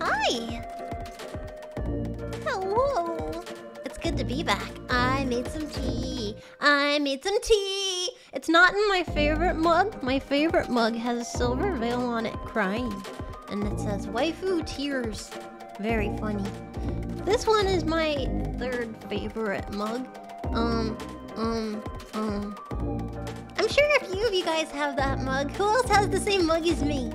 Hi. Hello. It's good to be back. I made some tea. I made some tea. It's not in my favorite mug. My favorite mug has a Silvervale on it crying. And it says waifu tears. Very funny. This one is my third favorite mug. Um, um, um. Guys have that mug. Who else has the same mug as me?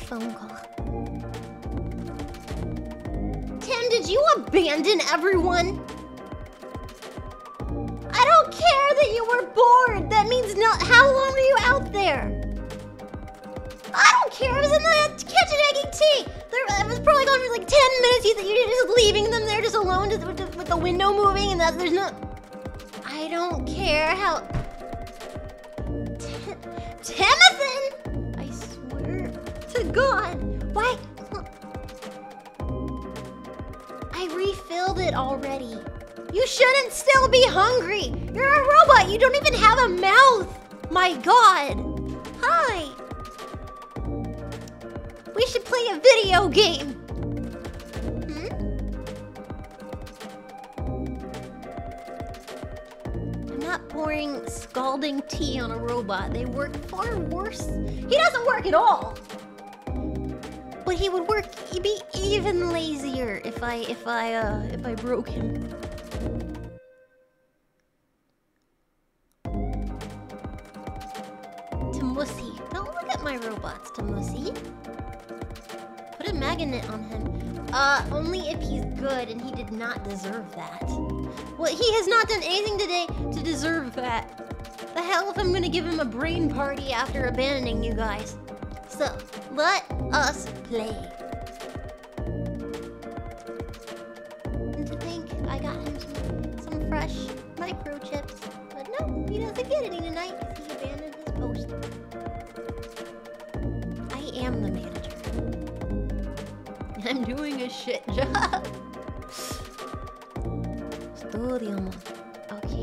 Phone call. Tim, did you abandon everyone? At all. But he would work. He'd be even lazier if I, if I, uh, if I broke him. Tamusi. Don't look at my robots, Tamusi. Put a magnet on him. Uh, only if he's good, and he did not deserve that. Well, he has not done anything today to deserve that. The hell if I'm gonna give him a brain party after abandoning you guys. So, let us play. And to think I got him some, some fresh microchips. But no, he doesn't get any tonight because he abandoned his post. I am the manager. I'm doing a shit job. Studio.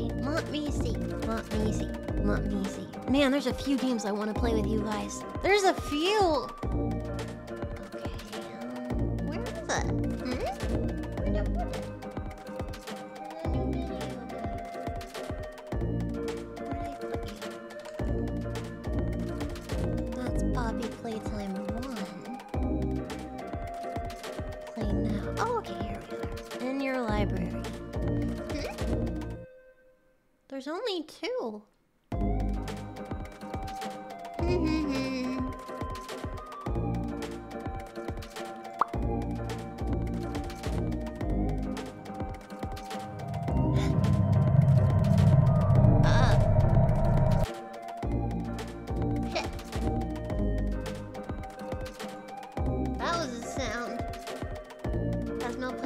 Let me see. Let me see. Let me see. Man, there's a few games I want to play with you guys. There's a few. Okay, um, where is it? Hmm?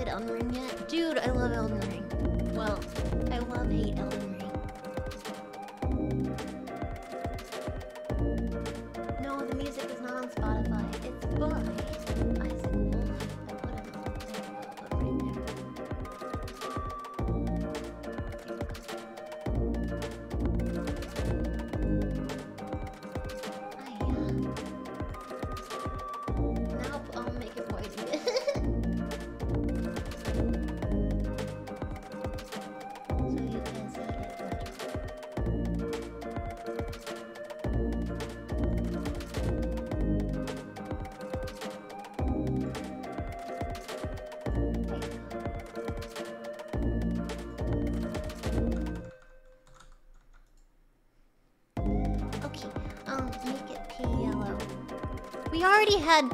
Elden Ring yet? Dude, I love Elden Ring. Well, I love hate Elden Ring. Had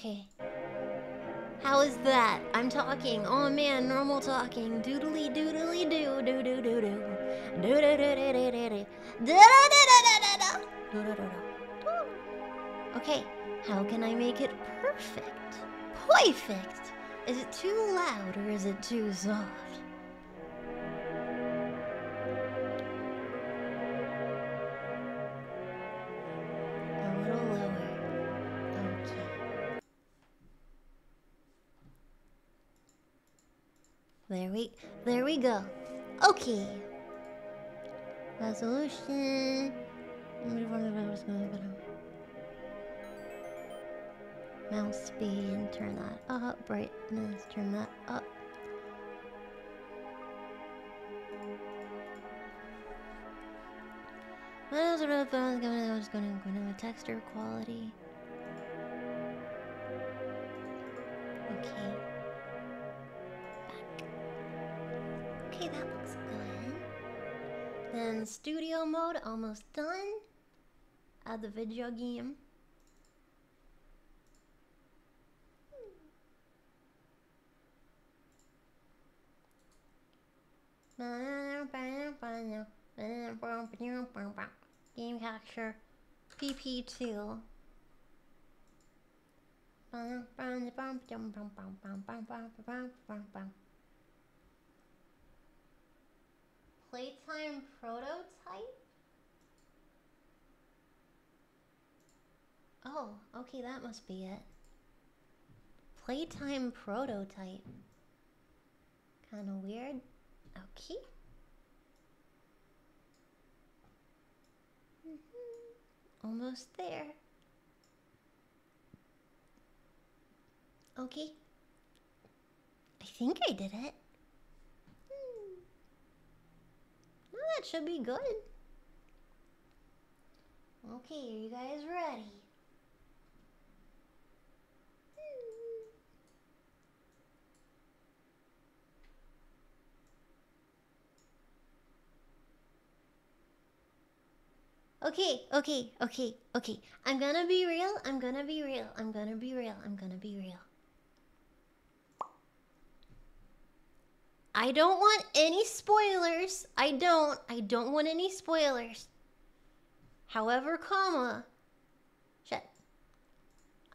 Okay. How is that? I'm talking. Oh man, normal talking. Doodly doodly doo doo doo doo doo. Doo doo doo doo doo doo doo. Da da da da da da. Doo doo doo doo. Okay, how can I make it perfect? Perfect! Is it too loud or is it too soft? Go. Okay. Resolution. Mouse speed, turn that up. Brightness, turn that up. The phones going to texture quality? Studio mode almost done. Add the video game. Game capture PP2 Playtime prototype? Oh, okay, that must be it. Playtime prototype. Kind of weird. Okay. Mhm. Almost there. Okay. I think I did it. Hmm. Well, that should be good. Okay, are you guys ready? Okay, okay, okay, okay. I'm gonna be real. I'm gonna be real. I'm gonna be real. I'm gonna be real. I don't want any spoilers. I don't. I don't want any spoilers. However, comma. Shit.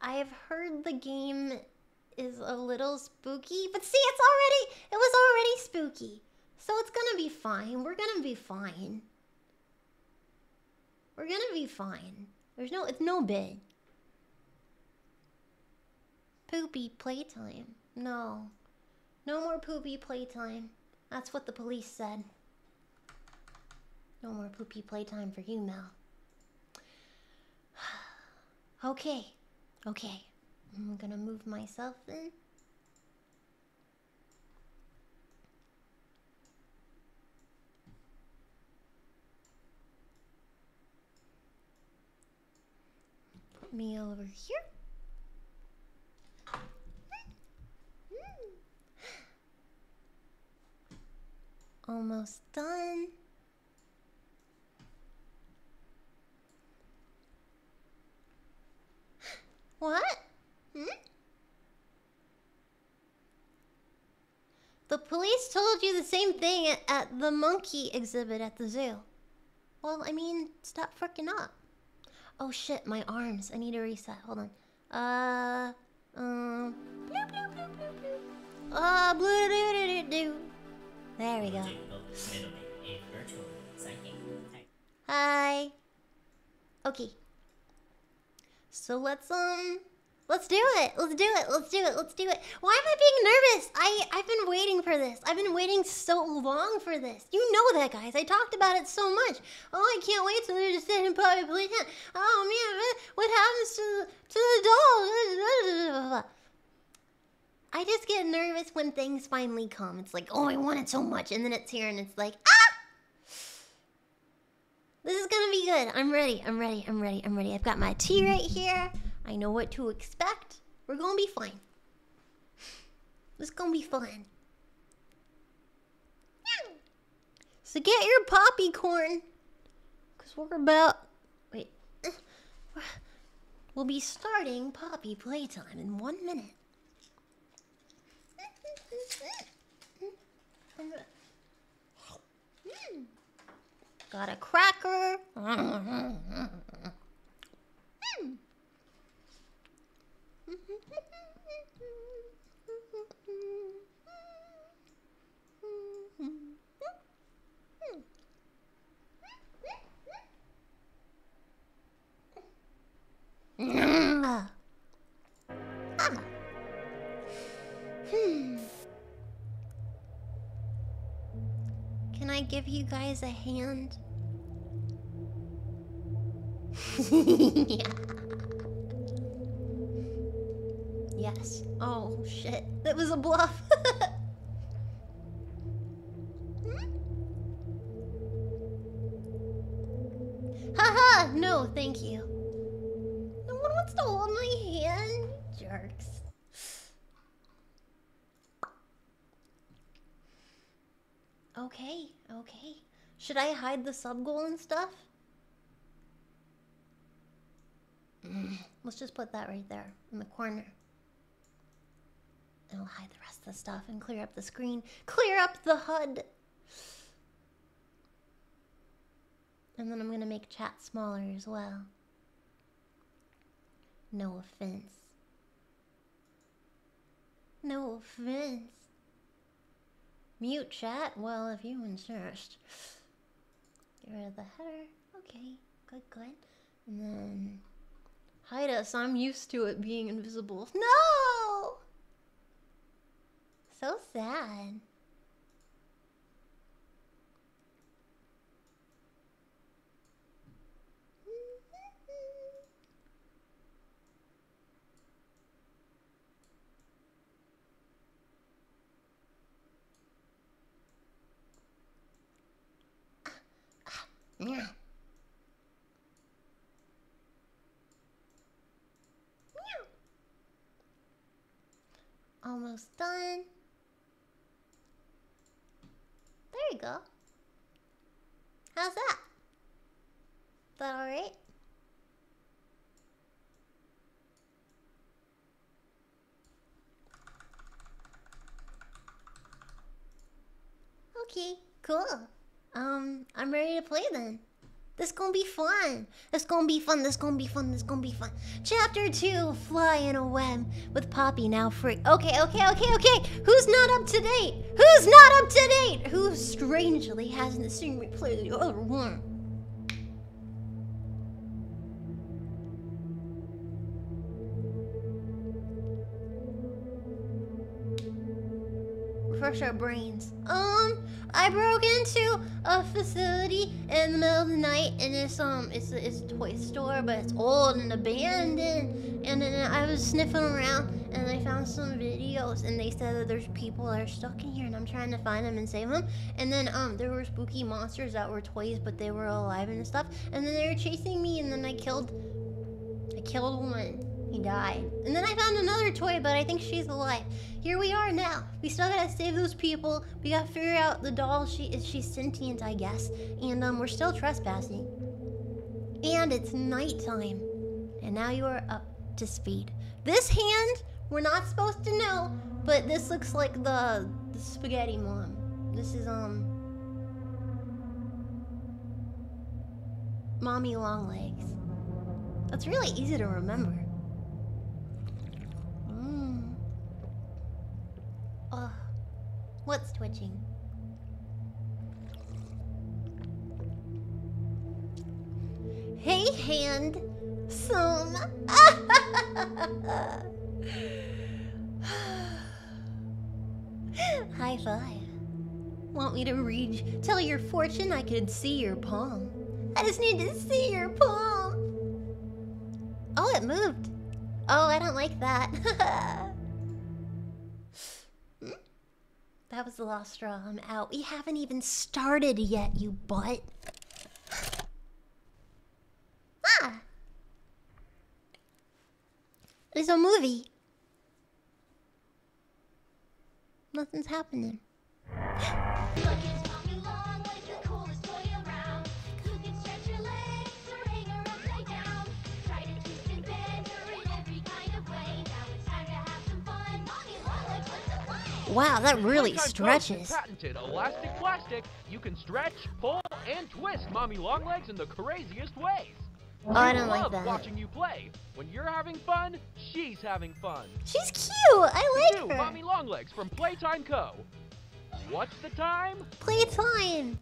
I have heard the game is a little spooky, but see, it's already. It was already spooky. So it's gonna be fine. We're gonna be fine. We're gonna be fine. There's no, it's no big. Poopy playtime. No. No more poopy playtime. That's what the police said. No more poopy playtime for you, Mel. okay. Okay. I'm gonna move myself in. Put me over here. Almost done. What? Hmm? The police told you the same thing at, the monkey exhibit at the zoo. Well, I mean, stop freaking up. Oh shit, my arms. I need to reset. Hold on. Uh, um, bloop, bloop, bloop, bloop, bloop. Uh, blue doo doo doo doo. There we go. Hi. Okay. So let's um let's do it. Let's do it. Let's do it. Let's do it. Why am I being nervous? I I've been waiting for this. I've been waiting so long for this. You know that, guys. I talked about it so much. Oh, I can't wait till they're just sitting probably. Oh man, what happens to to the doll? I just get nervous when things finally come. It's like, oh, I want it so much, and then it's here, and it's like, ah! This is gonna be good. I'm ready. I'm ready. I'm ready. I'm ready. I've got my tea right here. I know what to expect. We're gonna be fine. It's gonna be fun. So get your poppy corn. Because we're about. Wait. We'll be starting poppy playtime in one minute. Got a cracker. Ah. I give you guys a hand? yeah. Yes. Oh, shit. That was a bluff. Haha! no, thank you. No one wants to hold my hand, jerks. Okay. Should I hide the sub goal and stuff? Mm, let's just put that right there in the corner. And I'll hide the rest of the stuff and clear up the screen. Clear up the HUD! And then I'm gonna make chat smaller as well. No offense. No offense. Mute chat? Well, if you insist. Get rid of the header. Okay, good, good. And then hide us. I'm used to it being invisible. No! So sad. Yeah. Almost done. There you go. How's that? That alright? Okay, cool. Um, I'm ready to play then. This gonna be fun. This gonna be fun. This gonna be fun. This gonna be fun. Chapter 2 Fly in a Web with Poppy now free. Okay, okay, okay, okay. Who's not up to date? Who's not up to date? Who strangely hasn't seen me play the other one? Our brains. Um, I broke into a facility in the middle of the night, and it's um, it's it's a toy store, but it's old and abandoned. And then I was sniffing around, and I found some videos, and they said that there's people that are stuck in here, and I'm trying to find them and save them. And then um, there were spooky monsters that were toys, but they were alive and stuff. And then they were chasing me, and then I killed, I killed one. He. And then I found another toy, but I think she's alive. Here we are now. We still gotta save those people. We gotta figure out the doll. She is she's sentient, I guess. And um, we're still trespassing. And it's nighttime. And now you are up to speed. This hand, we're not supposed to know, but this looks like the, the spaghetti mom. This is um Mommy Longlegs. That's really easy to remember. What's twitching? Hey, hand. Some. High five. Want me to read? Tell your fortune I could see your palm. I just need to see your palm. Oh, it moved. Oh, I don't like that. that was the last straw. I'm out. We haven't even started yet, you butt. ah! It's a movie. Nothing's happening. Wow, that really stretches. Patented elastic plastic. You can stretch, pull, and twist Mommy Longlegs in the craziest ways. Oh, I don't love like that. watching you play. When you're having fun, she's having fun. She's cute. I like her. Mommy Longlegs from Playtime Co. What's the time? Playtime.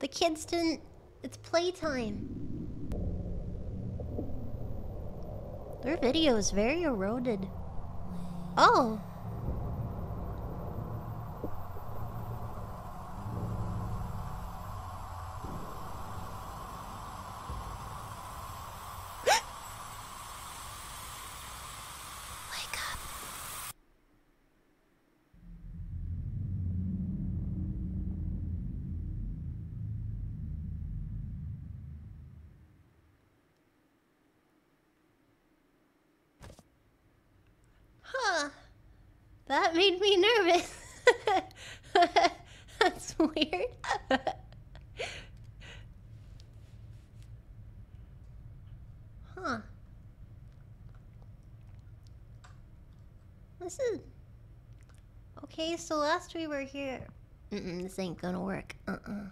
The kids didn't. It's playtime. Their video is very eroded. Oh. Wake up. Huh. That made me nervous. That's weird. huh. This is. Okay, so last we were here. Mm-mm, this ain't gonna work. Uh-uh.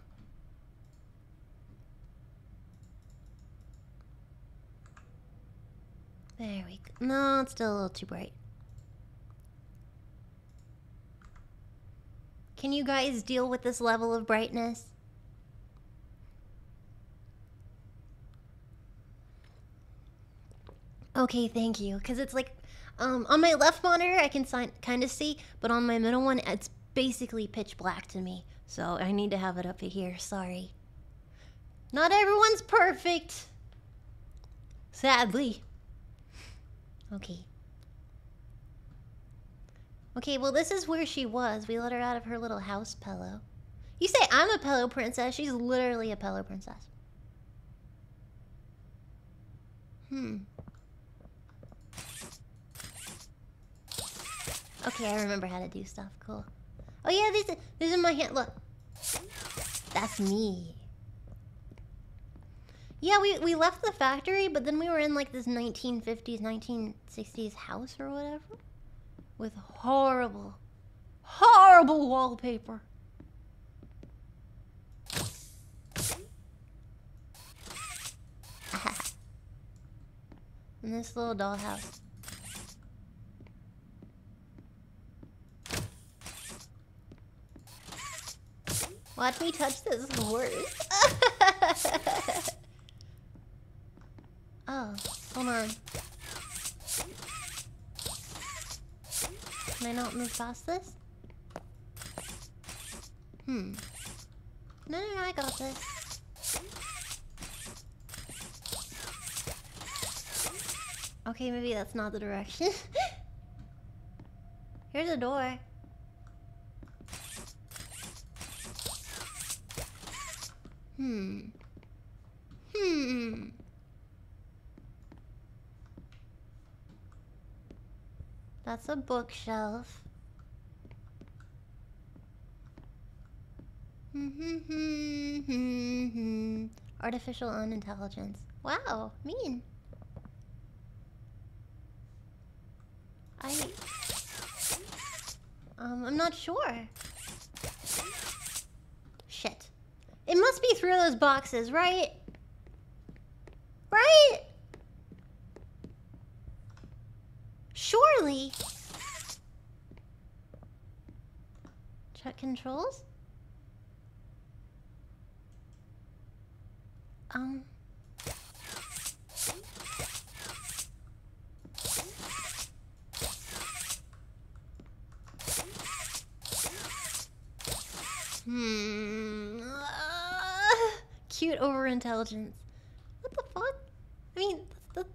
There we go. No, it's still a little too bright. Can you guys deal with this level of brightness? Okay, thank you. Because it's like, um, on my left monitor, I can kind of see, but on my middle one, it's basically pitch black to me. So I need to have it up here. Sorry. Not everyone's perfect. Sadly. Okay. Okay, well, this is where she was. We let her out of her little house pillow. You say I'm a pillow princess. She's literally a pillow princess. Hmm. Okay, I remember how to do stuff. Cool. Oh yeah, this is this is my hand. Look, that's me. Yeah, we we left the factory, but then we were in like this 1950s, 1960s house or whatever, with horrible, horrible wallpaper. in this little dollhouse. Watch me touch this horse. oh, hold on. Can I not move past this? Hmm. No, no, no, I got this. Okay, maybe that's not the direction. Here's a door. Hmm. Hmm. That's a bookshelf. Artificial unintelligence. Wow, mean. I... Um, I'm not sure. Shit. It must be through those boxes, right? Right? Surely. Check controls. Um. Hmm. Uh, cute over intelligence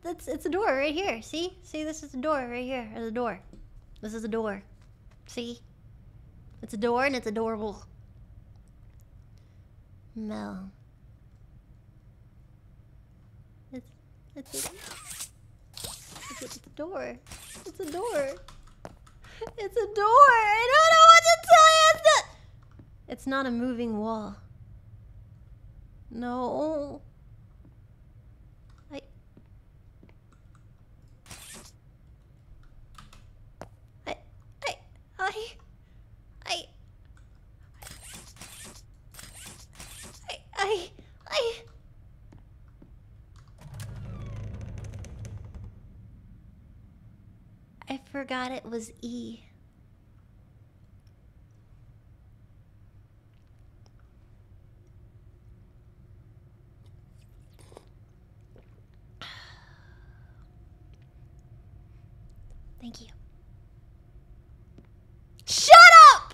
that's it's a door right here. See? See, this is a door right here. There's a door. This is a door. See? It's a door and it's adorable. Mel. It's it's a, it's a door. It's a door. It's a door. I don't know what to tell you. It's not. It's not a moving wall. No. Forgot it was E. Thank you. Shut up!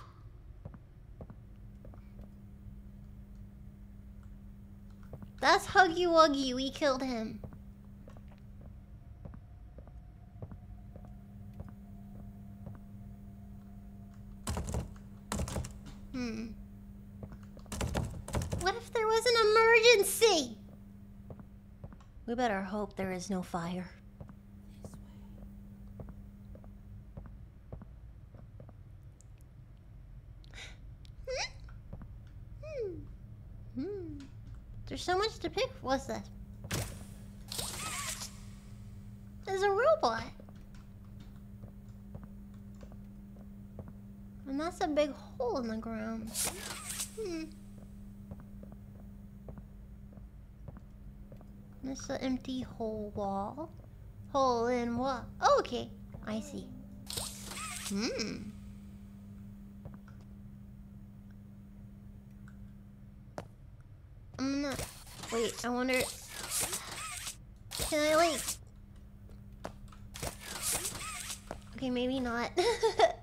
That's Huggy Wuggy. We killed him. Hmm. What if there was an emergency? We better hope there is no fire. Hmm? Hmm. There's so much to pick. What's that? There's a robot. And that's a big hole in the ground. Hmm. This an empty hole wall. Hole in what? Oh, okay. I see. Hmm. I'm gonna... Wait, I wonder... Can I, like... Okay, maybe not.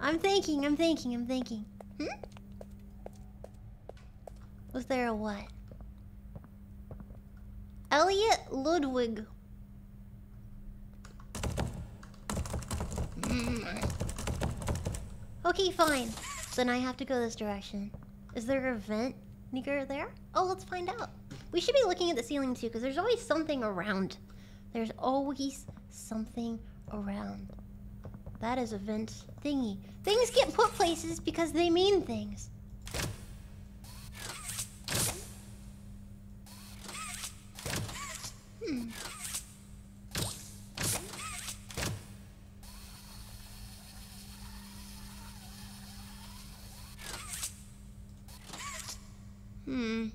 I'm thinking, I'm thinking, I'm thinking. Hmm? Was there a what? Ludwig. Mm. Okay, fine. Then I have to go this direction. Is there a vent near there? Oh, let's find out. We should be looking at the ceiling too, because there's always something around. There's always something around. That is a vent thingy. Things get put places because they mean things. Hmm. Hmm.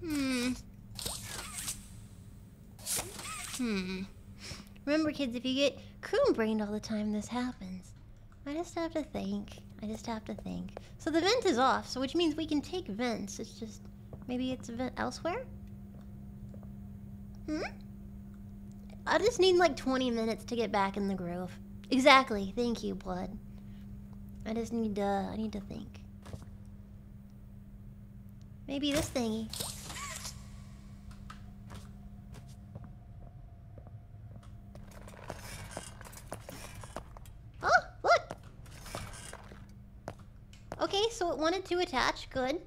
Hmm. Hmm. Remember, kids, if you get coon brained all the time, this happens. I just have to think. I just have to think. So the vent is off, so which means we can take vents. It's just maybe it's a vent elsewhere. Hmm. I just need like 20 minutes to get back in the groove. Exactly. Thank you, blood. I just need to. I need to think. Maybe this thingy. Oh, look! Okay, so it wanted to attach. Good.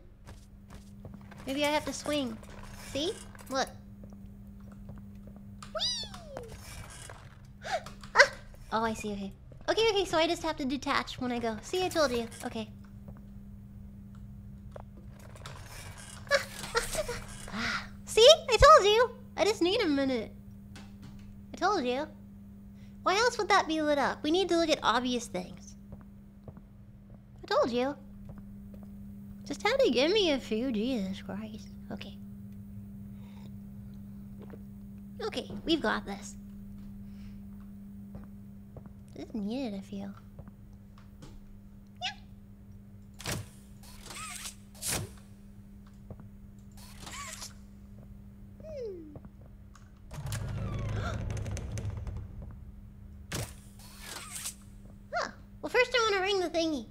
Maybe I have to swing. See? Look. Ah! Oh, I see. Okay. Okay, okay, so I just have to detach when I go. See, I told you. Okay. Ah, See? I told you! I just need a minute. I told you. Why else would that be lit up? We need to look at obvious things. I told you. Just had to give me a few, Jesus Christ. Okay. Okay, we've got this. Just needed a few. Yeah. Hmm. Huh. Well, first I want to ring the thingy.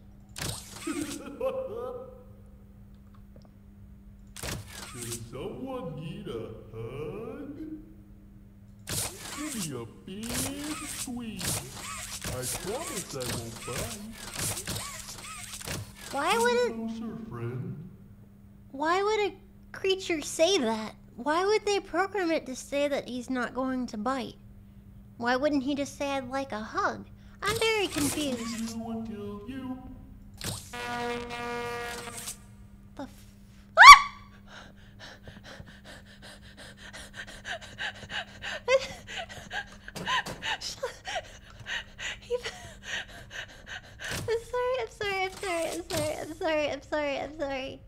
Does someone need a hug? Give me a big squeeze. I promise I won't bite. Why would it? Closer, friend. Why would a creature say that? Why would they program it to say that he's not going to bite? Why wouldn't he just say I'd like a hug? I'm very confused. You you. The f- Ah! I'm sorry, I'm sorry, I'm sorry, I'm sorry, I'm sorry, I'm sorry, I'm sorry.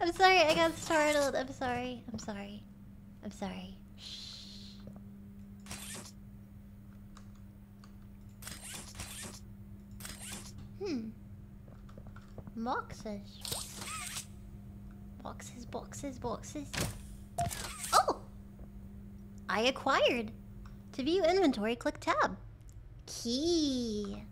I'm sorry, I got startled. I'm sorry, I'm sorry. I'm sorry. Shh. Hmm. Boxes. Boxes, boxes, boxes. Oh! I acquired. To view inventory, click tab. Key.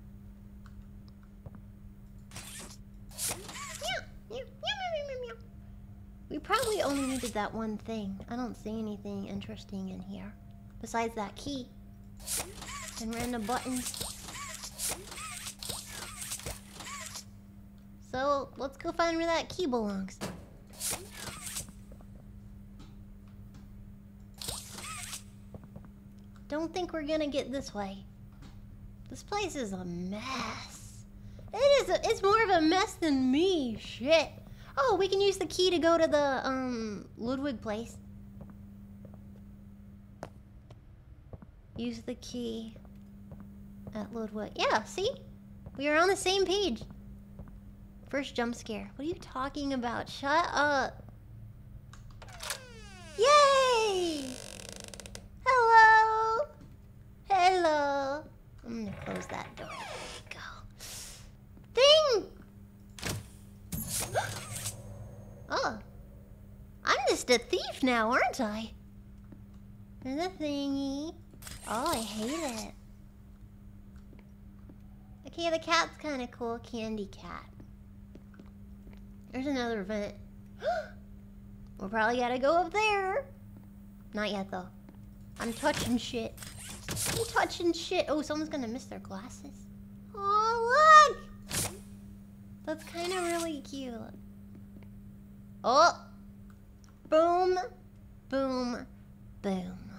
We probably only needed that one thing. I don't see anything interesting in here. Besides that key. And random buttons. So, let's go find where that key belongs. Don't think we're gonna get this way. This place is a mess. It is. A, it's more of a mess than me. Shit. Oh, we can use the key to go to the um Ludwig place. Use the key at Ludwig. Yeah. See, we are on the same page. First jump scare. What are you talking about? Shut up. Yay! Hello. Hello. I'm gonna close that door. There we go. Thing. Oh. I'm just a thief now, aren't I? There's a thingy. Oh, I hate it. Okay, the cat's kind of cool. Candy cat. There's another vent. we'll probably gotta go up there. Not yet, though. I'm touching shit. I'm touching shit. Oh, someone's gonna miss their glasses. Oh, look! That's kind of really cute. Oh! Boom! Boom! Boom.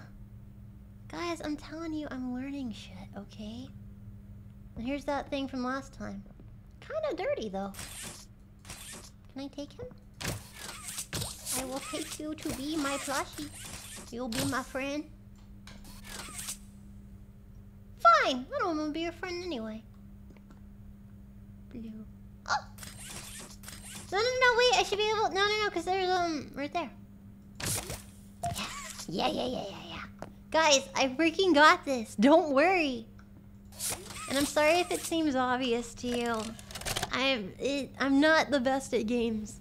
Guys, I'm telling you, I'm learning shit, okay? And here's that thing from last time. Kinda dirty, though. Can I take him? I will take you to be my plushie. You'll be my friend. Fine. I don't want to be your friend anyway. Blue. No, no, no, wait. I should be able... No, no, no, because there's, um, right there. Yeah, yeah, yeah, yeah, yeah. Guys, I freaking got this. Don't worry. And I'm sorry if it seems obvious to you. I'm it, I'm not the best at games.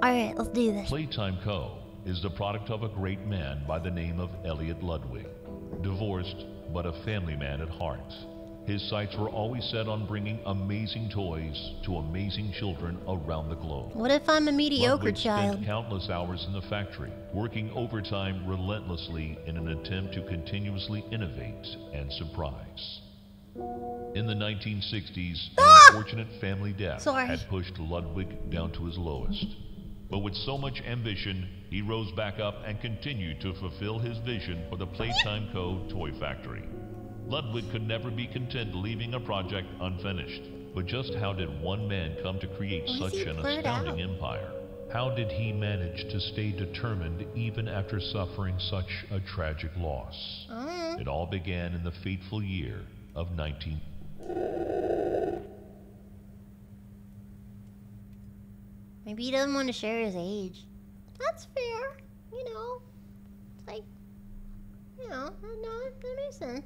All right, let's do this. Playtime Co. is the product of a great man by the name of Elliot Ludwig. Divorced, but a family man at heart. His sights were always set on bringing amazing toys to amazing children around the globe. What if I'm a mediocre Ludwig child? spent countless hours in the factory, working overtime relentlessly in an attempt to continuously innovate and surprise. In the 1960s, an unfortunate family death Ah! Sorry. had pushed Ludwig down to his lowest. But with so much ambition, he rose back up and continued to fulfill his vision for the Playtime Co. toy factory. Ludwig could never be content leaving a project unfinished. But just how did one man come to create Why such an astounding out? empire? How did he manage to stay determined even after suffering such a tragic loss? Mm. It all began in the fateful year of 19. Maybe he doesn't want to share his age. That's fair. You know, it's like, you know, no, that makes sense.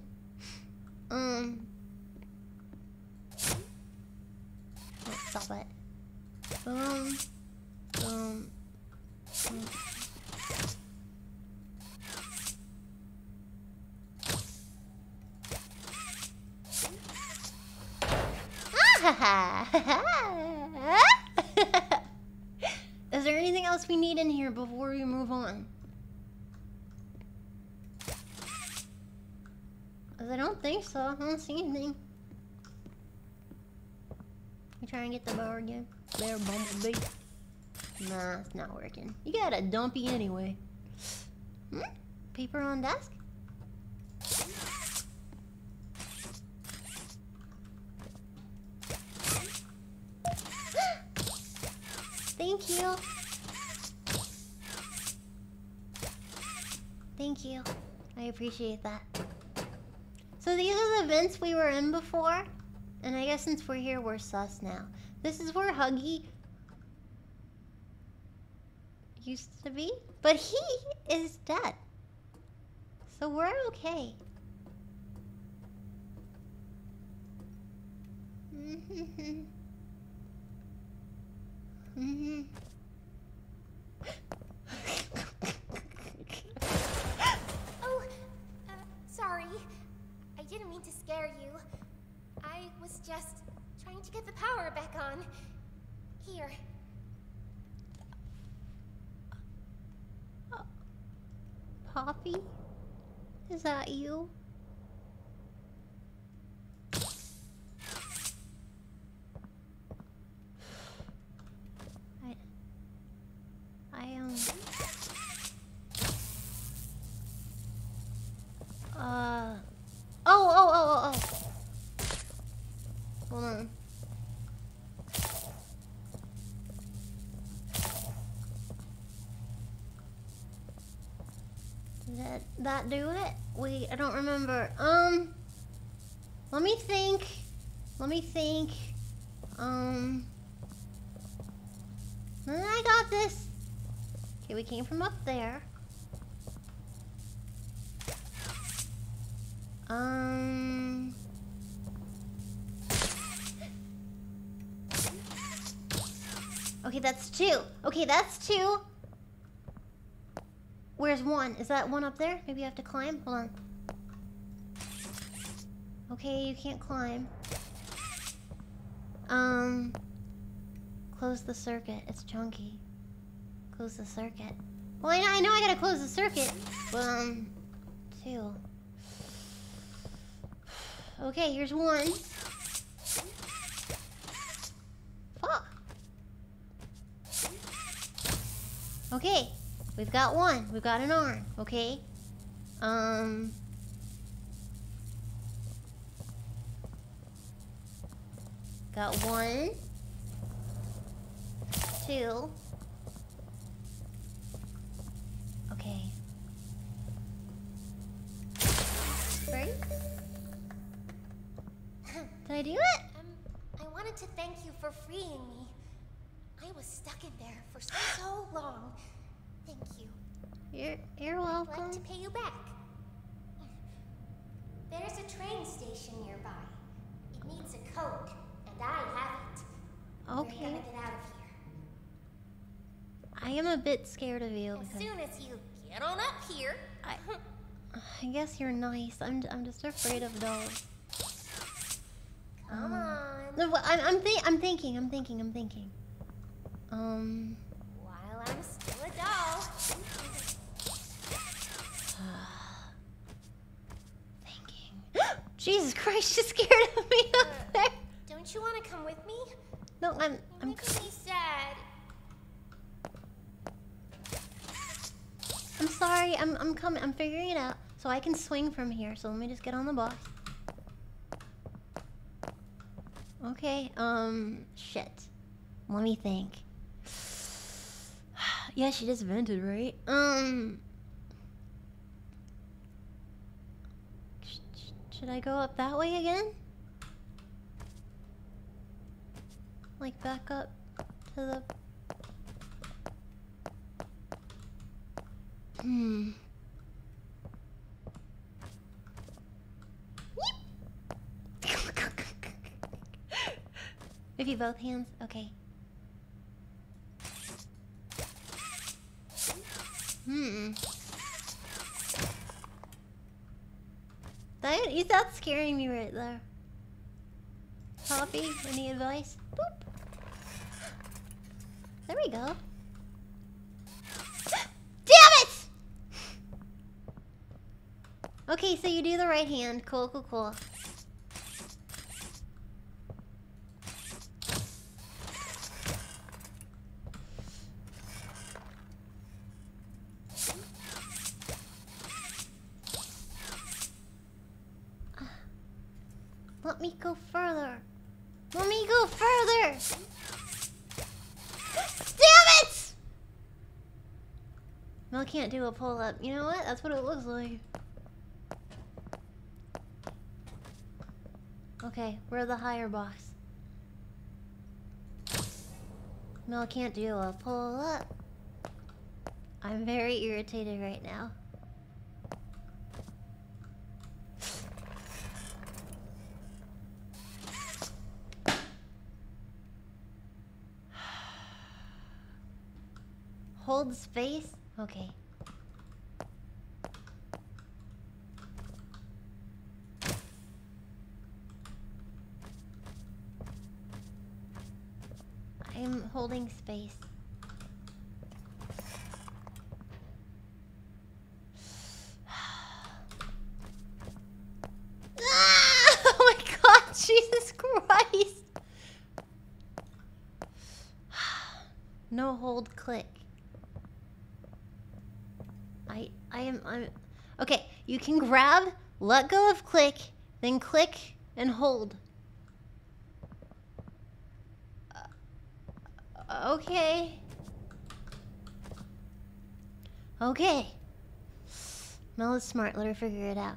Um. Oh, stop it. Ah, ha, ha. Is there anything else we need in here before we move on? 'Cause I don't think so. I don't see anything. We try and get the bow again. There, bumblebee. Nah, it's not working. You got a dumpy anyway. Hmm? Paper on desk? Thank you. Thank you. I appreciate that. So these are the vents we were in before. And I guess since we're here, we're sus now. This is where Huggy used to be. But he is dead. So we're okay. scare you. I was just trying to get the power back on. Here. Poppy? Is that you? I... I, um... Uh... Oh, oh, oh, oh, oh! Hold on. Did that, do it? Wait, I don't remember. Um, let me think. Let me think. Um, I got this. Okay, we came from up there. Um. Okay, that's two. Okay, that's two. Where's one? Is that one up there? Maybe you have to climb? Hold on. Okay, you can't climb. Um. Close the circuit. It's chunky. Close the circuit. Well, I know I, know I gotta close the circuit. Um. Two. Okay, here's one. Fuck. Okay, we've got one. We've got an arm. Okay. Um. Got one. Two. Okay. Three. Did I do it? Um, I wanted to thank you for freeing me. I was stuck in there for so long. Thank you. You're you're I'd welcome. like to pay you back. There's a train station nearby. It needs a code, and I have it. Okay. We're gonna get out of here. I am a bit scared of you As soon as you get on up here. I, I guess you're nice. I'm I'm just afraid of dogs. Come Um, on. No, I'm I'm think I'm thinking. I'm thinking. I'm thinking. Um. While I'm still a doll. thinking. Jesus Christ! You scared of me up there. Don't you want to come with me? No, I'm You're I'm. making me sad. I'm sorry. I'm I'm coming. I'm figuring it out. So I can swing from here. So let me just get on the box. Okay. Um. Shit. Let me think. yeah, she just vented, right? Um. Should I go up that way again? Like back up to the. Hmm. If you both hands? Okay. Hmm. That, you that's scaring me right there. Poppy, any advice? Boop. There we go. Damn it! Okay, so you do the right hand. Cool, cool, cool. Let me go further. Let me go further. Damn it! Mel can't do a pull up. You know what? That's what it looks like. Okay, we're the higher box. Mel can't do a pull up. I'm very irritated right now. Hold space? Okay. I'm holding space. Oh my god, Jesus Christ! No hold click. I I am I'm Okay, you can grab, let go of click, then click and hold. Uh, okay. Okay. Mel is smart, let her figure it out.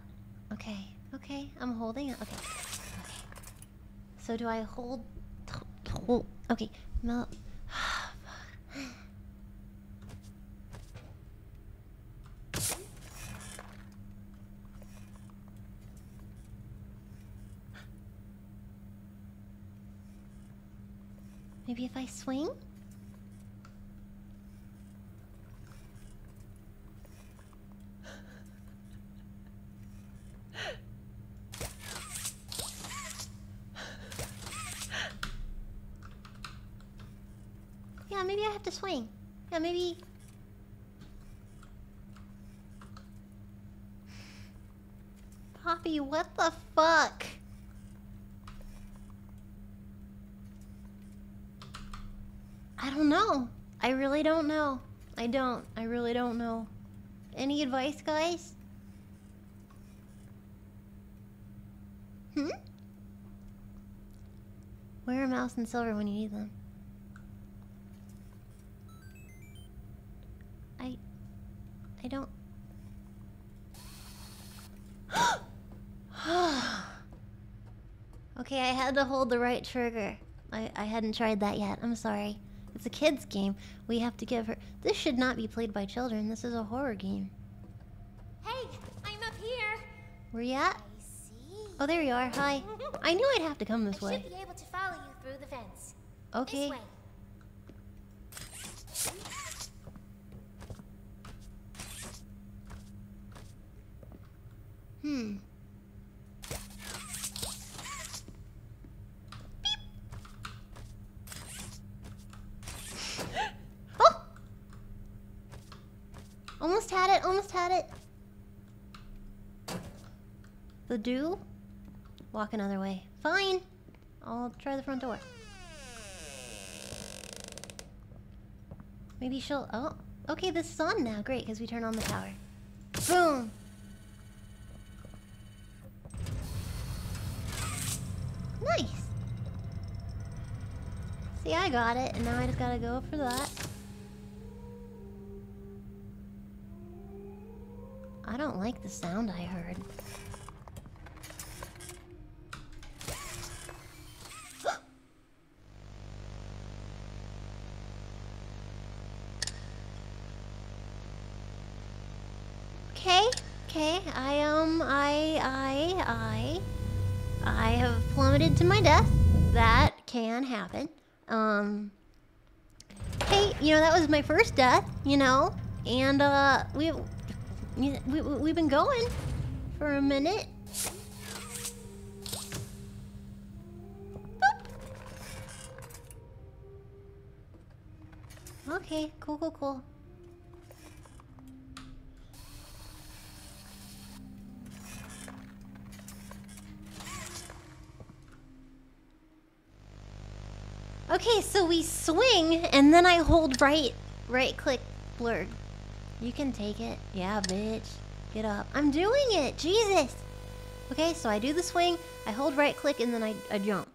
Okay, okay, I'm holding it. Okay. Okay. So do I hold hold okay, Mel Maybe if I swing? yeah, maybe I have to swing. Yeah, maybe. Poppy, what the fuck? I don't know. I really don't know. I don't. I really don't know. Any advice, guys? Hmm? Wear a mouse and silver when you need them? I don't... okay, I had to hold the right trigger. I, I hadn't tried that yet. I'm sorry. It's a kid's game. We have to give her... This should not be played by children. This is a horror game. Hey, I'm up here. Where you at? I see. Oh, there you are. Hi. I knew I'd have to come this I way. should be able to follow you through the vents. Okay. This way. Hmm. Oh! Almost had it, almost had it. The do? Walk another way. Fine. I'll try the front door. Maybe she'll... Oh, okay, this is on now. Great, because we turn on the power. Boom! Nice! See, I got it, and now I just gotta go for that. I don't like the sound I heard. Okay, okay, I, um, I, I, I, plummeted to my death. That can happen. Um, hey, you know, that was my first death, you know, and, uh, we, we, we, we've been going for a minute. Boop. Okay, cool, cool, cool. We swing and then I hold right right click blurred. You can take it. Yeah, bitch. Get up. I'm doing it. Jesus. Okay, so I do the swing, I hold right click and then I, I jump.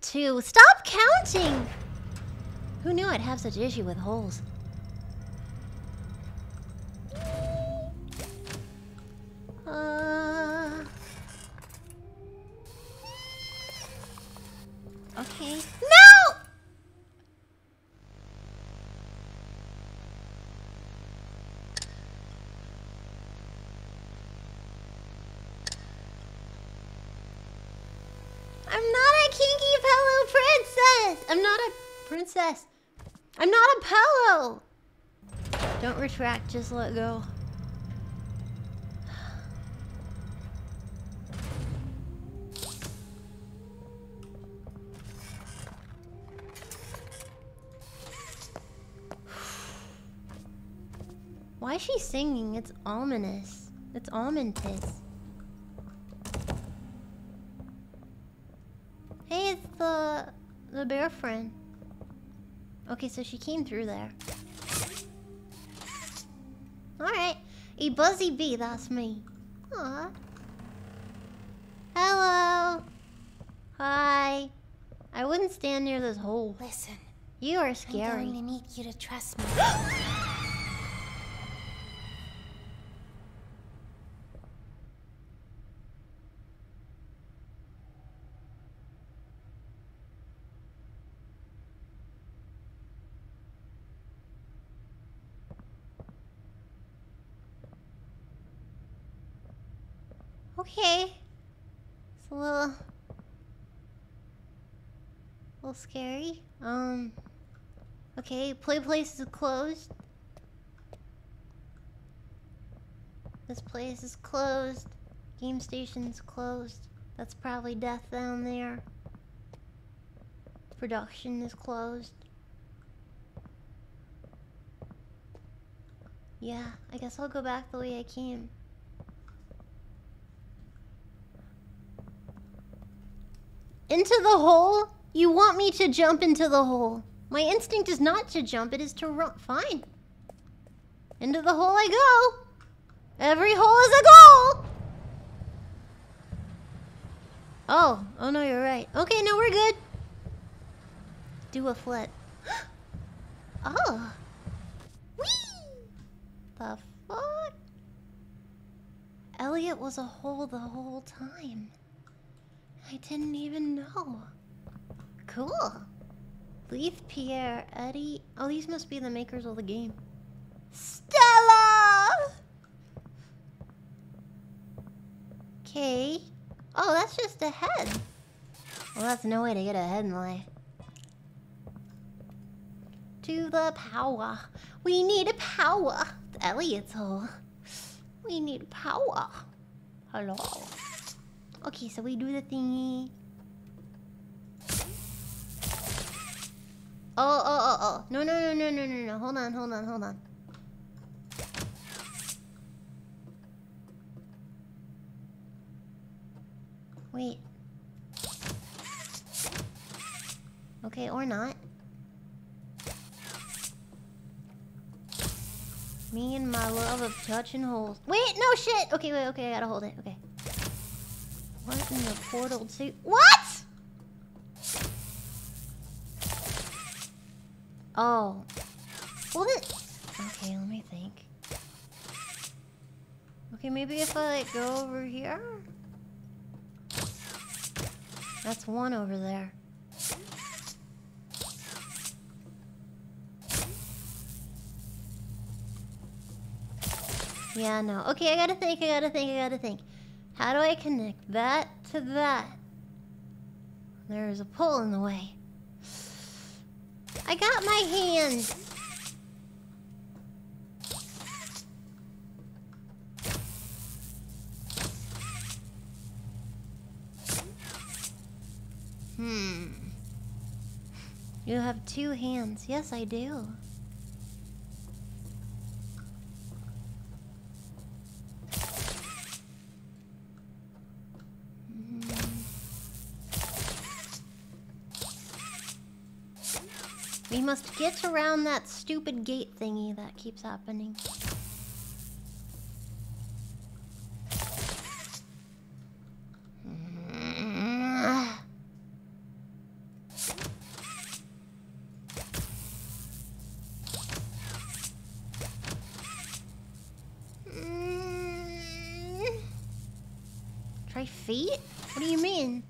Two. Stop counting! Who knew I'd have such issue with holes? Uh... Okay. No! I'm not a kinky pillow princess! I'm not a princess. I'm not a pillow! Don't retract, just let go. Why is she singing? It's ominous. It's ominous. Hey, it's the the bear friend. Okay, so she came through there. Alright. A buzzy bee, that's me. Aw. Hello. Hi. I wouldn't stand near this hole. Listen, You are I'm scary. going to need you to trust me. Okay. It's a little... A little scary. Um... Okay, play place is closed. This place is closed. Game station's closed. That's probably death down there. Production is closed. Yeah, I guess I'll go back the way I came. Into the hole? You want me to jump into the hole. My instinct is not to jump, it is to run. Fine. Into the hole I go. Every hole is a goal. Oh, oh no, you're right. Okay, no, we're good. Do a flip. oh. Whee! The fuck? Elliot was a hole the whole time. I didn't even know. Cool. Leaf, Pierre, Eddie. Oh, these must be the makers of the game. Stella! Okay. Oh, that's just a head. Well, that's no way to get ahead in life. To the power. We need a power. Elliot's hole. We need power. Hello. Okay, so we do the thingy. Oh, oh, oh, oh. No, no, no, no, no, no, no. Hold on, hold on, hold on. Wait. Okay, or not. Me and my love of touching holes. Wait, no shit! Okay, wait, okay, I gotta hold it. Okay. What in the portal to... What?! Oh. Okay, let me think. Okay, maybe if I, like, go over here? That's one over there. Yeah, no. Okay, I gotta think, I gotta think, I gotta think. How do I connect that to that? There's a pole in the way. I got my hand. Hmm. You have two hands. Yes, I do. Must get around that stupid gate thingy that keeps happening. Try feet? What do you mean?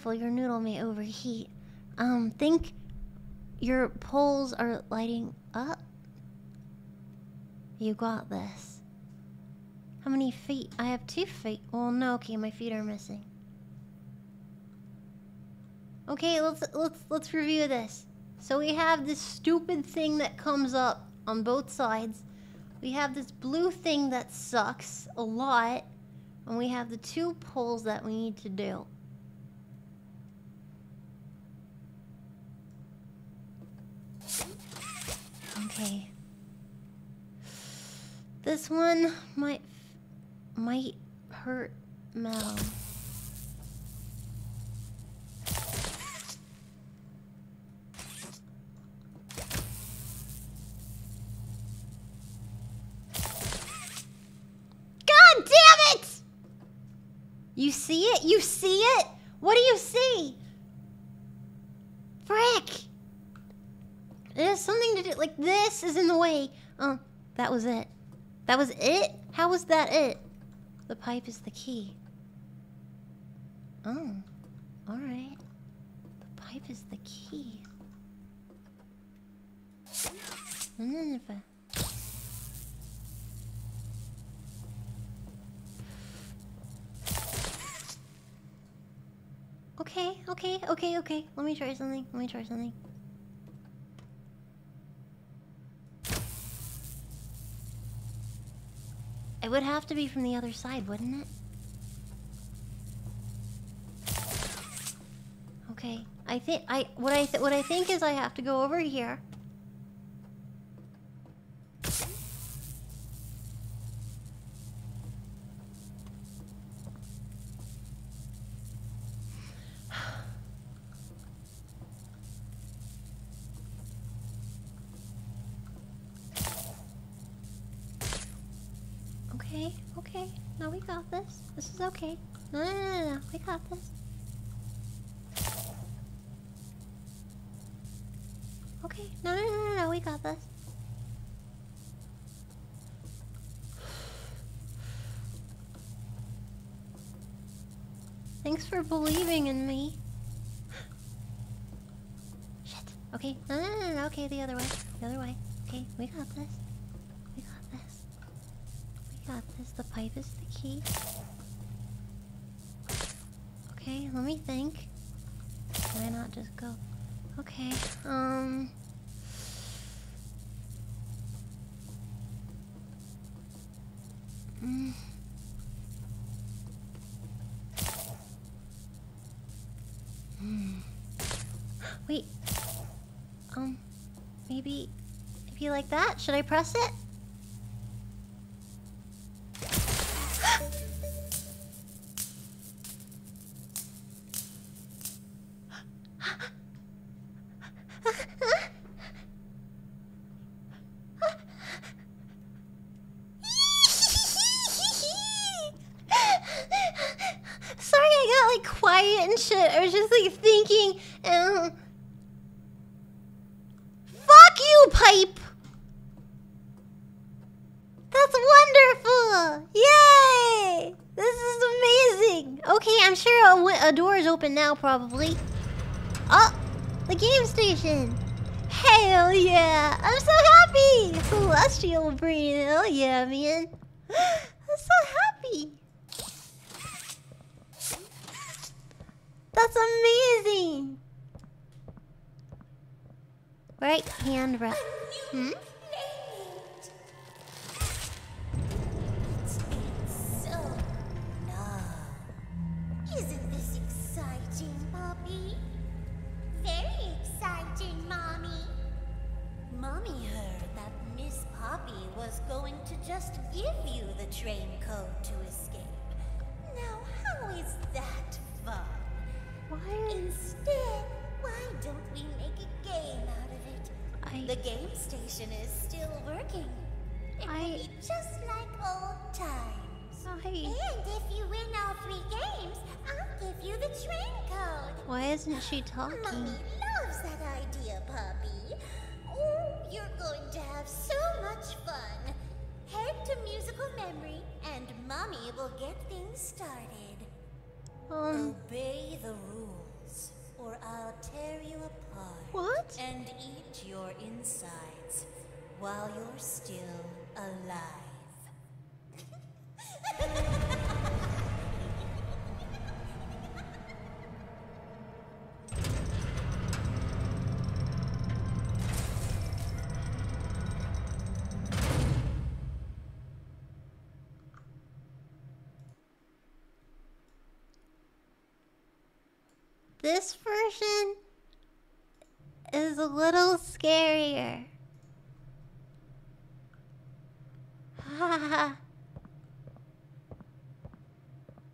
Careful, your noodle may overheat. Um, think your poles are lighting up. You got this. How many feet? I have two feet. Well, no, okay, my feet are missing. Okay, let's let's let's review this. So we have this stupid thing that comes up on both sides. We have this blue thing that sucks a lot. And we have the two poles that we need to do. Okay. This one might might hurt Mel. God damn it! You see it? You see it? What do you see? Frick! Has something to do. Like this is in the way. Oh, that was it. That was it. How was that it? The pipe is the key. Oh, all right. The pipe is the key. Okay, okay, okay, okay. Let me try something. Let me try something. It would have to be from the other side, wouldn't it? Okay. I think I what I th what I think is I have to go over here. Okay, okay. No, we got this. This is okay. No, no, no, no, no. We got this. Okay. No, no, no, no, no. We got this. Thanks for believing in me. Shit. Okay. No, no, no, no. Okay, the other way. The other way. Okay, we got this. We got this. We got this. The pipe is the key. Okay, let me think. Why not just go? Okay, um. Mm. Wait. Um, maybe if you like that, should I press it? Now, probably. Oh, the game station. Hell yeah! I'm so happy. Celestial brain. Hell yeah, man. I'm so happy. That's amazing. Right hand rest. This version is a little scarier. Ha ha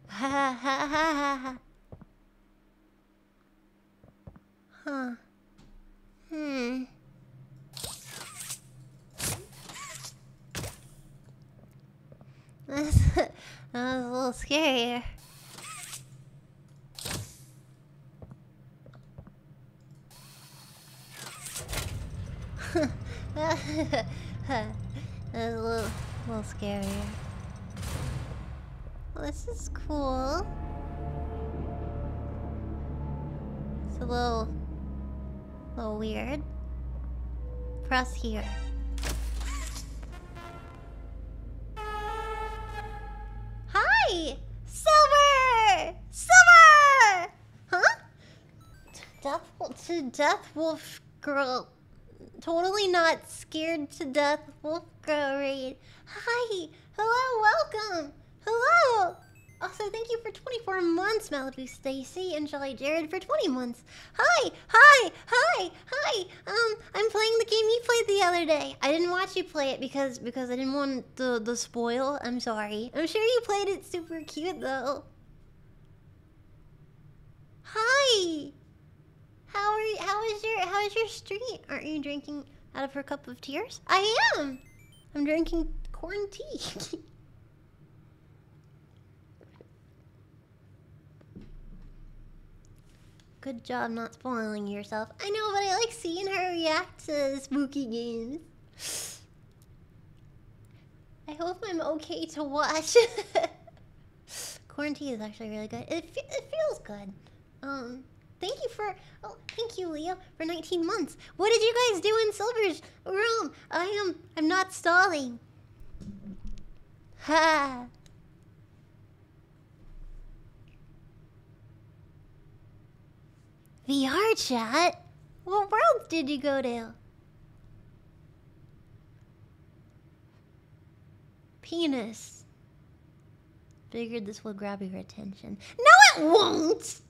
ha. Huh. Hmm. That's, that was a little scarier. A little, little scarier. Well, this is cool. It's a little, little weird. Press here. Hi, Silver, Silver, huh? Death, Wolf- to Death Wolf Girl. Totally not scared to death Wolf Girl raid. Hi, hello, welcome, hello. Also, thank you for 24 months, Malibu Stacy, and Jolly Jared for 20 months. Hi, hi, hi, hi. Um, I'm playing the game you played the other day. I didn't watch you play it because because I didn't want the the spoil. I'm sorry. I'm sure you played it super cute though. Hi. How are you, how is your how is your street? Aren't you drinking out of her cup of tears? I am. I'm drinking corn tea. Good job not spoiling yourself. I know, but I like seeing her react to spooky games. I hope I'm okay to watch. Tea is actually really good. It, fe- it feels good. Um, thank you for oh, thank you, Leo, for 19 months. What did you guys do in Silver's room? I am I'm not stalling. Ha. VR chat? What world did you go to? Penis. Figured this would grab your attention. No, it won't!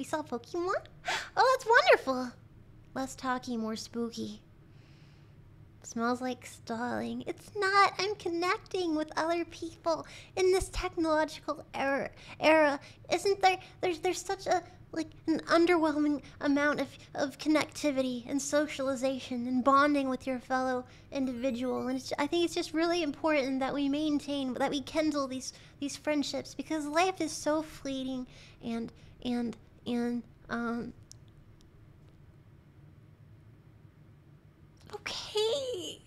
We saw Pokemon? Oh, that's wonderful! Less talky, more spooky. Smells like stalling. It's not. I'm connecting with other people in this technological era. Era, isn't there? There's there's such a like an underwhelming amount of, of connectivity and socialization and bonding with your fellow individual and i think it's just really important that we maintain that we kindle these these friendships because life is so fleeting and and and um okay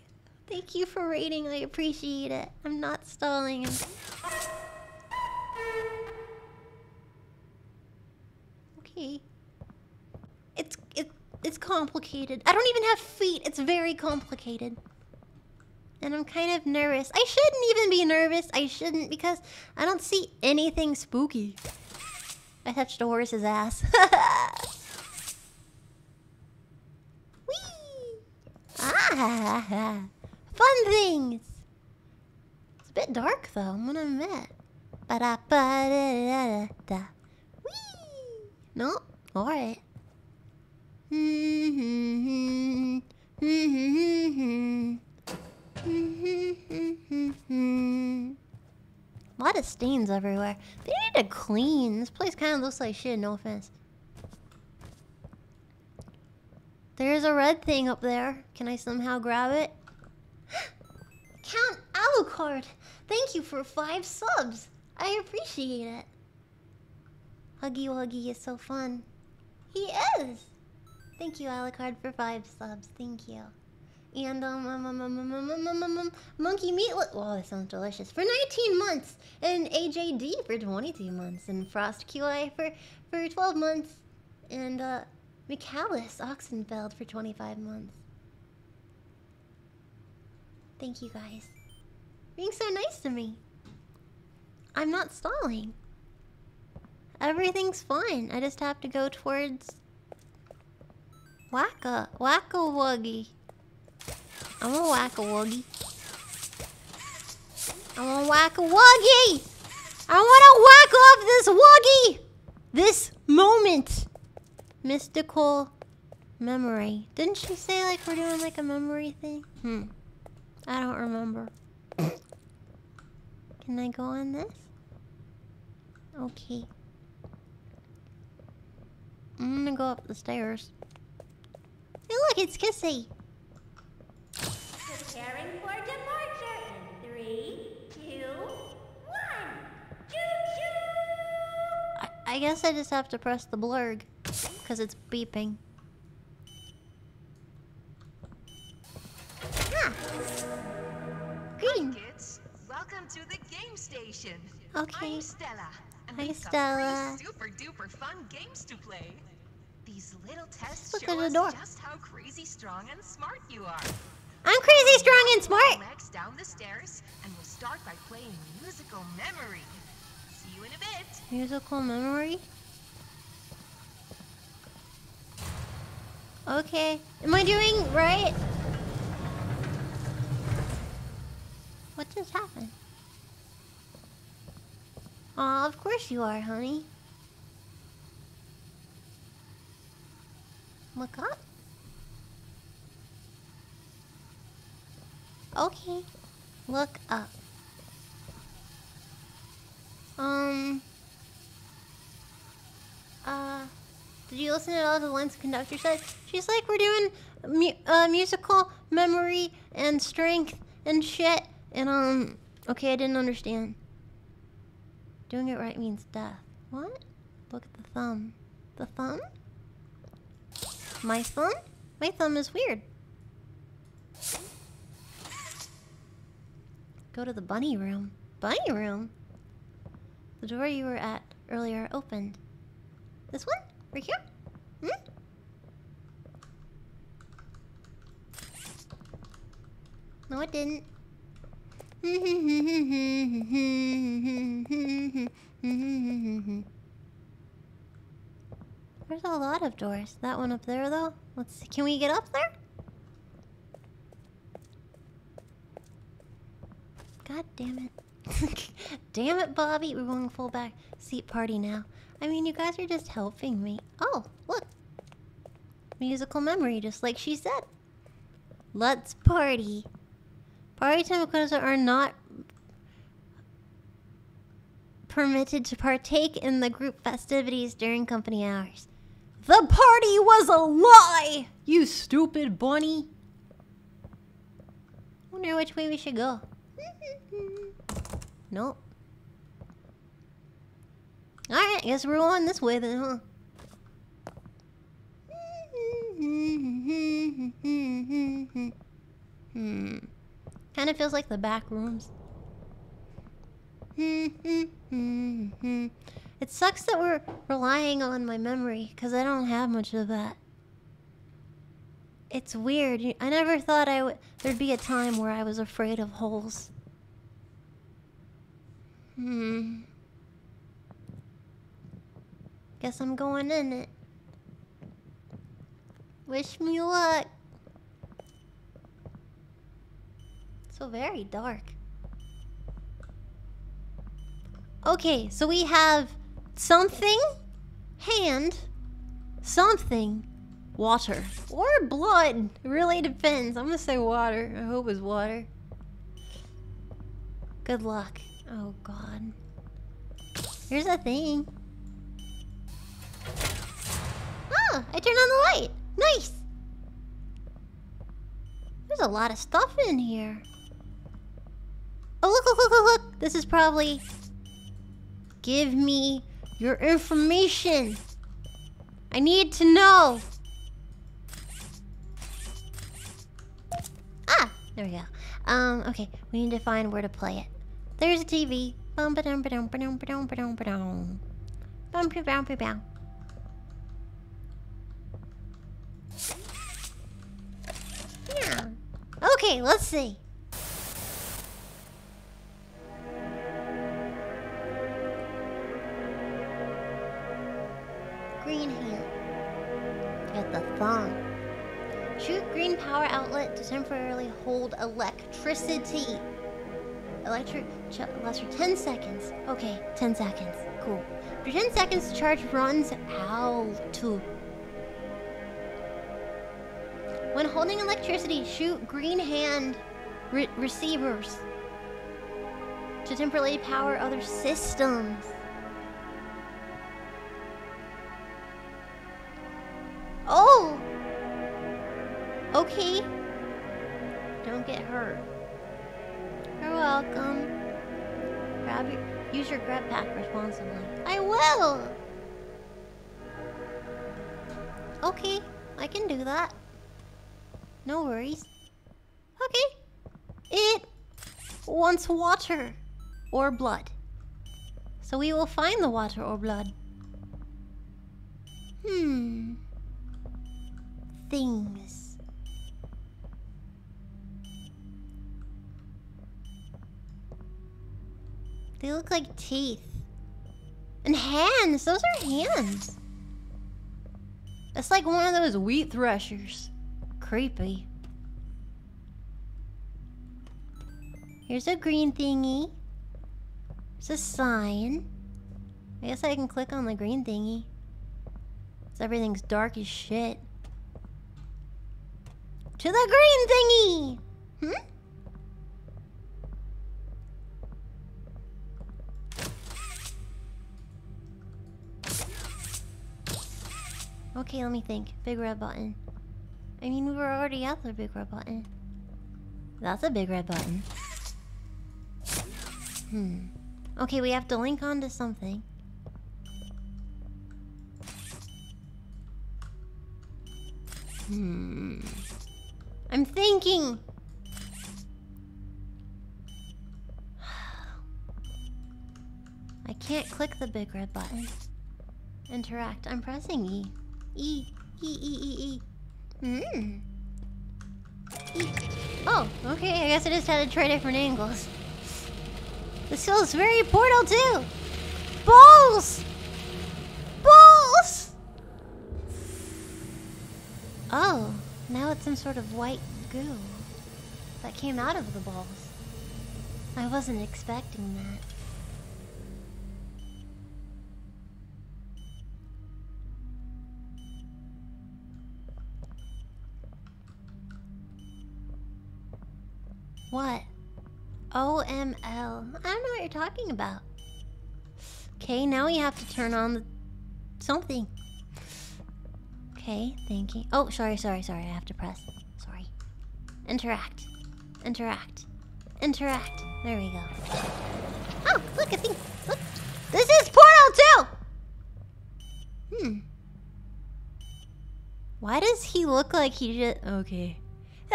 thank you for rating i appreciate it i'm not stalling okay. It's it, it's complicated. I don't even have feet. It's very complicated. And I'm kind of nervous. I shouldn't even be nervous. I shouldn't because I don't see anything spooky. I touched a horse's ass. Whee! Ah, ha ha ha. fun things. It's a bit dark though. I'm gonna admit. Ba da ba da da da. Whee! No? Alright. A lot of stains everywhere. They need to clean. This place kind of looks like shit, no offense. There's a red thing up there. Can I somehow grab it? Count Alucard! Thank you for five subs! I appreciate it. Huggy Wuggy is so fun. He is! Thank you, Alucard, for five subs. Thank you. And, um, um, um, um, um, um, um, um, um, um Monkey meat. Oh, that sounds delicious. For 19 months. And AJD for 22 months. And Frost QI for, for 12 months. And, uh, Oxenfeld for 25 months. Thank you guys. Being so nice to me. I'm not stalling. Everything's fine. I just have to go towards Wacka. Wacka Wuggy. I'm gonna whack a wuggy. I'm gonna whack a wuggy! I wanna whack off this wuggy! This moment! Mystical memory. Didn't she say like we're doing like a memory thing? Hmm. I don't remember. Can I go on this? Okay. I'm gonna go up the stairs. Hey look, it's Kissy! Preparing for departure in three, two, one. Choo-choo! I, I guess I just have to press the blurg. Because it's beeping. Ah. Green. kids. Welcome to the game station. Okay. I'm Stella. And Hi, Stella. super duper fun games to play. These little tests Look show at the us door. just how crazy strong and smart you are. I'm crazy, strong, and smart! Next down the stairs, and we'll start by playing musical memory. See you in a bit. Musical memory? Okay. Am I doing right? What just happened? Aw, of course you are, honey. Look up. Okay. Look up. Um. Uh. Did you listen at all to the lines the conductor said? She's like, we're doing mu- uh, musical memory and strength and shit. And, um. Okay, I didn't understand. Doing it right means death. What? Look at the thumb. The thumb? My thumb? My thumb is weird. Go to the bunny room. Bunny room? The door you were at earlier opened. This one? Right here? Hmm? No, it didn't. There's a lot of doors. That one up there, though. Let's see. Can we get up there? God damn it. damn it, Bobby. We're going full back seat party now. I mean, you guys are just helping me. Oh, look. Musical memory, just like she said. Let's party. Party time equipment are not permitted to partake in the group festivities during company hours. The party was a lie! You stupid bunny! Wonder which way we should go. nope. Alright, guess we're going this way then, huh? hmm. Kind of feels like the back rooms. it sucks that we're relying on my memory because I don't have much of that. It's weird. I never thought I would there'd be a time where I was afraid of holes. Hmm. Guess I'm going in it. Wish me luck. So very dark. Okay, so we have something, hand, something. Water. Or blood. It really depends. I'm gonna say water. I hope it's water. Good luck. Oh god. Here's a thing. Ah, I turned on the light. Nice. There's a lot of stuff in here. Oh, look, look, look, look, look. This is probably... Give me your information. I need to know. Ah, there we go. Um, okay, we need to find where to play it. There's a TV. Bum ba dum ba dum ba dum ba dum ba dum ba dum. Bum ba dum ba dum. Yeah. Okay, let's see. Green hand. Get the thumb. Shoot green power outlet to temporarily hold electricity. Electric lasts for 10 seconds. Okay, 10 seconds. Cool. For 10 seconds, the charge runs out. When holding electricity, shoot green hand re- receivers to temporarily power other systems. Your, pack responsibly. I will! Okay, I can do that. No worries. Okay. It wants water or blood. So we will find the water or blood. Hmm. Things. They look like teeth. And hands! Those are hands! It's like one of those wheat threshers. Creepy. Here's a green thingy. It's a sign. I guess I can click on the green thingy. So everything's dark as shit. To the green thingy! Hmm? Okay, let me think. Big red button. I mean, we were already at the big red button. That's a big red button. Hmm. Okay, we have to link onto something. Hmm. I'm thinking. I can't click the big red button. Interact. I'm pressing E. E. E. E. E. E. Hmm. E. Oh, okay. I guess I just had to try different angles. This feels very Portal too. Balls. Balls. Oh, now it's some sort of white goo that came out of the balls. I wasn't expecting that. What? OML. I don't know what you're talking about. Okay, now we have to turn on the something. Okay, thank you. Oh, sorry, sorry, sorry. I have to press. Sorry. Interact. Interact. Interact. There we go. Oh, look, I think. Look. This is Portal 2! Hmm. Why does he look like he just. Okay.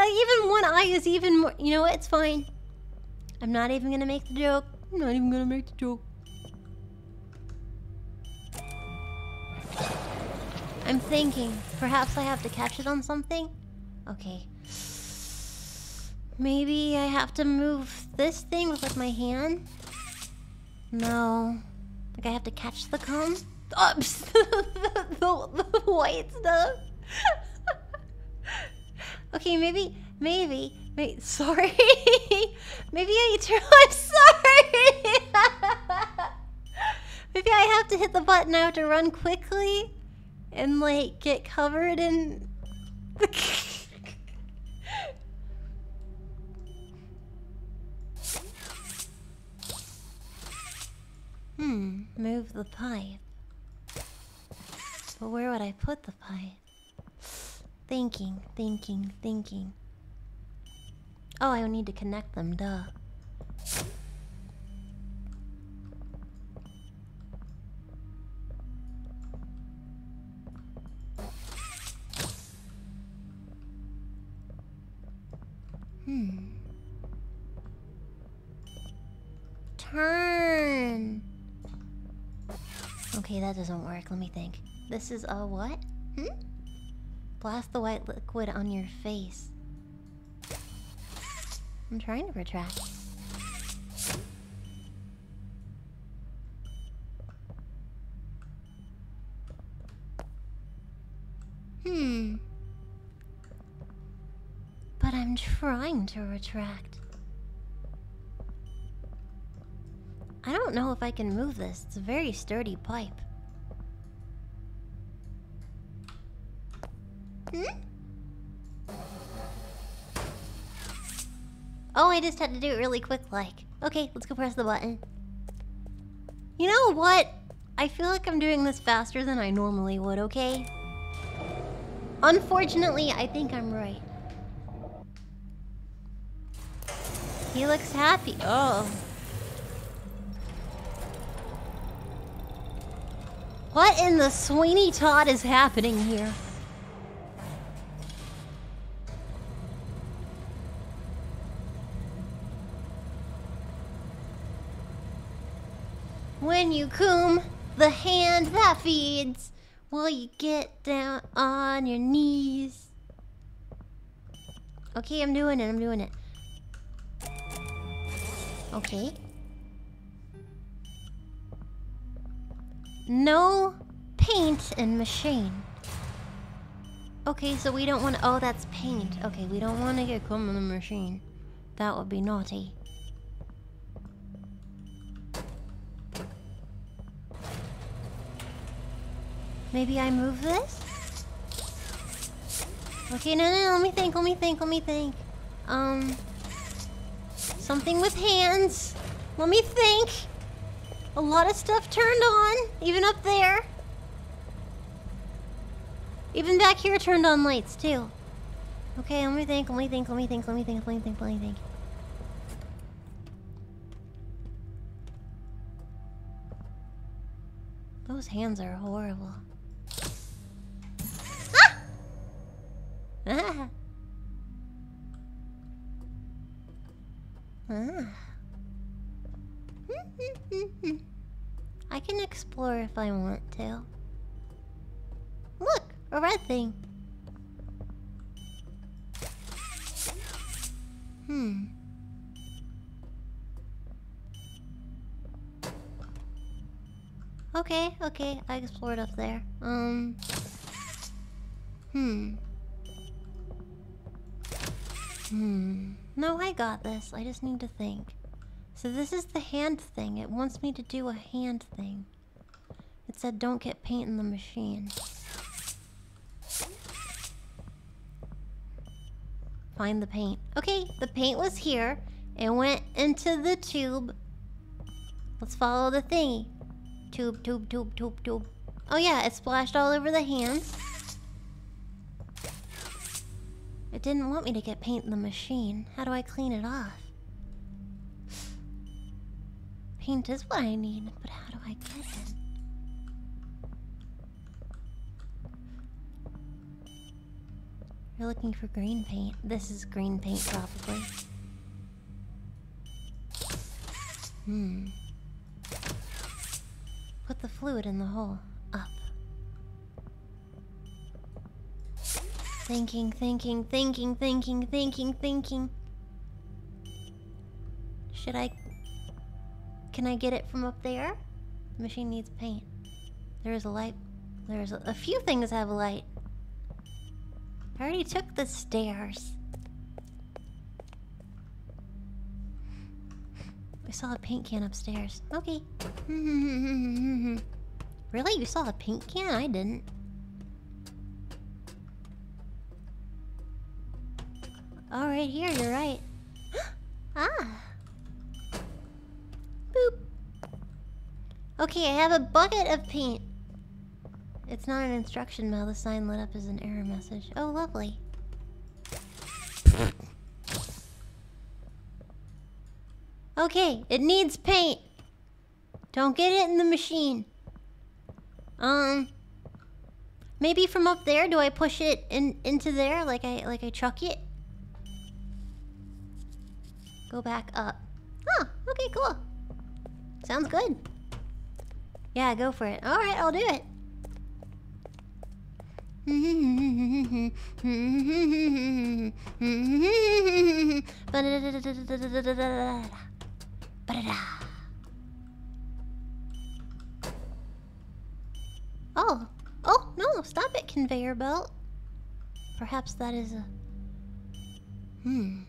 Even one eye is even more. You know what? It's fine. I'm not even gonna make the joke. I'm not even gonna make the joke. I'm thinking. Perhaps I have to catch it on something? Okay. Maybe I have to move this thing with like my hand? No. Like I have to catch the cum? Oops! the, the, the white stuff. okay, maybe, maybe, wait, sorry. maybe I turn, I'm sorry. maybe I have to hit the button, I have to run quickly. and like get covered in. hmm, move the pipe. But where would I put the pipe? Thinking, thinking, thinking. Oh, I need to connect them, duh. Hmm. Turn. Okay, that doesn't work. Let me think. This is a what? Hmm? Blast the white liquid on your face. I'm trying to retract. Hmm. But I'm trying to retract. I don't know if I can move this. It's a very sturdy pipe. Hmm? Oh, I just had to do it really quick like. Okay, let's go press the button. You know what? I feel like I'm doing this faster than I normally would, okay? Unfortunately, I think I'm right. He looks happy. Oh. What in the Sweeney Todd is happening here? When you coom, the hand that feeds, while you get down on your knees. Okay, I'm doing it, I'm doing it. Okay. No paint in machine. Okay, so we don't want to... Oh, that's paint. Okay, we don't want to get cum in the machine. That would be naughty. Maybe I move this? Okay, no, no, no, let me think, let me think, let me think. Um... Something with hands. Let me think. A lot of stuff turned on, even up there. Even back here turned on lights, too. Okay, let me think, let me think, let me think, let me think, let me think, let me think. Those hands are horrible. Ah! Ah. I can explore if I want to. Look, a red thing. Hmm. Okay, okay, I explored up there. Um. Hmm. Hmm. No, I got this. I just need to think. So this is the hand thing. It wants me to do a hand thing. It said don't get paint in the machine. Find the paint. Okay, the paint was here. It went into the tube. Let's follow the thingy. Tube, tube, tube, tube, tube. Oh yeah, it splashed all over the hands. It didn't want me to get paint in the machine. How do I clean it off? Paint is what I need, but how do I get it? You're looking for green paint. This is green paint, probably. Hmm. Put the fluid in the hole. Up. Thinking, thinking, thinking, thinking, thinking, thinking. Should I... Can I get it from up there? The machine needs paint. There is a light. There's a, a few things have a light. I already took the stairs. I saw a paint can upstairs. Okay. really? You saw a paint can? I didn't. Oh, right here, you're right. ah. Boop. Okay, I have a bucket of paint. It's not an instruction mail. The sign lit up as an error message. Oh, lovely. Okay, it needs paint. Don't get it in the machine. Um, maybe from up there. Do I push it in into there like I like I chuck it? Go back up. Huh. Okay. Cool. Sounds good. Yeah, go for it. All right, I'll do it. Oh, oh no! Stop it, conveyor belt. Perhaps that is a. Hmm.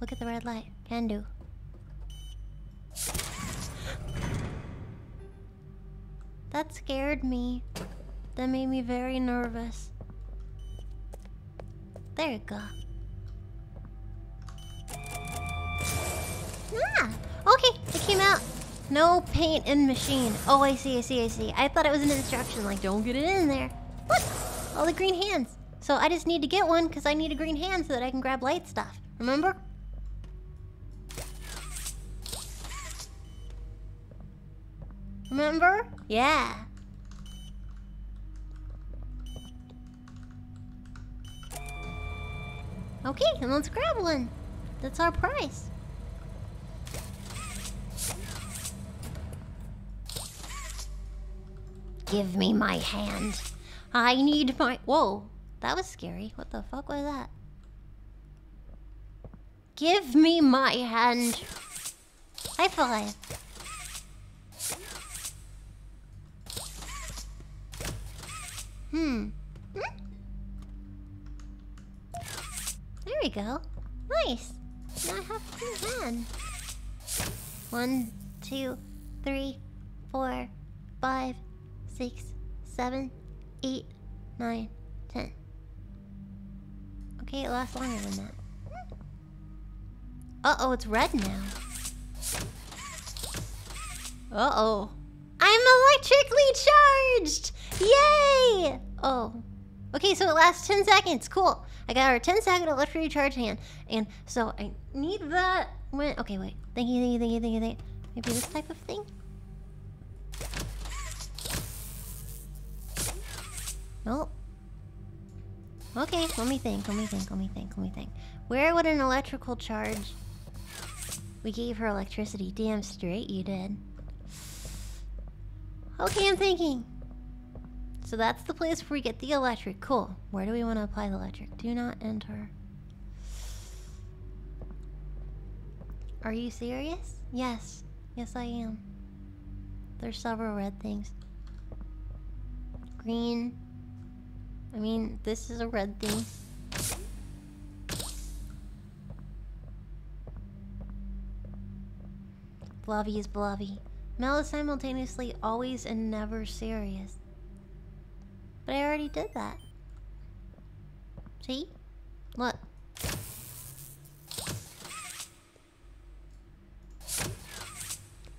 Look at the red light. Can do. That scared me. That made me very nervous. There you go. Ah! Okay, it came out. No paint in machine. Oh, I see, I see, I see. I thought it was an instruction, like, don't get it in there. What? All the green hands. So I just need to get one because I need a green hand so that I can grab light stuff. Remember? Remember? Yeah. Okay, and let's grab one. That's our price. Give me my hand. I need my... Whoa, that was scary. What the fuck was that? Give me my hand. High five. Hmm. hmm? There we go. Nice. Now I have two hands. One, two, three, four, five, six, seven, eight, nine, ten. Okay, it lasts longer than that. Uh-oh, it's red now. Uh-oh. I'm electrically charged! Yay! Oh. Okay, so it lasts 10 seconds. Cool. I got our 10 second electrically charged hand. And so I need that when... Okay, wait. Thank you, thank you, thank you, thank you, thank you. Maybe this type of thing? Nope. Okay, let me think, let me think, let me think, let me think. Where would an electrical charge... We gave her electricity. Damn straight you did. Okay, I'm thinking. So that's the place where we get the electric. Cool. Where do we want to apply the electric? Do not enter. Are you serious? Yes. Yes, I am. There's several red things. Green. I mean, this is a red thing. Blovey is Blovey. Mel is simultaneously always and never serious. But I already did that. See? Look.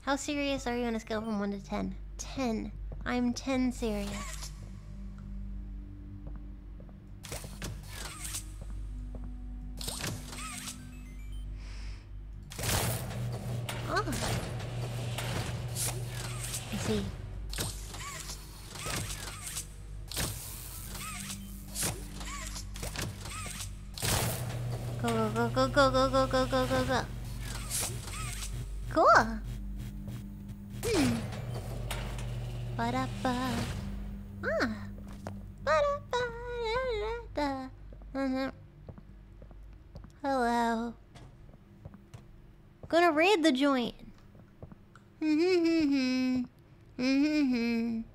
How serious are you on a scale from 1 to 10? 10. I'm 10 serious. The joint.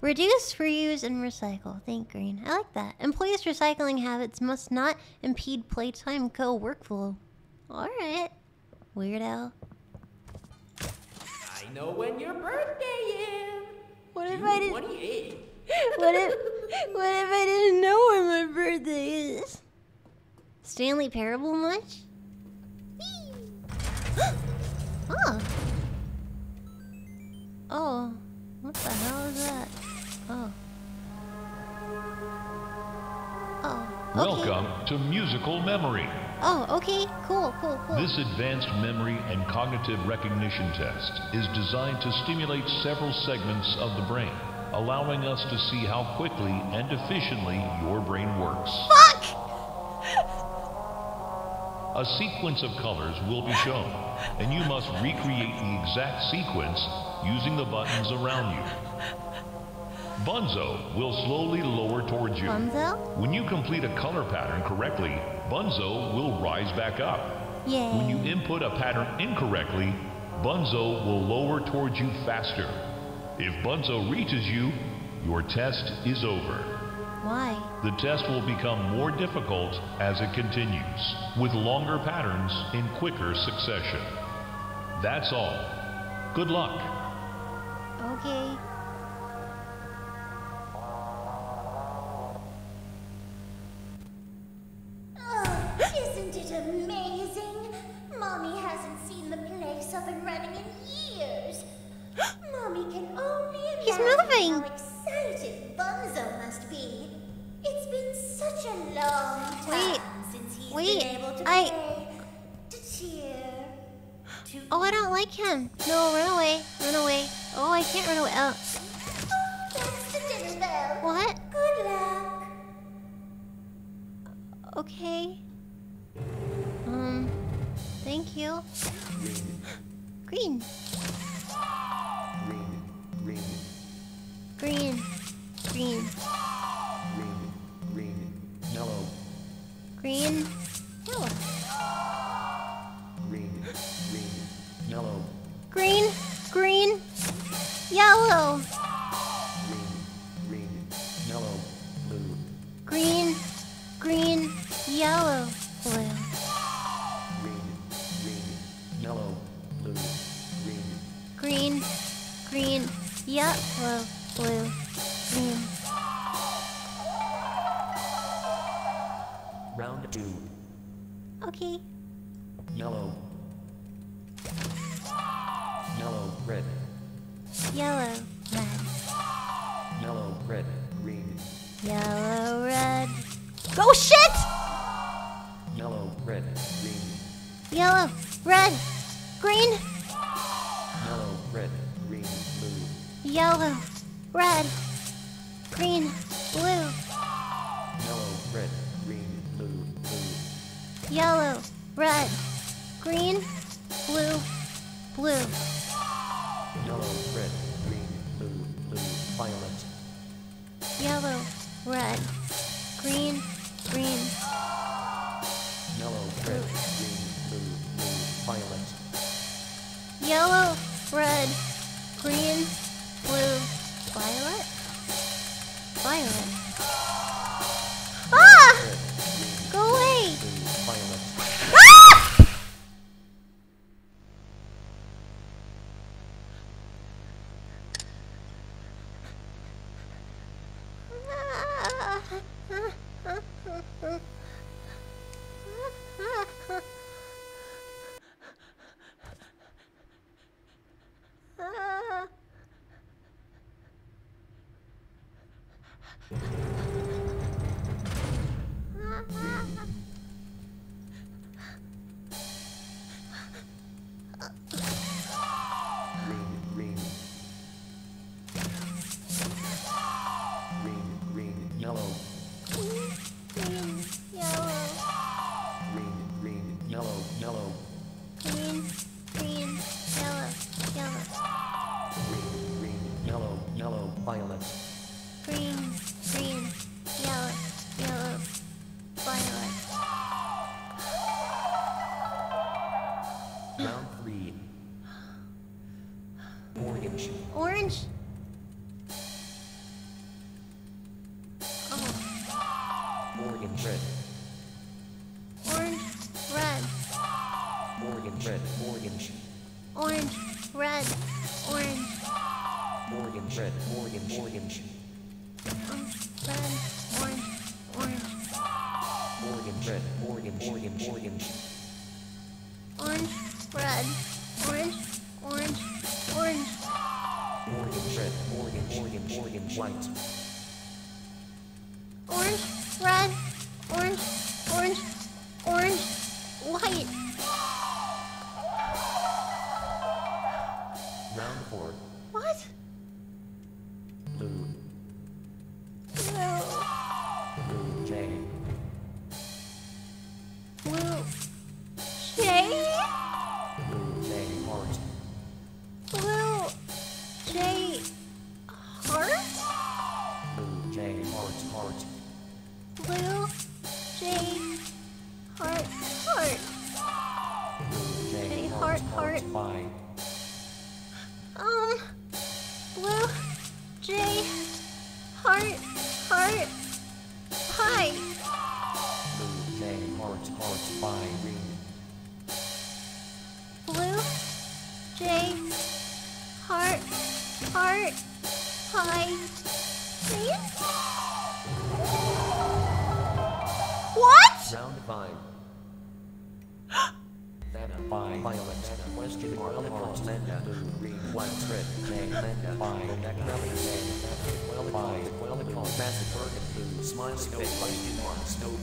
Reduce, reuse, and recycle. Think green. I like that. Employees' recycling habits must not impede playtime co workflow. Alright. Weirdo. I know when your birthday is. What if I did 28. What if what if I didn't know when my birthday is? Stanley Parable much? Oh. Oh. What the hell is that? Oh. Oh. Okay. Welcome to Musical Memory. Oh, okay. Cool, cool, cool. This advanced memory and cognitive recognition test is designed to stimulate several segments of the brain, allowing us to see how quickly and efficiently your brain works. Fuck! A sequence of colors will be shown, and you must recreate the exact sequence using the buttons around you. Bunzo will slowly lower towards you. Bunzo? When you complete a color pattern correctly, Bunzo will rise back up. Yeah. When you input a pattern incorrectly, Bunzo will lower towards you faster. If Bunzo reaches you, your test is over. Why? The test will become more difficult as it continues, with longer patterns in quicker succession. That's all. Good luck. Okay.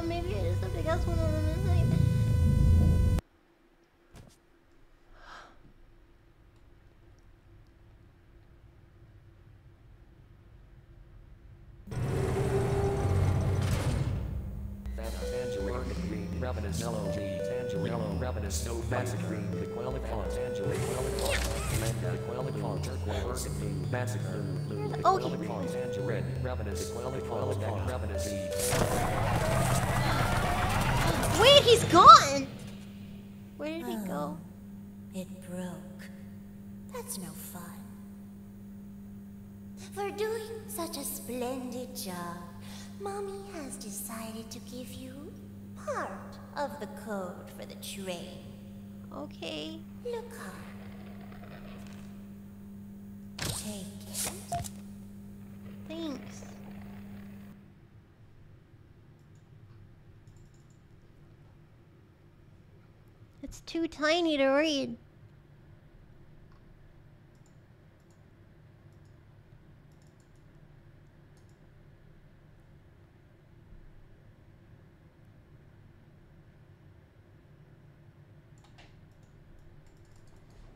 thought maybe I just have to guess one of them. and I- Vanna, Tangerine, Green, Ravenous, Tangerine, Yellow, Ravenous, Snow, Massic, Green, Qualicon, Tangerine, Qualicon, Amanda, Qualicon, Turquoise, Blue, Massic, Blue. Qualicon, Tangerine, Ravenous, Qualicon, Ravenous, Wait, he's gone! Where did he go? Oh, it broke. That's no fun. For doing such a splendid job, Mommy has decided to give you part of the code for the train. Okay. Look on. Take it. Thanks. It's too tiny to read.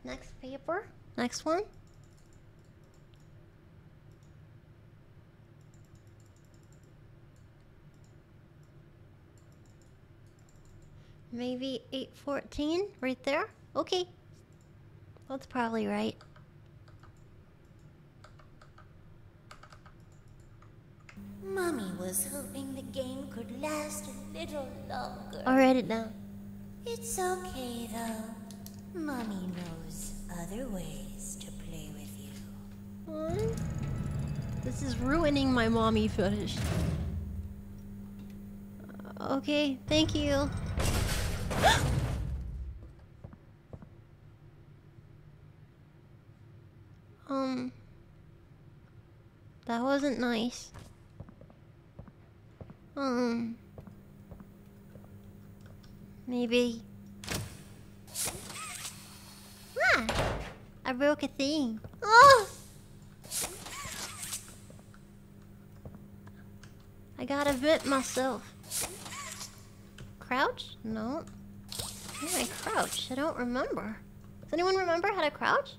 Next paper. Next one. Maybe 814 right there? Okay. That's probably right. Mommy was hoping the game could last a little longer. I'll write it down. It's okay though. Mommy knows other ways to play with you. What? This is ruining my mommy. Uh, Okay, thank you. um. That wasn't nice. Um. Maybe. Ah! I broke a thing. Oh! I gotta vent myself. Crouch? No. How do I crouch? I don't remember. Does anyone remember how to crouch?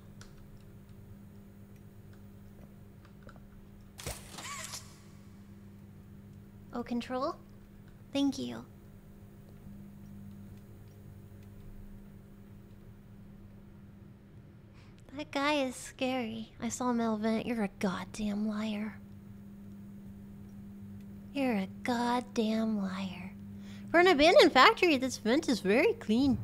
Oh, control? Thank you. That guy is scary. I saw Mel vent. You're a goddamn liar. You're a goddamn liar. For an abandoned factory, this vent is very clean.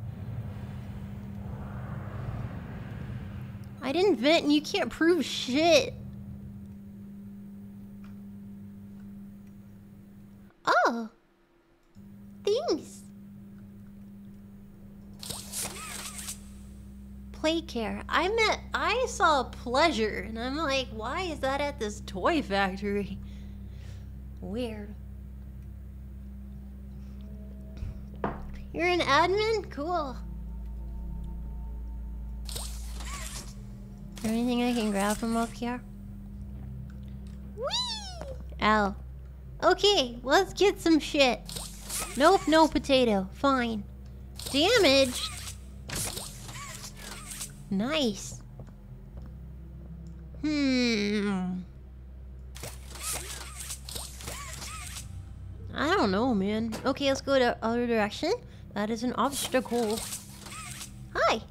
I didn't vent and you can't prove shit. Oh. Thanks. Play care. I met I saw pleasure and I'm like, why is that at this toy factory? Weird. You're an admin? Cool. Is there anything I can grab from up here? Whee! Ow. Okay, let's get some shit. Nope, no potato. Fine. Damaged. Nice. Hmm. I don't know, man. Okay, let's go the other direction. That is an obstacle. Hi.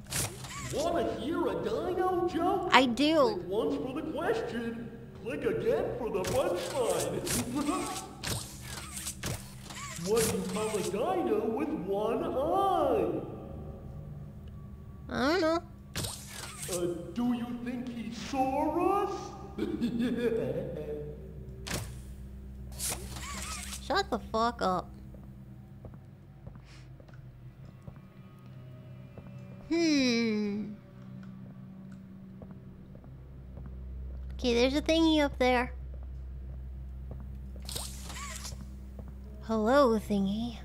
Wanna hear a dino joke? I do. Click once for the question. Click again for the punchline. what do you call a dino with one eye? I don't know. Uh, do you think he saw us? Shut the fuck up. Hmm. Okay, there's a thingy up there. Hello, thingy.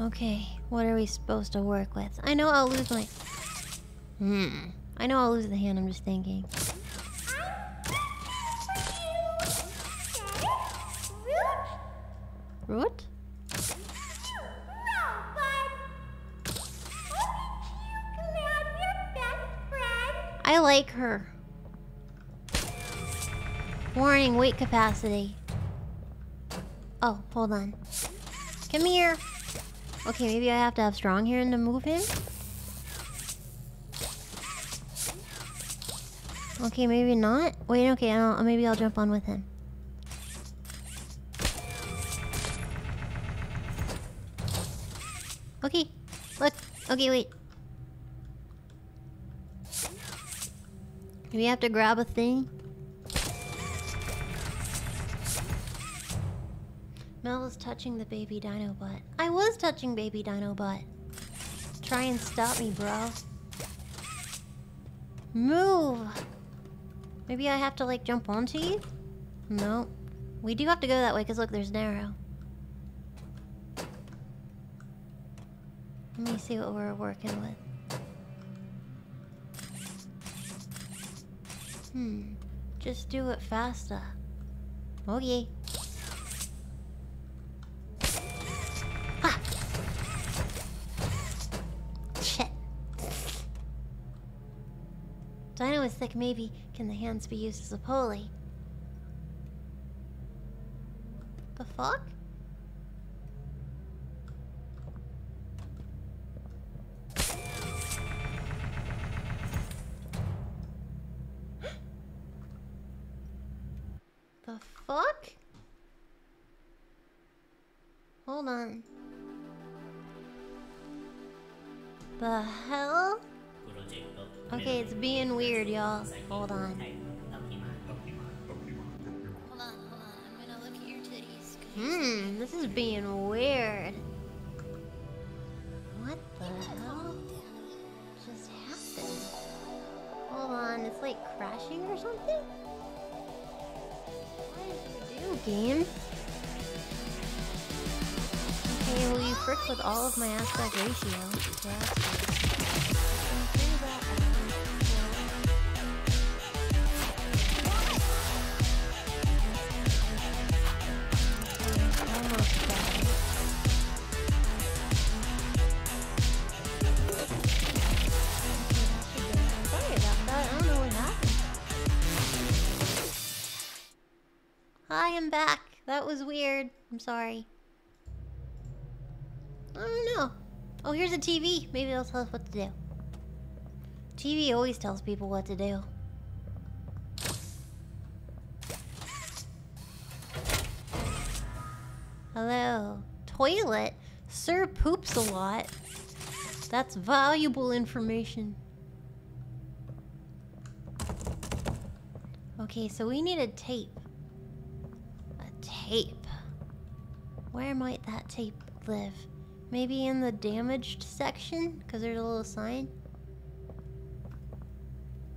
Okay, what are we supposed to work with? I know I'll lose my... Hmm. I know I'll lose the hand, I'm just thinking. Root? Like her. Warning, weight capacity. Oh, hold on. Come here. Okay, maybe I have to have strong hearing to move him. Okay, maybe not. Wait, okay, I'll, maybe I'll jump on with him. Okay, look. Okay, wait. We have to grab a thing? Mel was touching the baby dino butt. I was touching baby dino butt. Try and stop me, bro. Move! Maybe I have to, like, jump onto you? No. We do have to go that way, because look, there's an arrow. Let me see what we're working with. Hmm. Just do it faster. Okay. Shit. Dino is thick, maybe. Can the hands be used as a pulley? The fuck? Hold on. The hell? Okay, it's being weird, y'all. Hold on. Hmm, this is being weird. What the hell just happened? Hold on, it's like crashing or something? What did you do, game? Okay, well you frick with all of my aspect ratio. I I'm back. That was weird. I'm sorry. I don't know. Oh, here's a TV. Maybe it'll tell us what to do. TV always tells people what to do. Hello. Toilet? Sir poops a lot. That's valuable information. Okay, so we need a tape. A tape. Where might that tape live? Maybe in the damaged section? Because there's a little sign?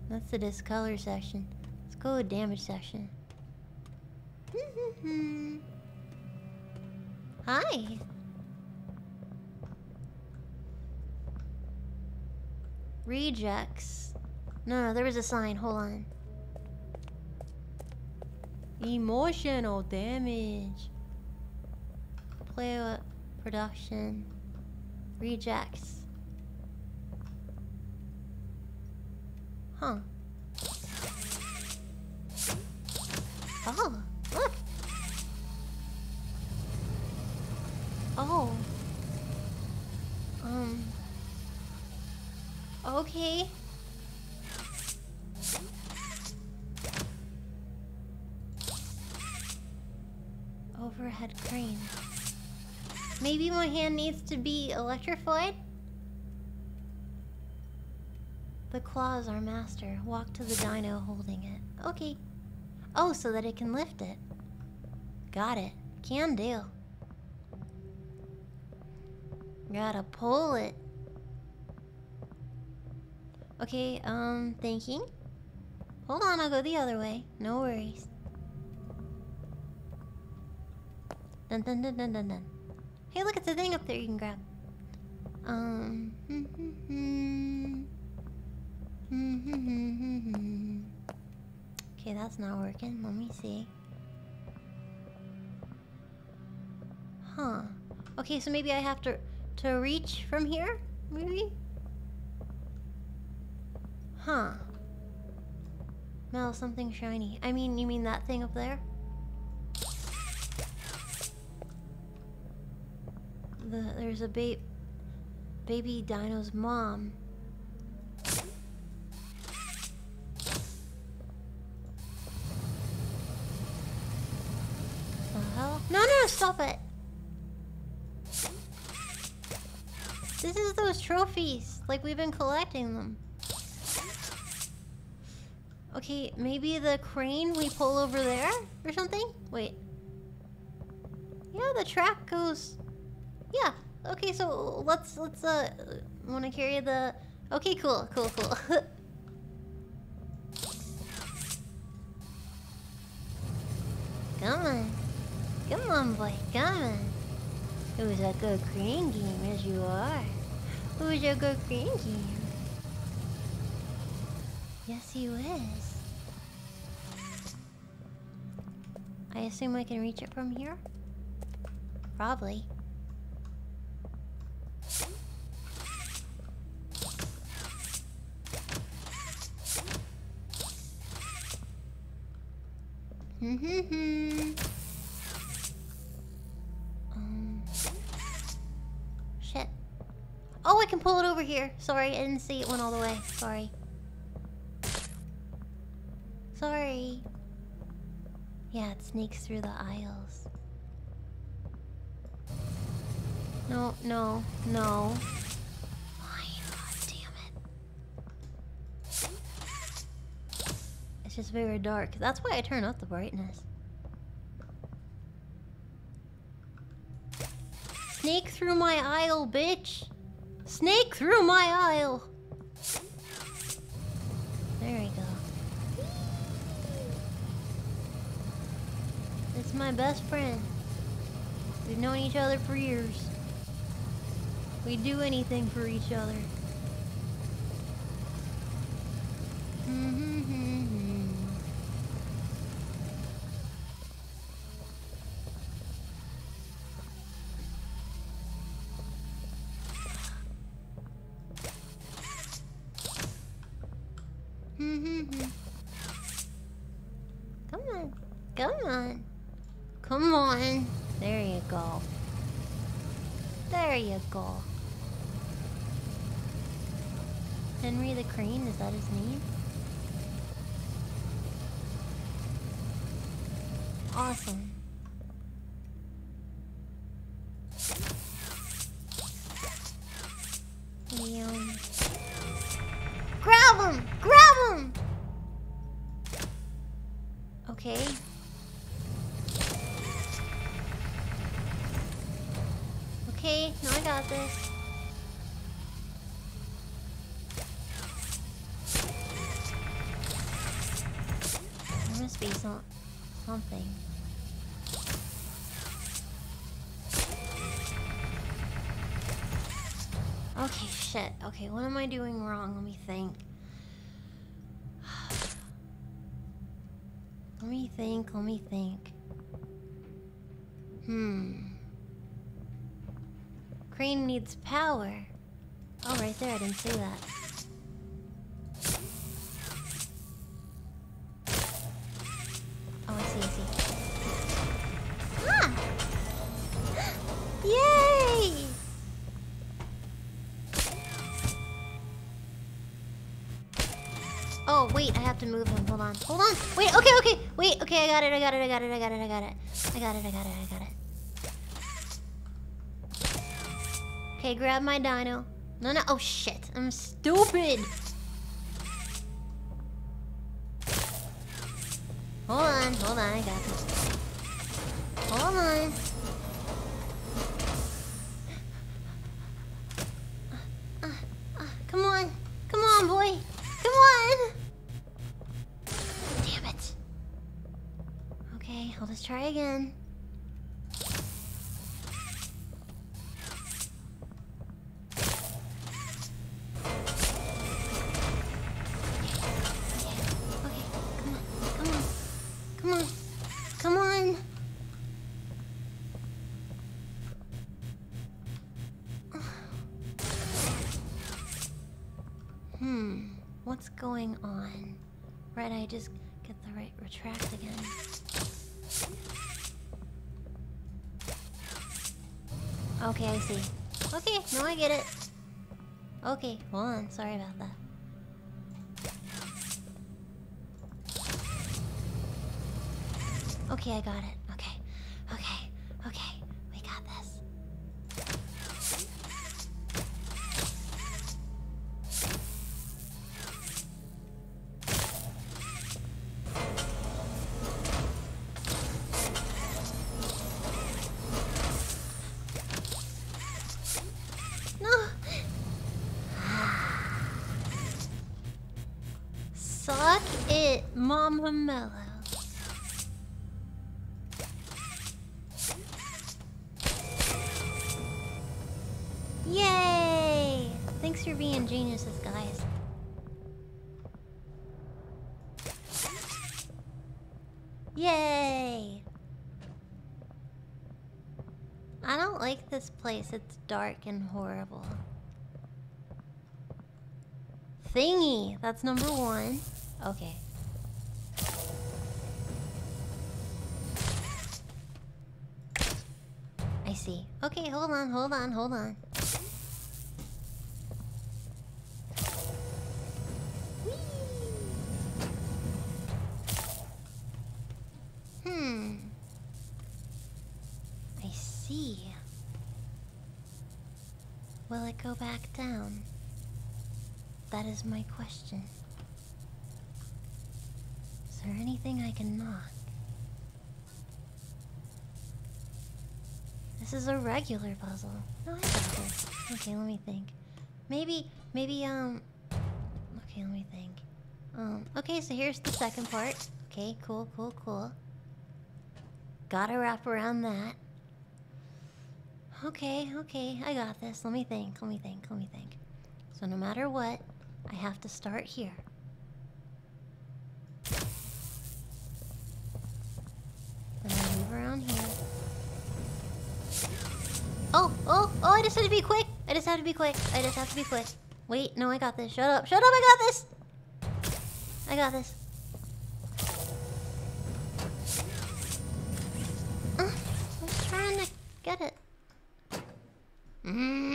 That's the discolor section. Let's go with damage section. Hi. Rejects. No, no, there was a sign. Hold on. Emotional damage. Play with production. Rejects. Huh. Oh, look. Oh. Um. Okay. Overhead crane. Maybe my hand needs to be electrified? The claws are master. Walk to the dino holding it. Okay. Oh, so that it can lift it. Got it. Can do. Gotta pull it. Okay, um, thinking. Hold on, I'll go the other way. No worries. Dun dun dun dun dun dun. Hey, look, it's a thing up there you can grab. Um. okay, that's not working. Let me see. Huh. Okay, so maybe I have to to reach from here? Maybe? Huh. Smell something shiny. I mean, you mean that thing up there? The, there's a ba baby dino's mom. No, no, stop it! This is those trophies. Like, we've been collecting them. Okay, maybe the crane we pull over there or something? Wait. Yeah, the track goes... Yeah. Okay, so let's, let's, uh... Want to carry the... Okay, cool, cool, cool. come on. Come on, boy, come on. Who's a good crane game as you are? Who's a good crane game? Yes, he is. I assume I can reach it from here? Probably. Um. Shit. Oh, I can pull it over here. Sorry, I didn't see it went all the way. Sorry. Sorry. Yeah, it sneaks through the aisles. No, no, no. It's just very dark. That's why I turn up the brightness. Snake through my aisle, bitch! Snake through my aisle! There we go. It's my best friend. We've known each other for years. We do anything for each other. Come on. Come on. Come on. There you go. There you go. Henry the Crane, is that his name? Awesome. We, um, grab him! Grab him! Okay. Okay, no, I got this. What am I doing wrong? Let me think. Let me think, let me think. Hmm. Crane needs power. Oh, right there, I didn't see that. Hold on. Wait, okay, okay. Wait, okay, I got it, I got it, I got it, I got it, I got it. I got it, I got it, I got it. Okay, grab my dino. No, no. Oh, shit. I'm stupid. The again. Okay, I see. Okay, no, I get it. Okay, hold on, sorry about that. Okay, I got it. Yay! I don't like this place. It's dark and horrible. Thingy! That's number one. Okay. I see. Okay, hold on, hold on, hold on. Back down? That is my question. Is there anything I can knock? This is a regular puzzle. No, I got this. Okay, let me think. Maybe, maybe, um... Okay, let me think. Um, okay, so here's the second part. Okay, cool, cool, cool. Gotta wrap around that. Okay, okay, I got this. Let me think, let me think, let me think. So no matter what, I have to start here. Then I move around here. Oh, oh, oh, I just had to be quick. I just have to be quick. I just have to be quick. Wait, no, I got this. Shut up. Shut up, I got this. I got this. Uh, I was trying to get it. Mm.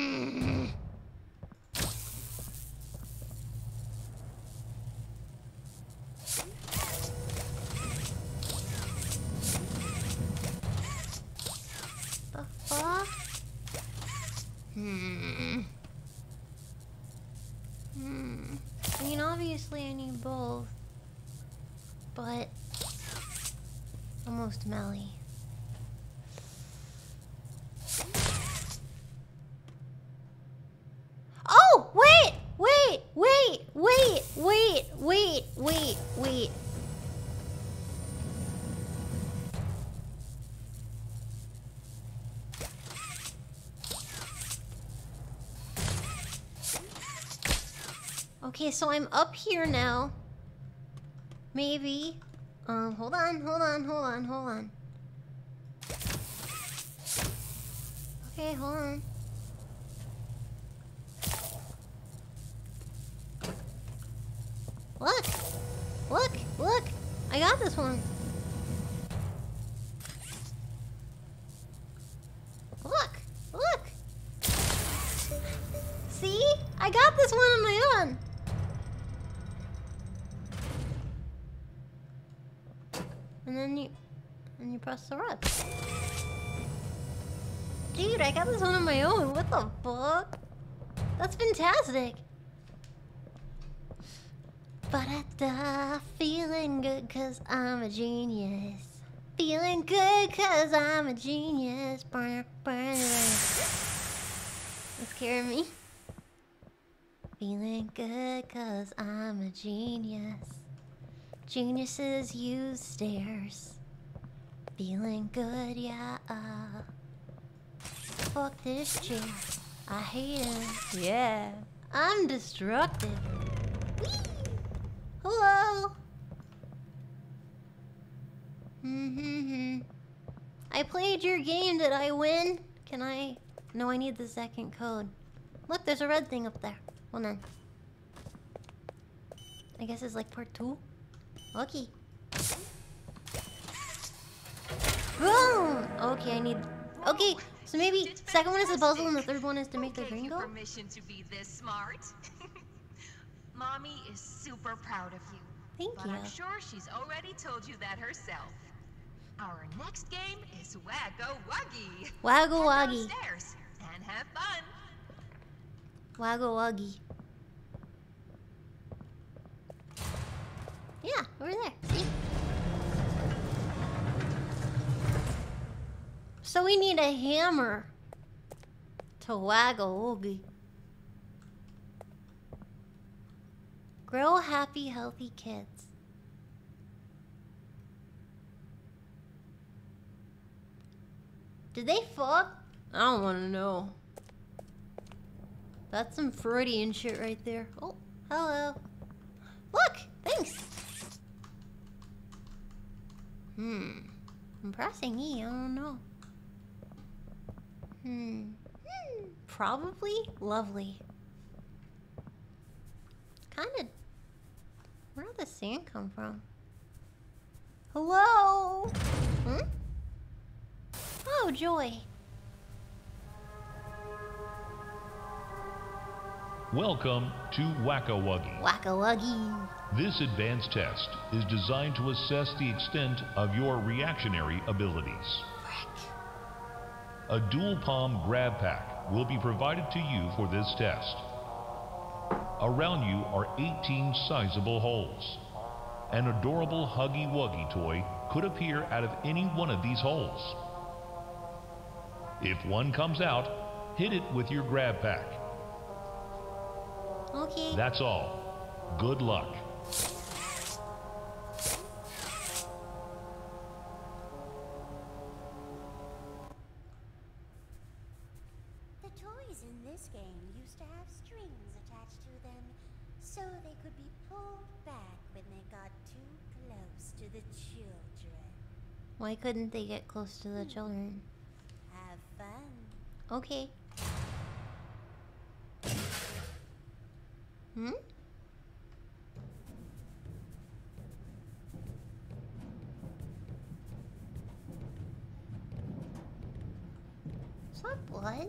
Okay, so I'm up here now. Maybe. Um, hold on, hold on, hold on, hold on. Okay, hold on. Look! Look! Look! I got this one! Dude, I got this one on my own. What the fuck? That's fantastic. Ba-da-da, feeling good cause I'm a genius. Feeling good cause I'm a genius. Burn, burn, scaring me. Feeling good cause I'm a genius. Geniuses use stairs. Feeling good, yeah. Fuck this chair. I hate it. Yeah. I'm destructive. Whee! Hello. Mm-hmm. I played your game. Did I win? Can I? No, I need the second code. Look, there's a red thing up there. Hold on. I guess it's like part two. Okay. Boom! Okay, I need. Okay, so maybe second one is the puzzle and the third one is to make the Who gave green you go. permission to be this smart? Mommy is super proud of you. Thank but you. I'm sure she's already told you that herself. Our next game is Wacko Wuggy. Waggy. downstairs and have fun. Waggle wuggy. Yeah, over there. See? So we need a hammer to waggle Oogie. Grow happy, healthy kids. Did they fuck? I don't want to know. That's some Freudian shit right there. Oh, hello. Look, thanks. Hmm. I'm pressing E, I don't know. Hmm. Hmm. Probably lovely. Kinda. Where did the sand come from? Hello? Hmm? Oh, joy. Welcome to Whack-A-Wuggy. Wacka wuggy. This advanced test is designed to assess the extent of your reactionary abilities. A dual palm grab pack will be provided to you for this test. Around you are 18 sizable holes. An adorable Huggy Wuggy toy could appear out of any one of these holes. If one comes out, hit it with your grab pack. Okay. That's all. Good luck. Couldn't they get close to the children? Have fun. Okay. Hmm? Is that blood?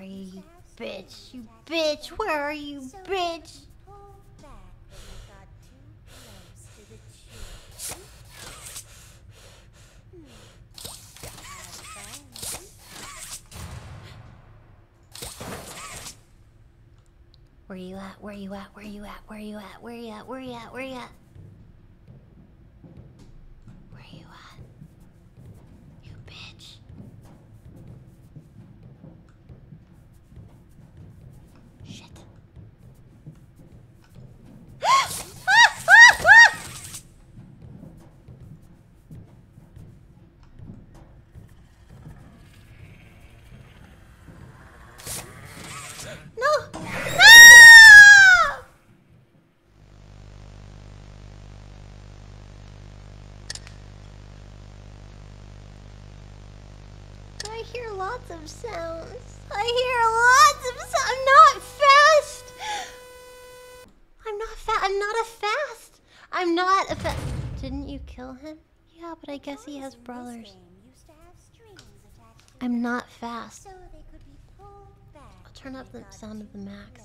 are you, you bitch? You bitch, where are you, bitch? Where you at? Where you at? Where you at? Where you at? Where you at? Where you at? Where you at? Lots of sounds. I hear lots of sounds. I'm not fast. I'm not fast. I'm not a fast. I'm not a fast. Didn't you kill him? Yeah, but I guess he has Toys in this brothers. game used to have strings attached to I'm not fast. so they could be pulled back I'll turn up the sound of the max.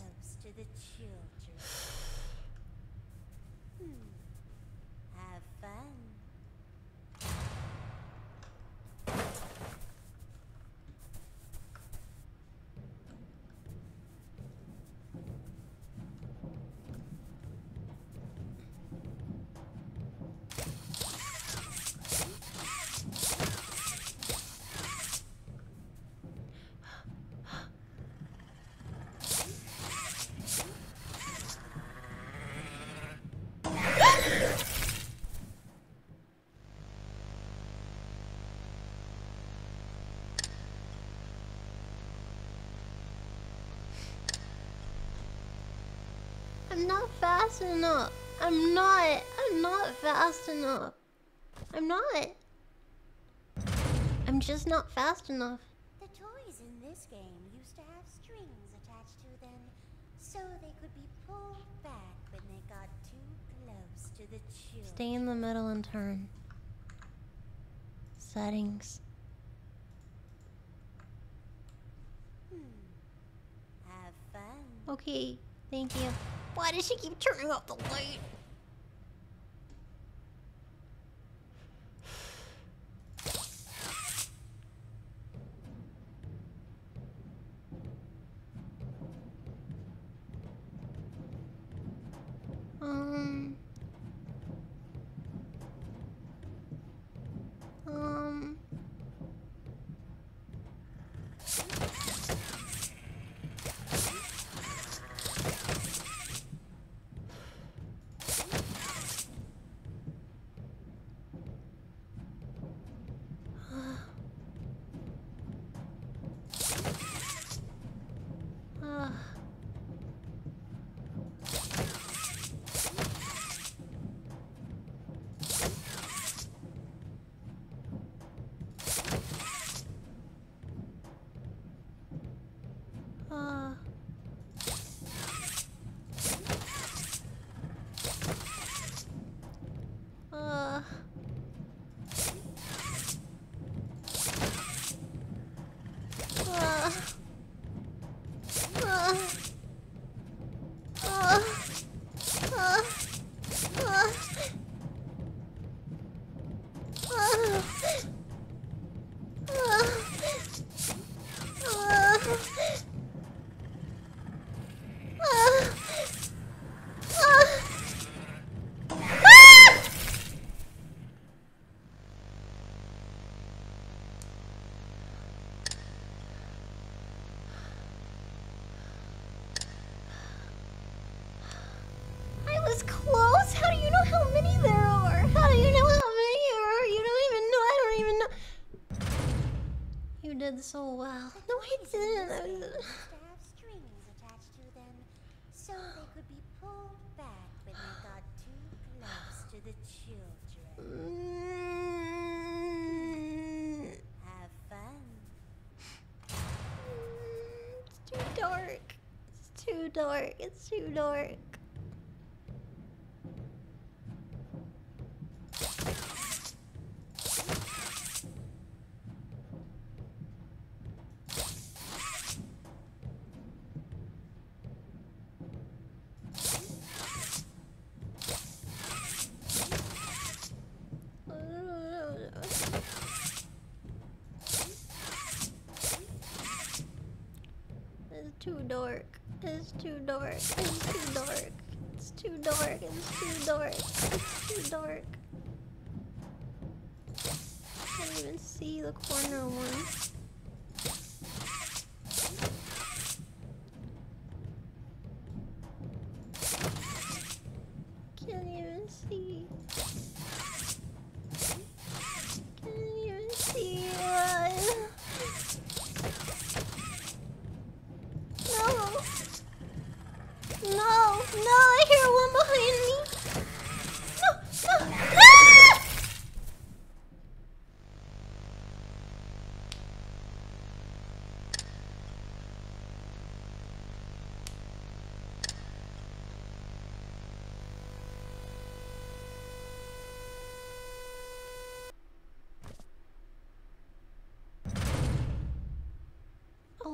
Fast enough. I'm not. I'm not fast enough. I'm not. I'm just not fast enough. The toys in this game used to have strings attached to them, so they could be pulled back when they got too close to the children. Stay in the middle and turn. Settings. Hmm. Have fun. Okay, thank you. Why does she keep turning off the light? Um. You did so well. No, I didn't. this I game was- used to have strings attached to them, so they could be pulled back when they got too close to the children. Have fun. It's too dark. It's too dark. It's too dark. Too dark. It's too dark. It's too dark. It's too dark. It's too dark. It's too dark. I can't even see the corner one.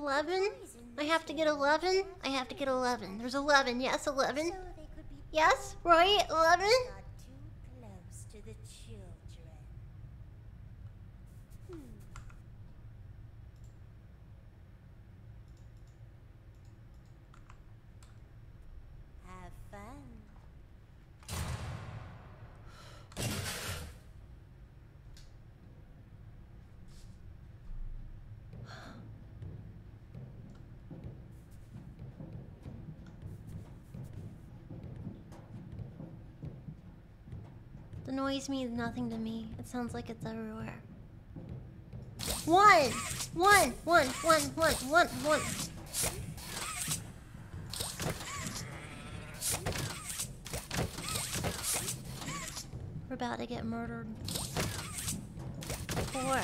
11? I have to get 11? I have to get 11. There's 11. Yes, 11. Yes, right? 11? Means nothing to me. It sounds like it's everywhere. One! One! One! One! One! One! One! We're about to get murdered. Four.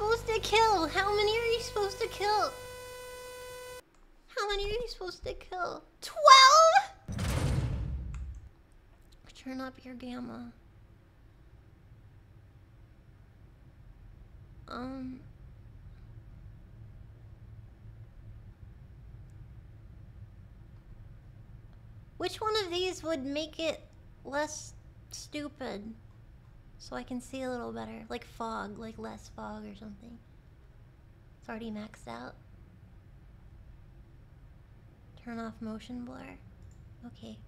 Supposed to kill? How many are you supposed to kill? How many are you supposed to kill? Twelve? Turn up your gamma. Um. Which one of these would make it less stupid? so I can see a little better. Like fog, like less fog or something. It's already maxed out. Turn off motion blur. Okay.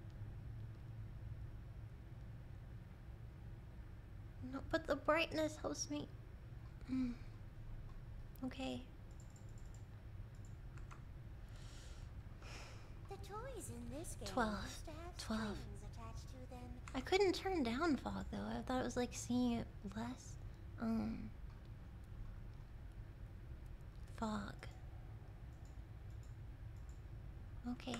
No, but the brightness helps me. Mm. Okay. The toys in this game 12 12 I couldn't turn down fog though. I thought it was like seeing it less. Um. Fog. Okay.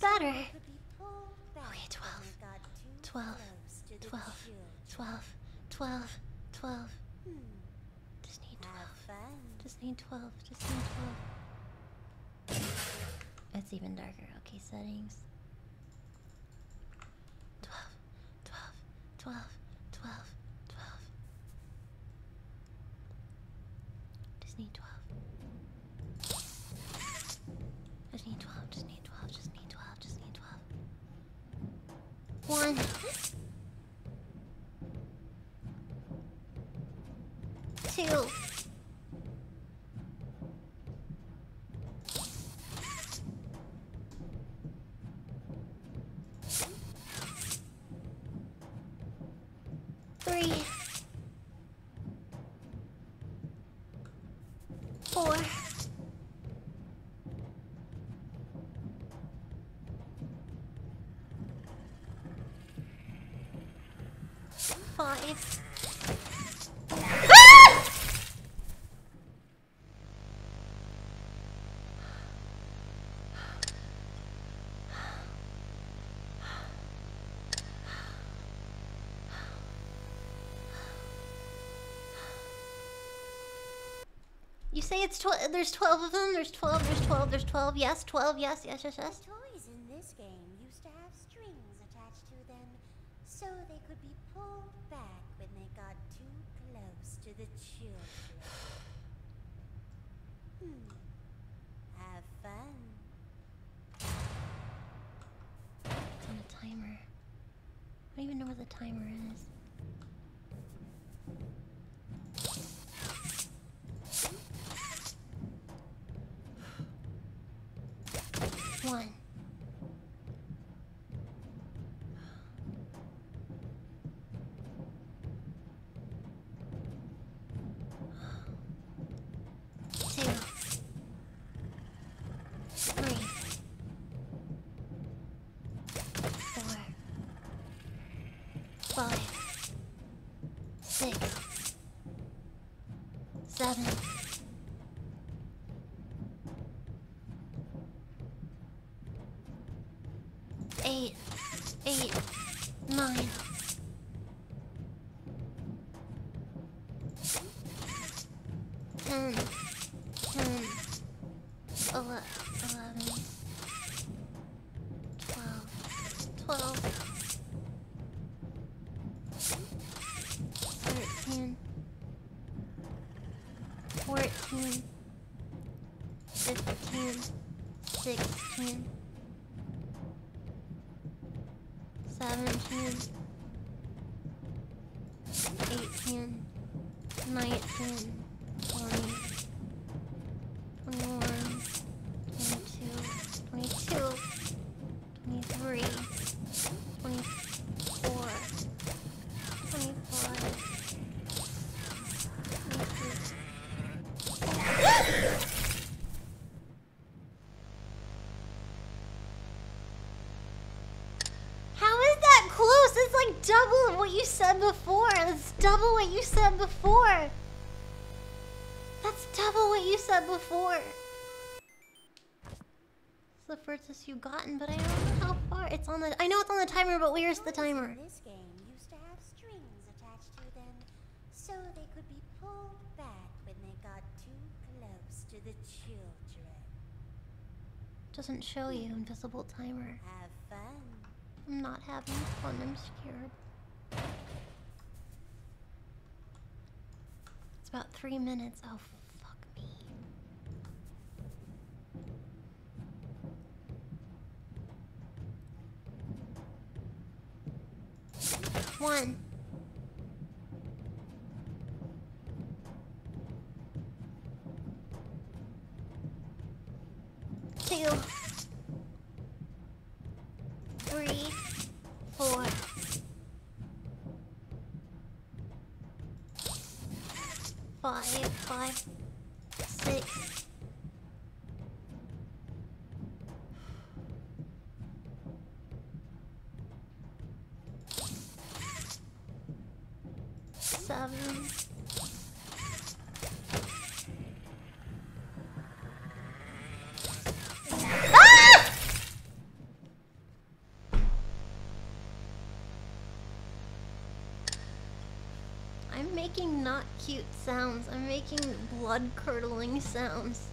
Better. They could be pulled back Okay, 12, they got too 12, close to the 12, 12, 12, 12. Hmm. Just need 12. Just need 12. Just need 12. It's even darker. Okay, settings. 12, 12, 12, 12, 12. Just need 12. Just need 12, just need 12, just need 12, just need 12. One. Two. Say it's 12. There's 12 of them. There's 12. There's 12. There's 12. Yes, 12. Yes, yes, yes, yes. Toys in this game used to have strings attached to them so they could be pulled back when they got too close to the children. Hmm. Have fun. It's on a timer. I don't even know what the timer is. Nine. Seventeen. Eighteen. Double what you said before. That's double what you said before. That's double what you said before. It's the furthest you've gotten, but I don't know how far. It's on the. I know it's on the timer, but where's the timer? This game used to have strings attached to them so they could be pulled back when they got too close to the children. Doesn't show you invisible timer. I'm not having fun. I'm scared. It's about three minutes. Oh, fuck me. One. Five. Five. Six. Seven. Ah! I'm making not cute sounds. I'm making blood curdling sounds.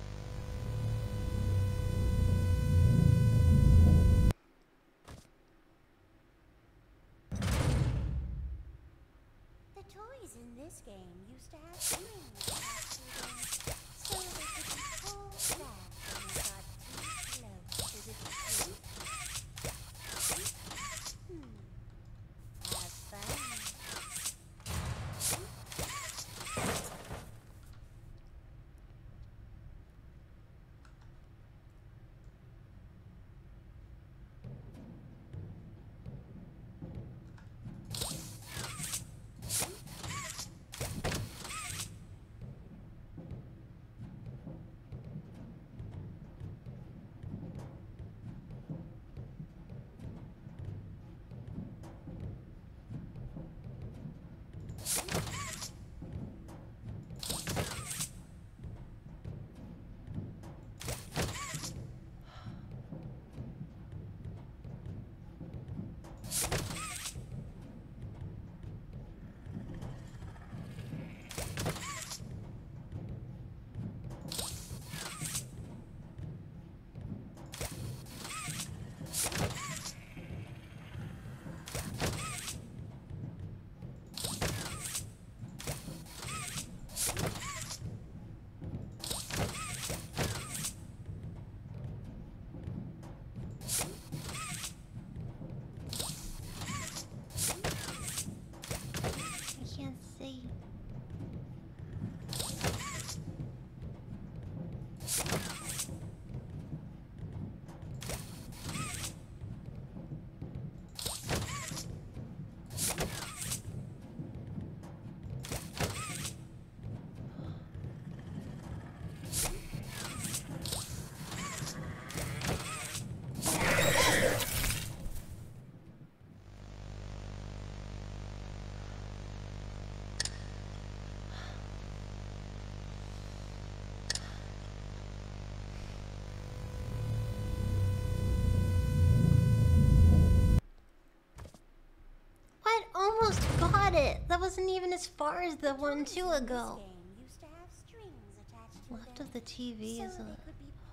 That wasn't even as far as the one two ago. Used to have strings attached to Left of the TV is a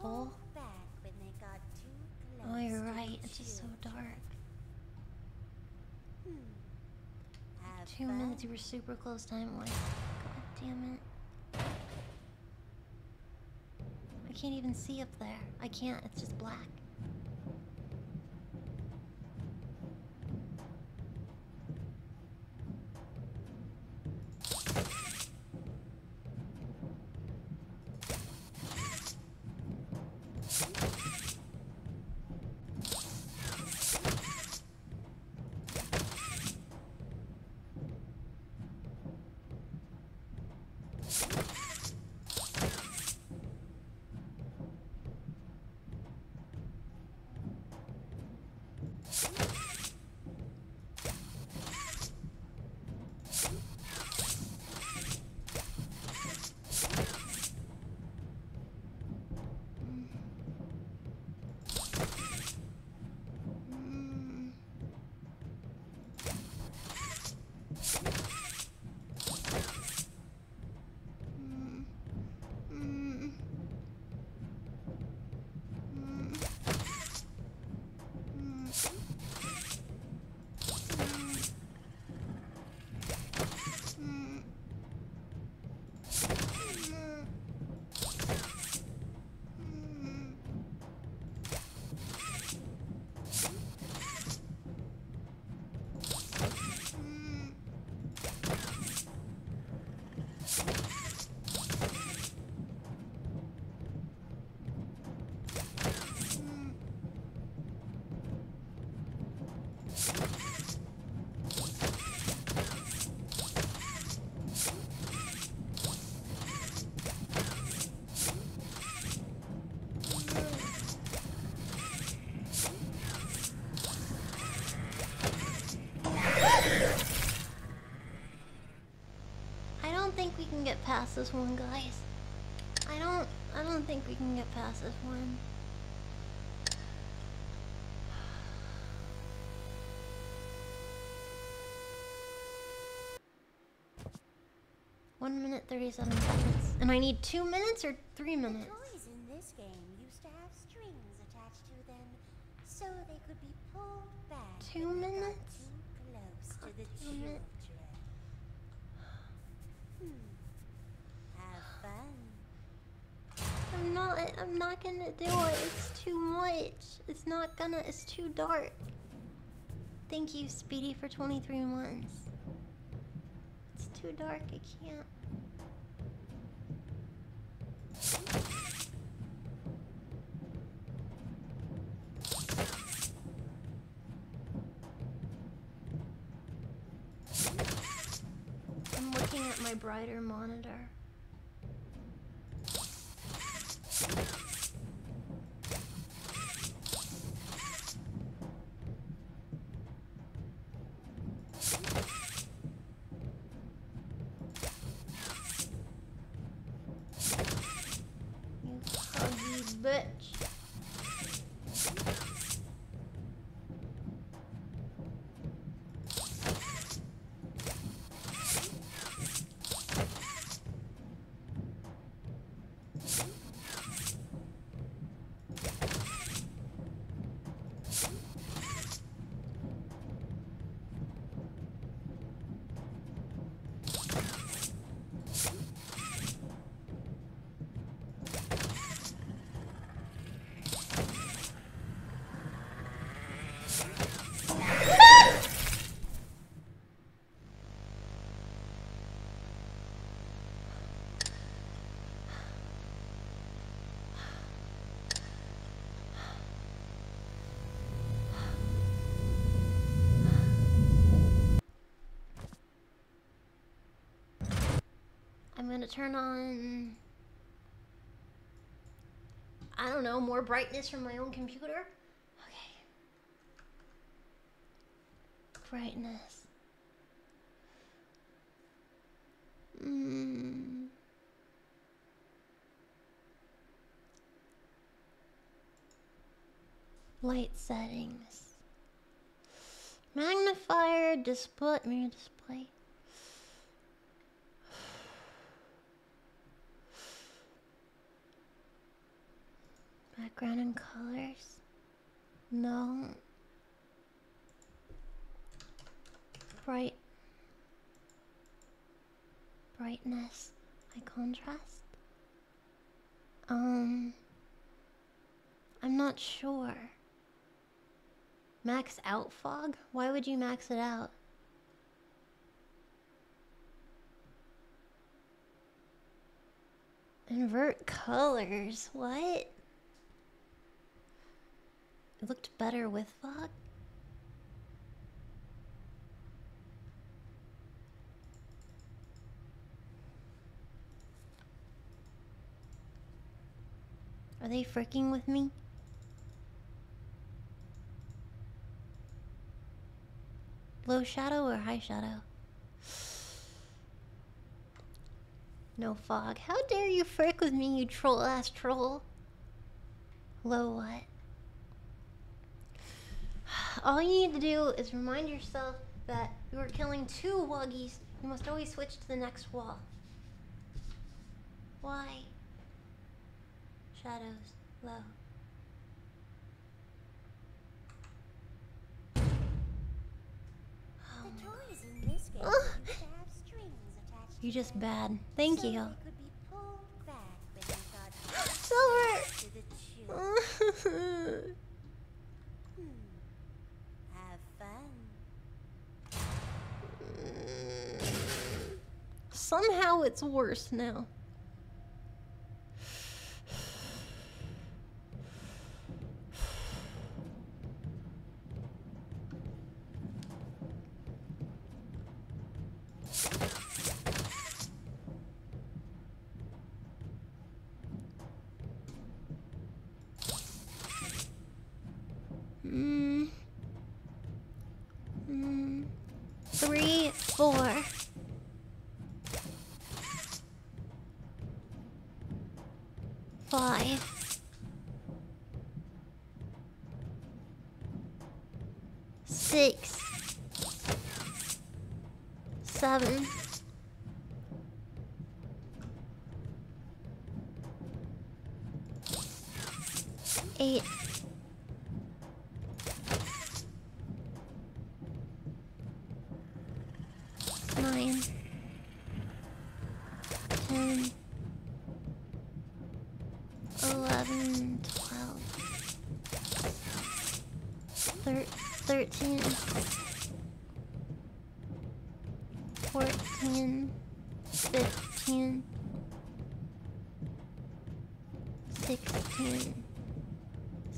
hole. back when they got too close Oh, you're right. It's just so dark. Hmm. Two minutes. You were super close time wise. God damn it. I can't even see up there. I can't. It's just black. Past this one, guys. I don't I don't think we can get past this one. One minute thirty-seven seconds. And I need two minutes or three The minutes? toys in this game used to have strings attached to them, so they could be pulled back. Two when they got minutes? Too close God to the damn children. it. Hmm. Have fun. I'm not I'm not gonna do it. It's too much. It's not gonna it's too dark. Thank you, Speedy, for 23 months. It's too dark, I can't. I'm looking at my brighter monitor. Thank you. Gonna turn on. I don't know, more brightness from my own computer. Okay. Brightness. Mm. Light settings. Magnifier, display, mirror display. Background and colors. No. Bright. Brightness. High contrast. Um. I'm not sure. Max out fog? Why would you max it out? Invert colors. What? It looked better with fog. Are they freaking with me? Low shadow or high shadow? No fog. How dare you frick with me, you troll ass troll? Low what? All you need to do is remind yourself that you are killing two wuggies. You must always switch to the next wall. Why? Shadows. Low. The oh toys in this game Ugh. used to have strings attached You to just bad. Thank so you. they could be pulled back when you got Silver! to the children. Hmm. Have fun. Somehow it's worse now.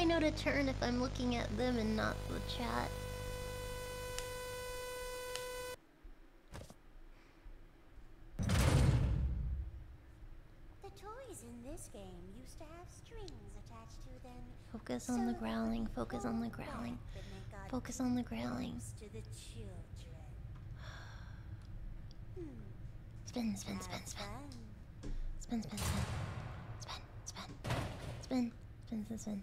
I know to turn if I'm looking at them and not the chat? The toys in this game used to have strings attached to them. Focus on the growling, focus on the growling. when they got Focus on the growling. close to the children. Hmm. Spin, spin, spin, spin. Spin, spin, spin. Spin, spin. Spin, spin, spin, spin. Spin. Spin.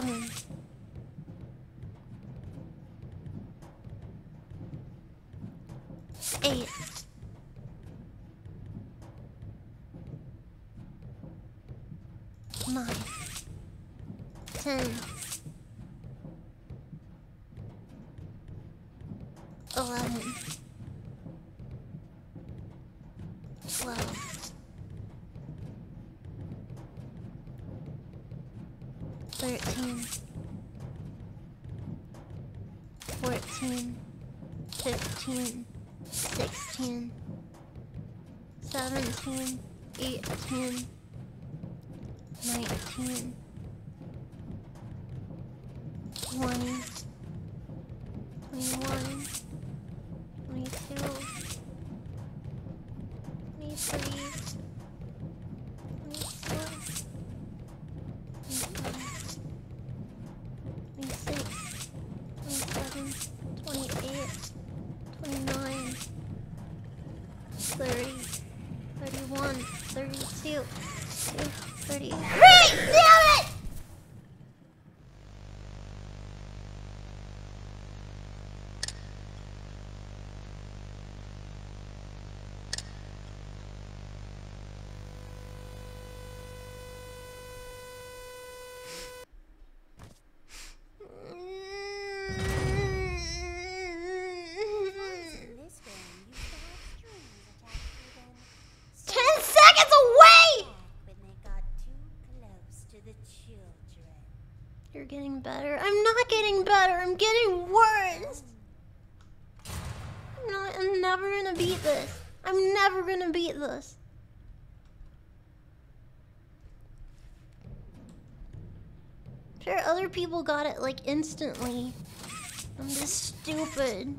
Six. Never gonna beat this. I'm Sure, other people got it like instantly. I'm just stupid.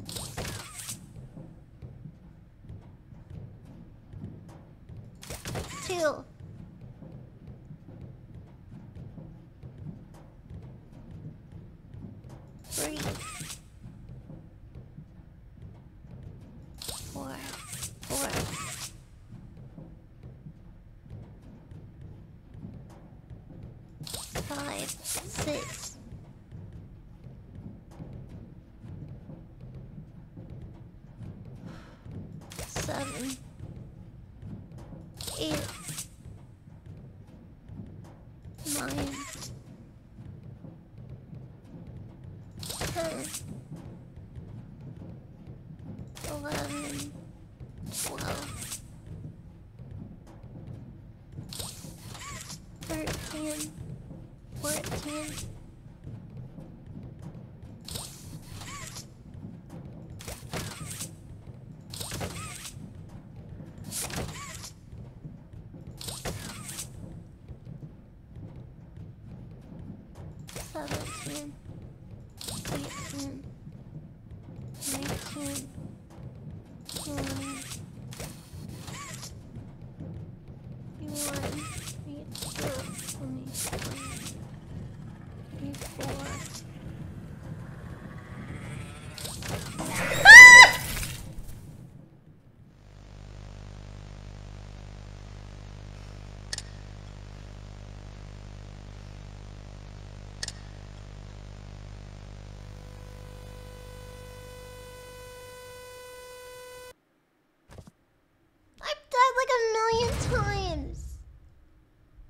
Like a million times.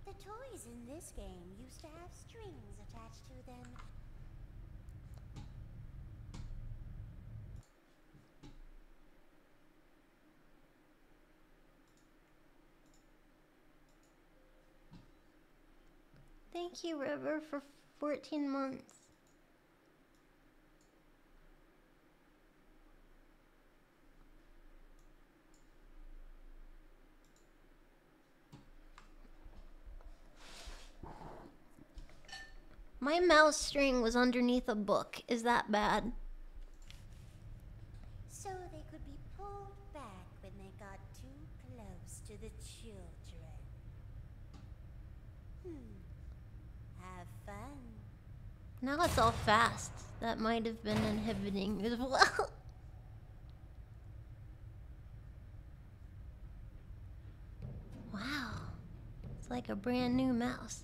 The toys in this game used to have strings attached to them. Thank you, River, for 14 months. My mouse string was underneath a book. Is that bad? So they could be pulled back when they got too close to the children. Hmm. Have fun. Now it's all fast. That might have been inhibiting as well. wow. It's like a brand new mouse.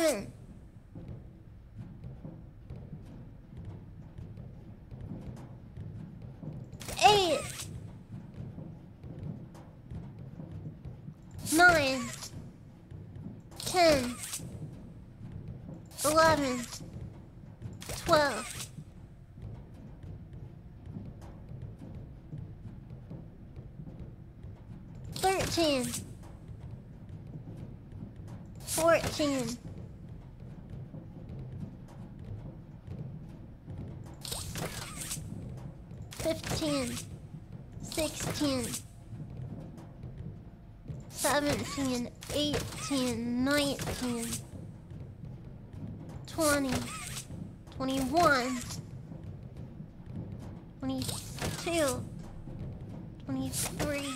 haven't. 20, 21, 22, 23,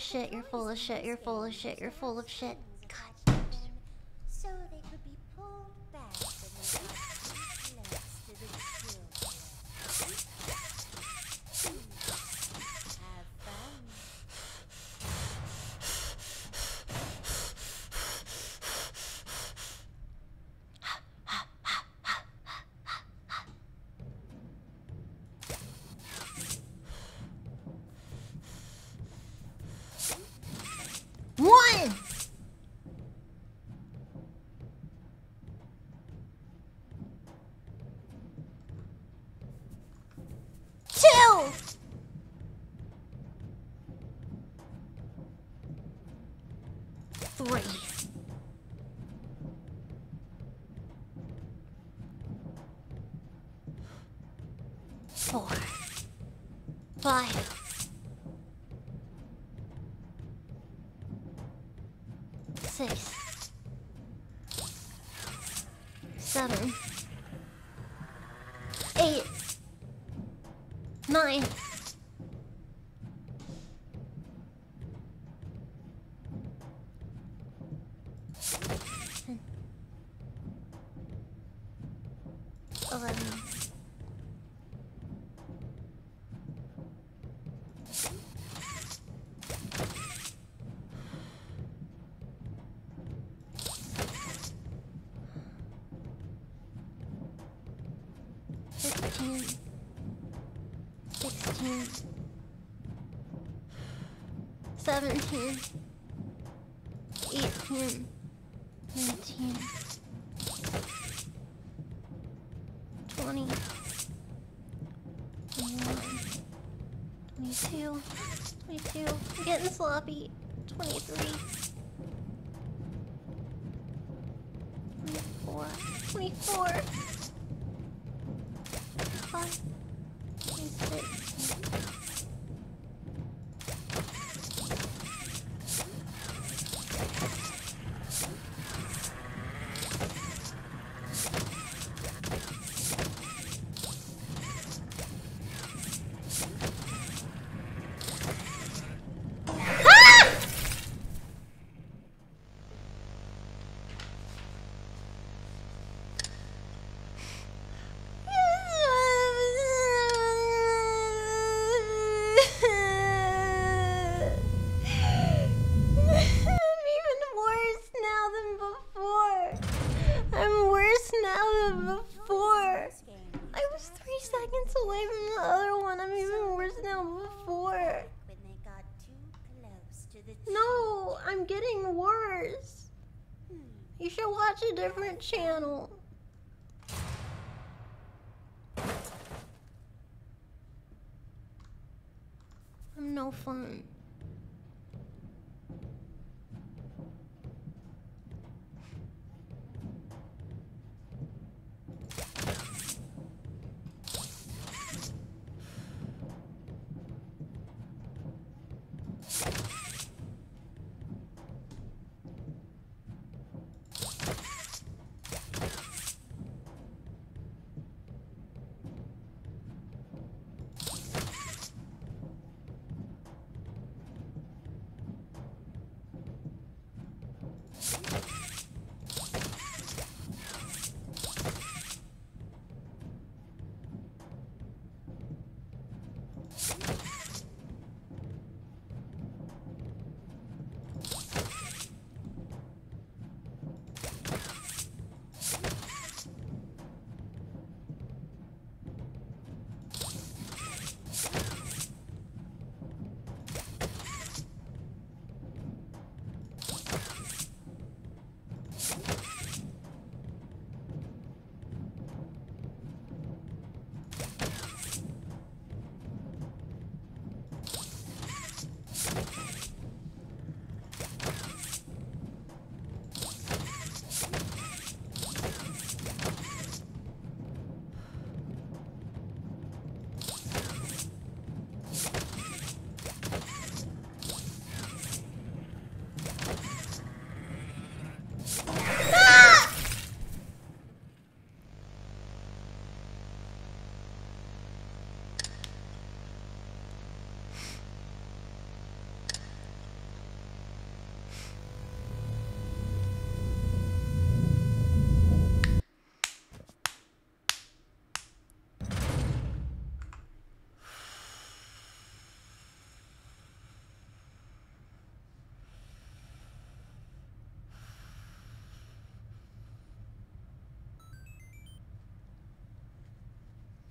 shit, you're full of shit, you're full of shit, you're full of shit. 15, 16, 17, 18, 19, 20, 21, 22, 22, I'm getting sloppy, 23, 24, 24. Bye.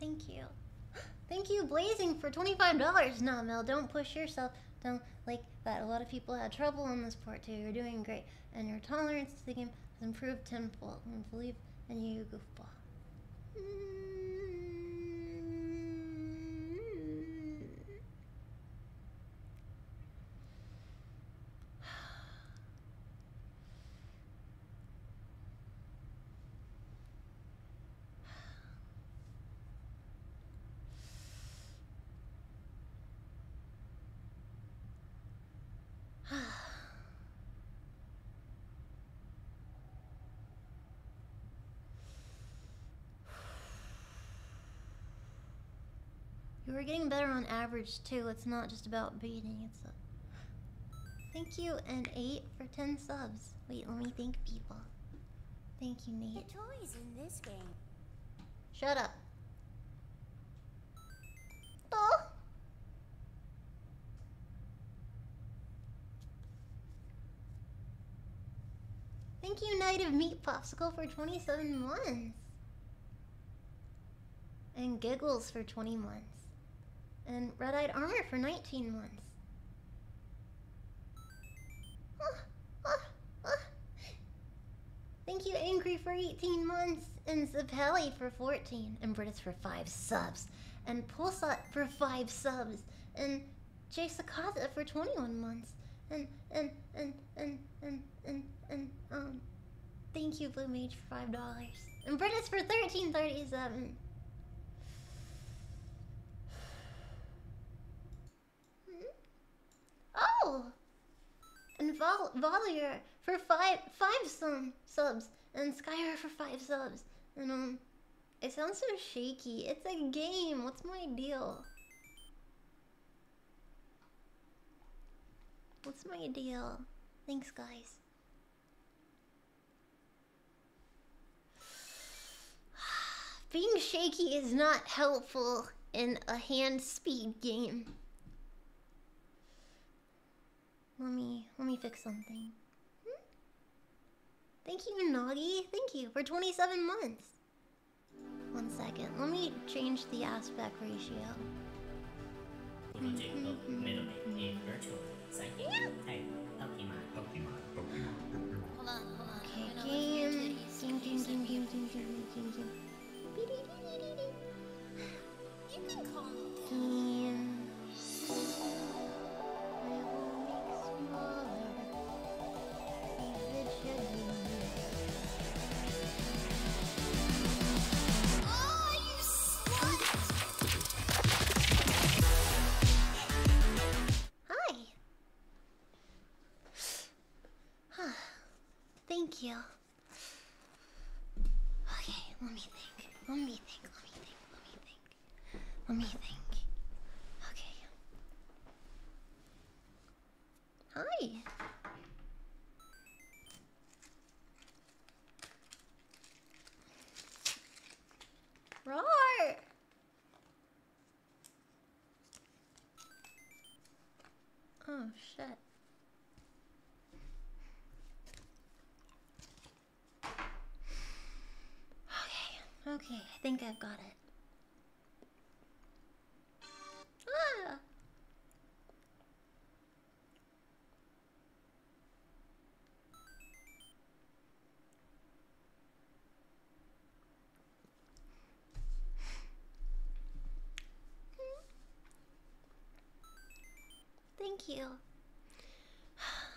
Thank you. Thank you, Blazing, for $25. Nah, Mel, don't push yourself. Don't like that. A lot of people had trouble on this part too. You're doing great. And your tolerance to the game has improved tenfold. I believe in you, goofball. You were getting better on average too. It's not just about beating. It's a. Thank you and eight for ten subs. Wait, let me thank people. Thank you, Nate. The toys in this game. Shut up. Oh. Thank you, Knight of Meat Popsicle, for 27 months. And Giggles for 20 months. And Red Eyed Armor for 19 months. Thank you, Angry, for 18 months, and Zapelli for 14, and Britus for 5 subs, and Pulsat for 5 subs, and Jay Sakata for 21 months, and, and, and, and, and, and, and, um, thank you, Blue Mage, for $5, and Britus for 1337. And Vol- Volier for five five some subs, and Skyra for five subs. And um, it sounds so shaky. It's a game. What's my deal? What's my deal? Thanks, guys. Being shaky is not helpful in a hand speed game. Let me let me fix something. Thank you, Naughty. Thank you for 27 months. One second. Let me change the aspect ratio. Mm -hmm. Hold on, hold on. Okay. Game, game, game, game, game, game, game, game. You can call me. Oh shit. Okay, okay, I think I've got it. Ah! Thank you.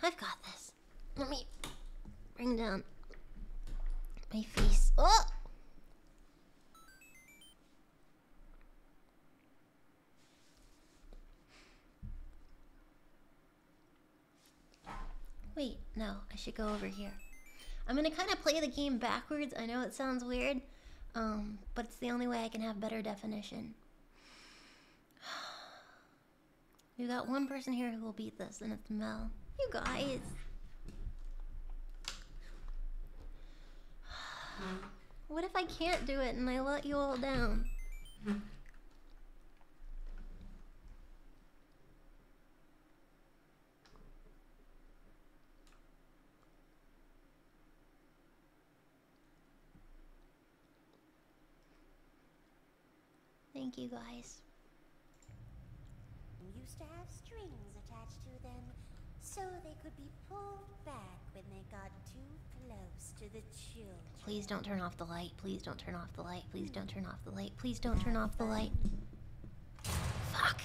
I've got this. Let me bring down my face. Oh! Wait, no, I should go over here. I'm gonna kind of play the game backwards. I know it sounds weird, um, but it's the only way I can have better definition. We've got one person here who will beat this, and it's Mel. You guys. What if I can't do it and I let you all down? Thank you guys. Used to have strings attached to them so they could be pulled back when they got too close to the children. Please don't turn off the light. Please don't turn off the light. Please don't hmm. turn off the light. Please don't turn off the light. Fuck.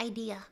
Idea.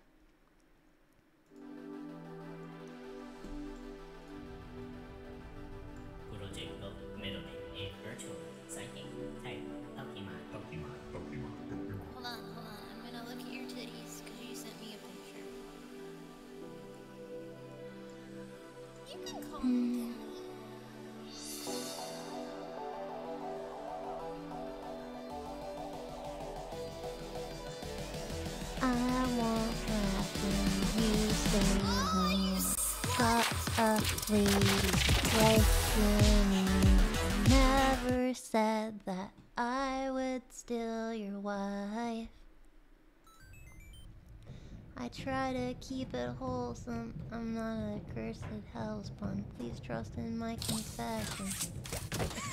Try to keep it wholesome. I'm not a cursed hellspawn. Please trust in my confession.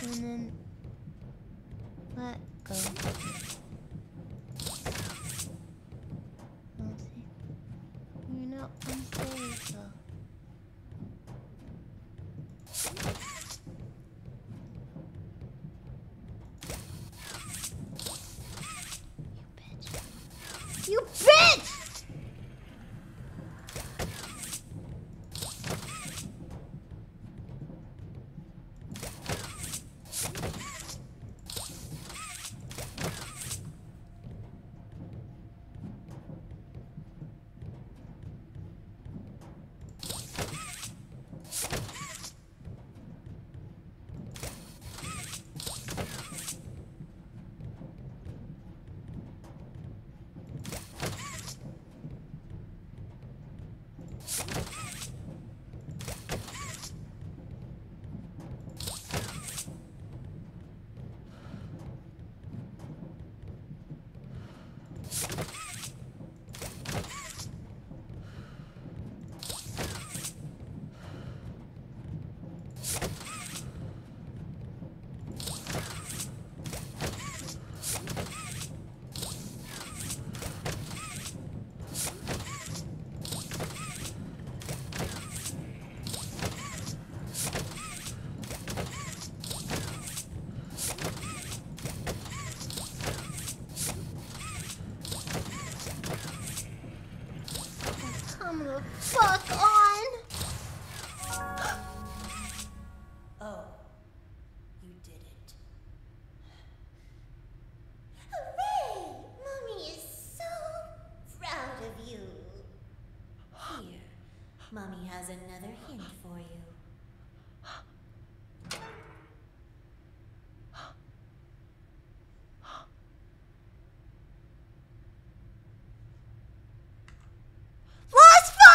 And then let go. I'll see. You know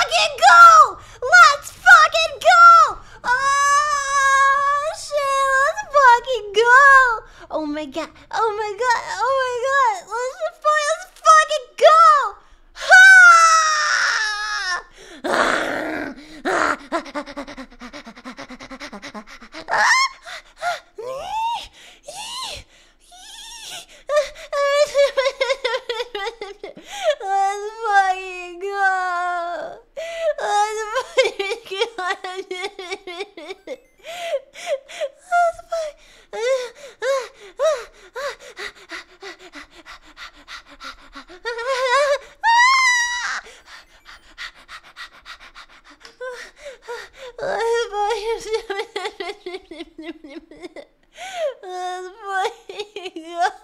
fucking go! Let's fucking go! Oh shit, let's fucking go! Oh my god, oh my god, oh my god, let's, just fu- let's fucking go! Let's fucking go! Let's fucking go! Let's Let's fucking go!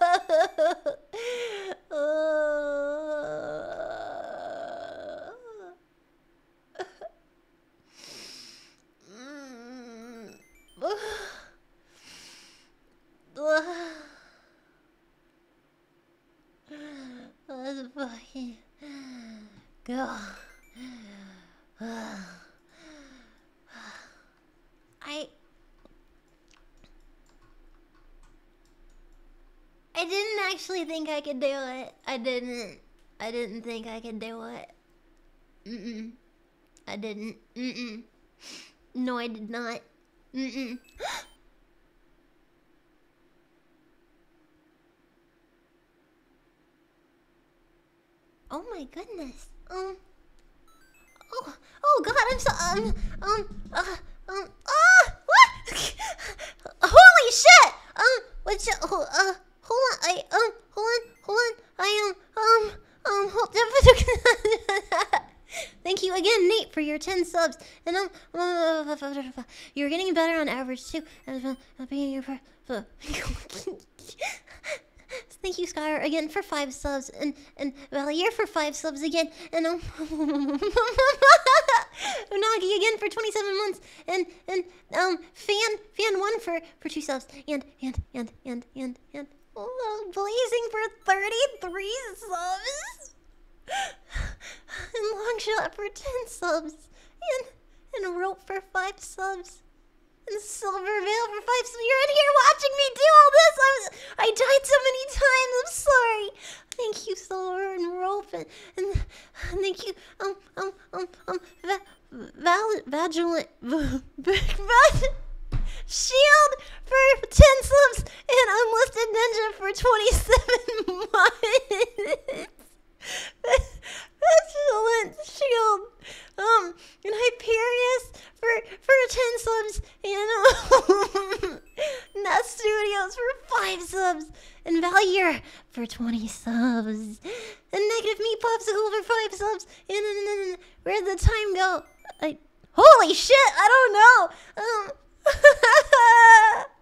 Let's fucking go. I I didn't actually think I could do it. I didn't. I didn't think I can do it. Mm-mm. I didn't. Mm-mm. No, I did not. Mm-mm. oh my goodness. Um. Oh, oh God! I'm so um um uh, um ah what? Holy shit! Um, what's your, oh, uh hold on I um hold on hold on I um um um hold Thank you again, Nate, for your 10 subs. And um, you're getting better on average too. Thank you, Skyr, again for five subs, and and Valier for five subs again, and um, Unagi again for 27 months, and and um, fan fan one for for two subs, and and and and and and oh, blazing for 33 subs, and long shot for 10 subs, and and rope for five subs. And Silver Veil for five subs. You're in here watching me do all this. I was, I died so many times. I'm sorry. Thank you, Silver and Rope, and, and thank you, um, um, um, um, va, val, Vagilant, va, Shield for 10 subs, and Unlisted Ninja for 27 months. Excellent shield. Um, and Hyperius for for ten subs, and um, Nest Studios for five subs, and Valier for twenty subs, and Negative Meat Popsicle for five subs, and, and, and, and where'd the time go? I holy shit! I don't know. Um.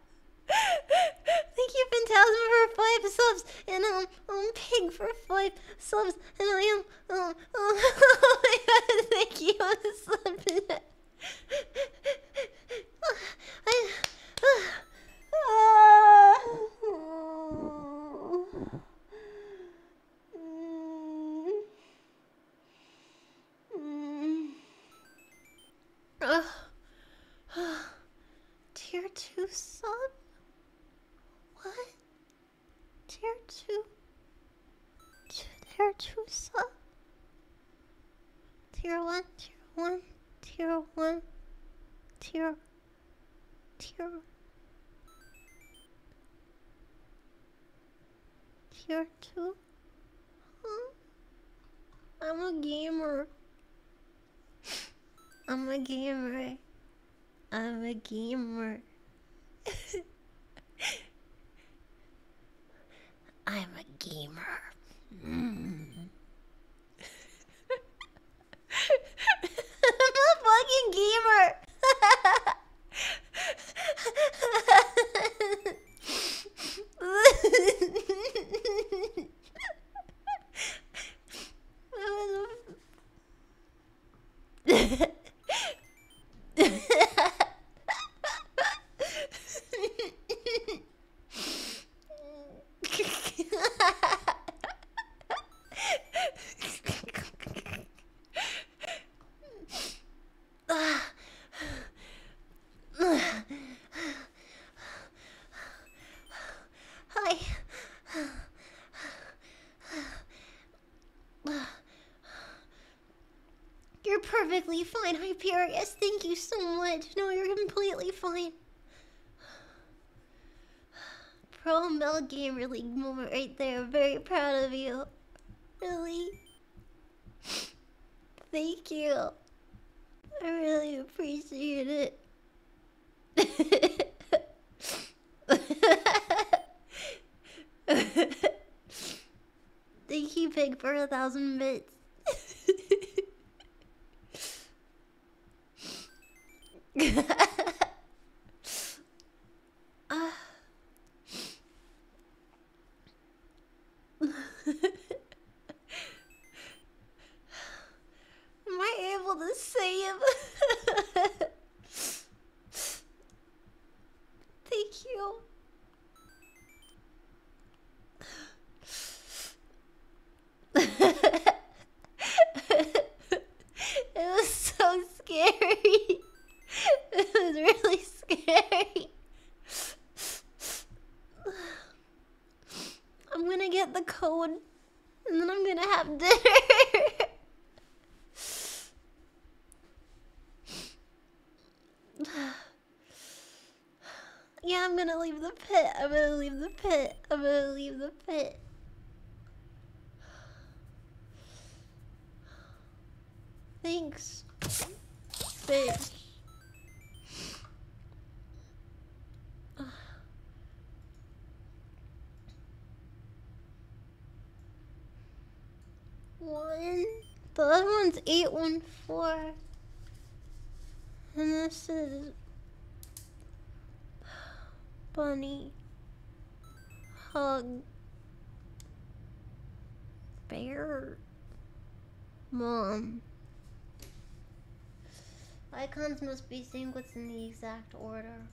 Thank you, Phantasm, for five subs, and um, um, Pig for five subs, and I am, um, um, oh my god, thank you, sub. I, Tier 2 sub? What? Tier 2? Tier 2 sub? Tier 1, tier 1, tier 1, tier, tier, tier 2? Huh? I'm a gamer. I'm a gamer. I'm a gamer. I'm a gamer. Mm. I'm a fucking perfectly fine, Hyperius. Thank you so much. No, you're completely fine. Pro Mel Gamer League moment right there. Very proud of you. Really. Thank you. I really appreciate it. Thank you, Pig, for a thousand bits. Ah. Am I able to save? Thank you. it was so scary. It was really scary. yeah, I'm gonna leave the pit. I'm gonna leave the pit. I'm gonna leave the pit. Thanks, bitch. One. The other one's 814. And this is. Bunny. Hug. Bear. Mom. Icons must be sequenced in the exact order.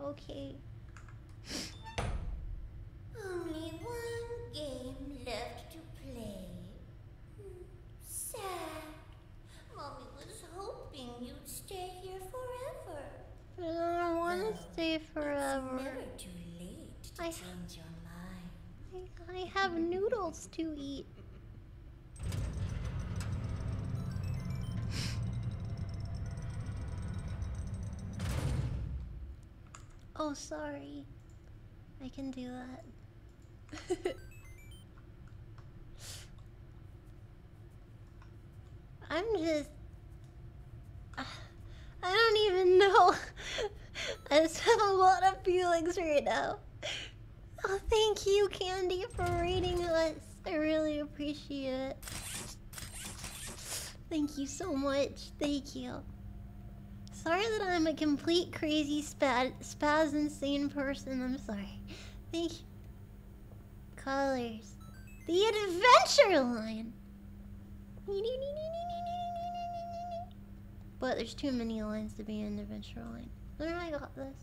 Okay. Noodles to eat. Oh, sorry. I can do that. I'm just. I don't even know. I just have a lot of feelings right now. Oh, thank you, Candy, for reading us. I really appreciate it. Thank you so much. Thank you. Sorry that I'm a complete crazy spaz, spaz insane person. I'm sorry. Thank you. Colors. The adventure line. But there's too many lines to be an adventure line. There, I got this.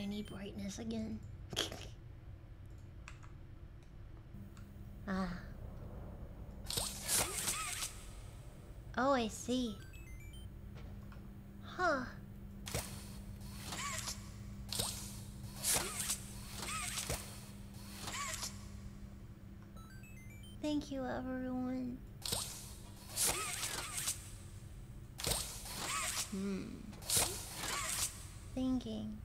I need brightness again. ah. Oh, I see. Huh. Thank you, everyone. Hmm. Thinking.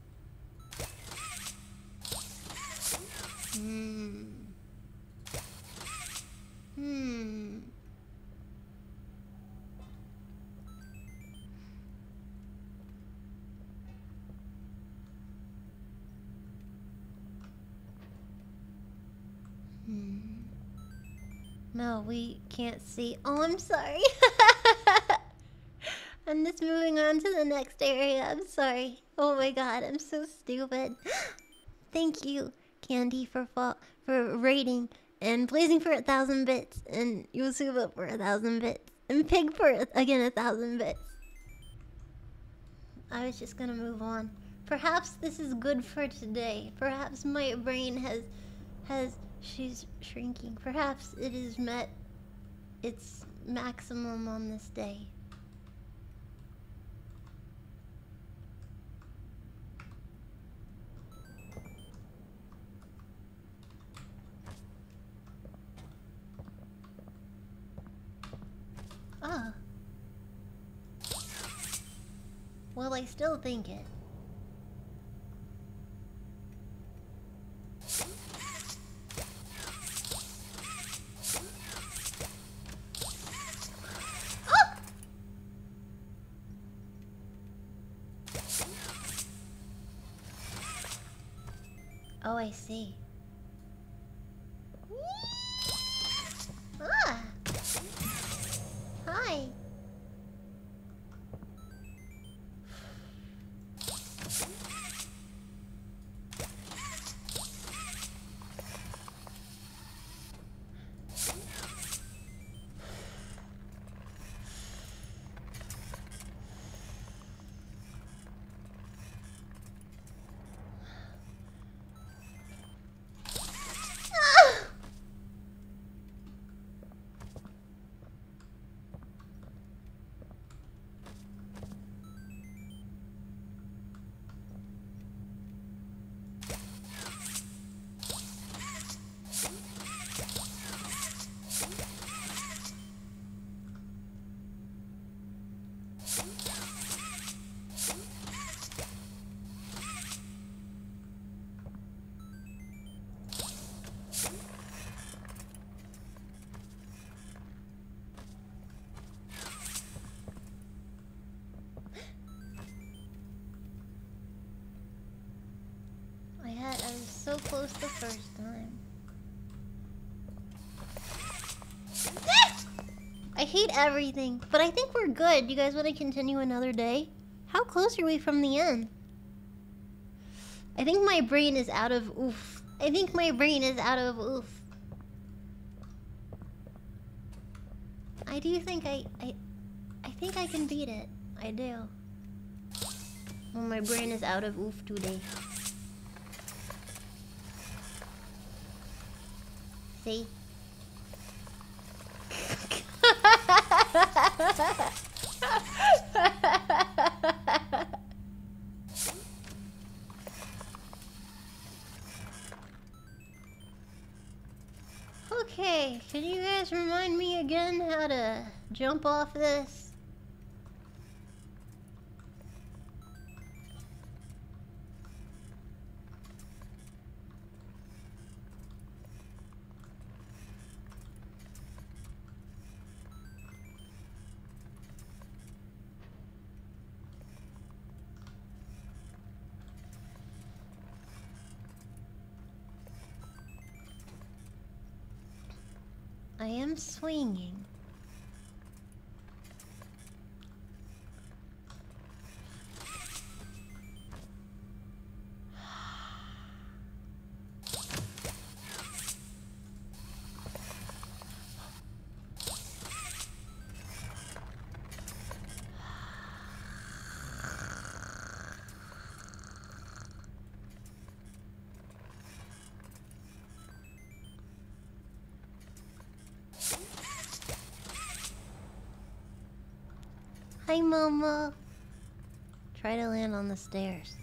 No, we can't see. Oh, I'm sorry. I'm just moving on to the next area. I'm sorry. Oh my god, I'm so stupid. Thank you, Candy, for fo- for rating and blazing for a thousand bits and Yusuba for a thousand bits and Pig for again a thousand bits. I was just gonna move on. Perhaps this is good for today. Perhaps my brain has has she's shrinking. Perhaps it has met its maximum on this day. Ah. Well, I still think it. Ah! Oh, I see. So close the first time. I hate everything, but I think we're good. You guys want to continue another day? How close are we from the end? I think my brain is out of oof. I think my brain is out of oof. I do think I I I think I can beat it. I do. Well, my brain is out of oof today. Okay, can you guys remind me again how to jump off this? Swinging. Hi, Mama. Try to land on the stairs.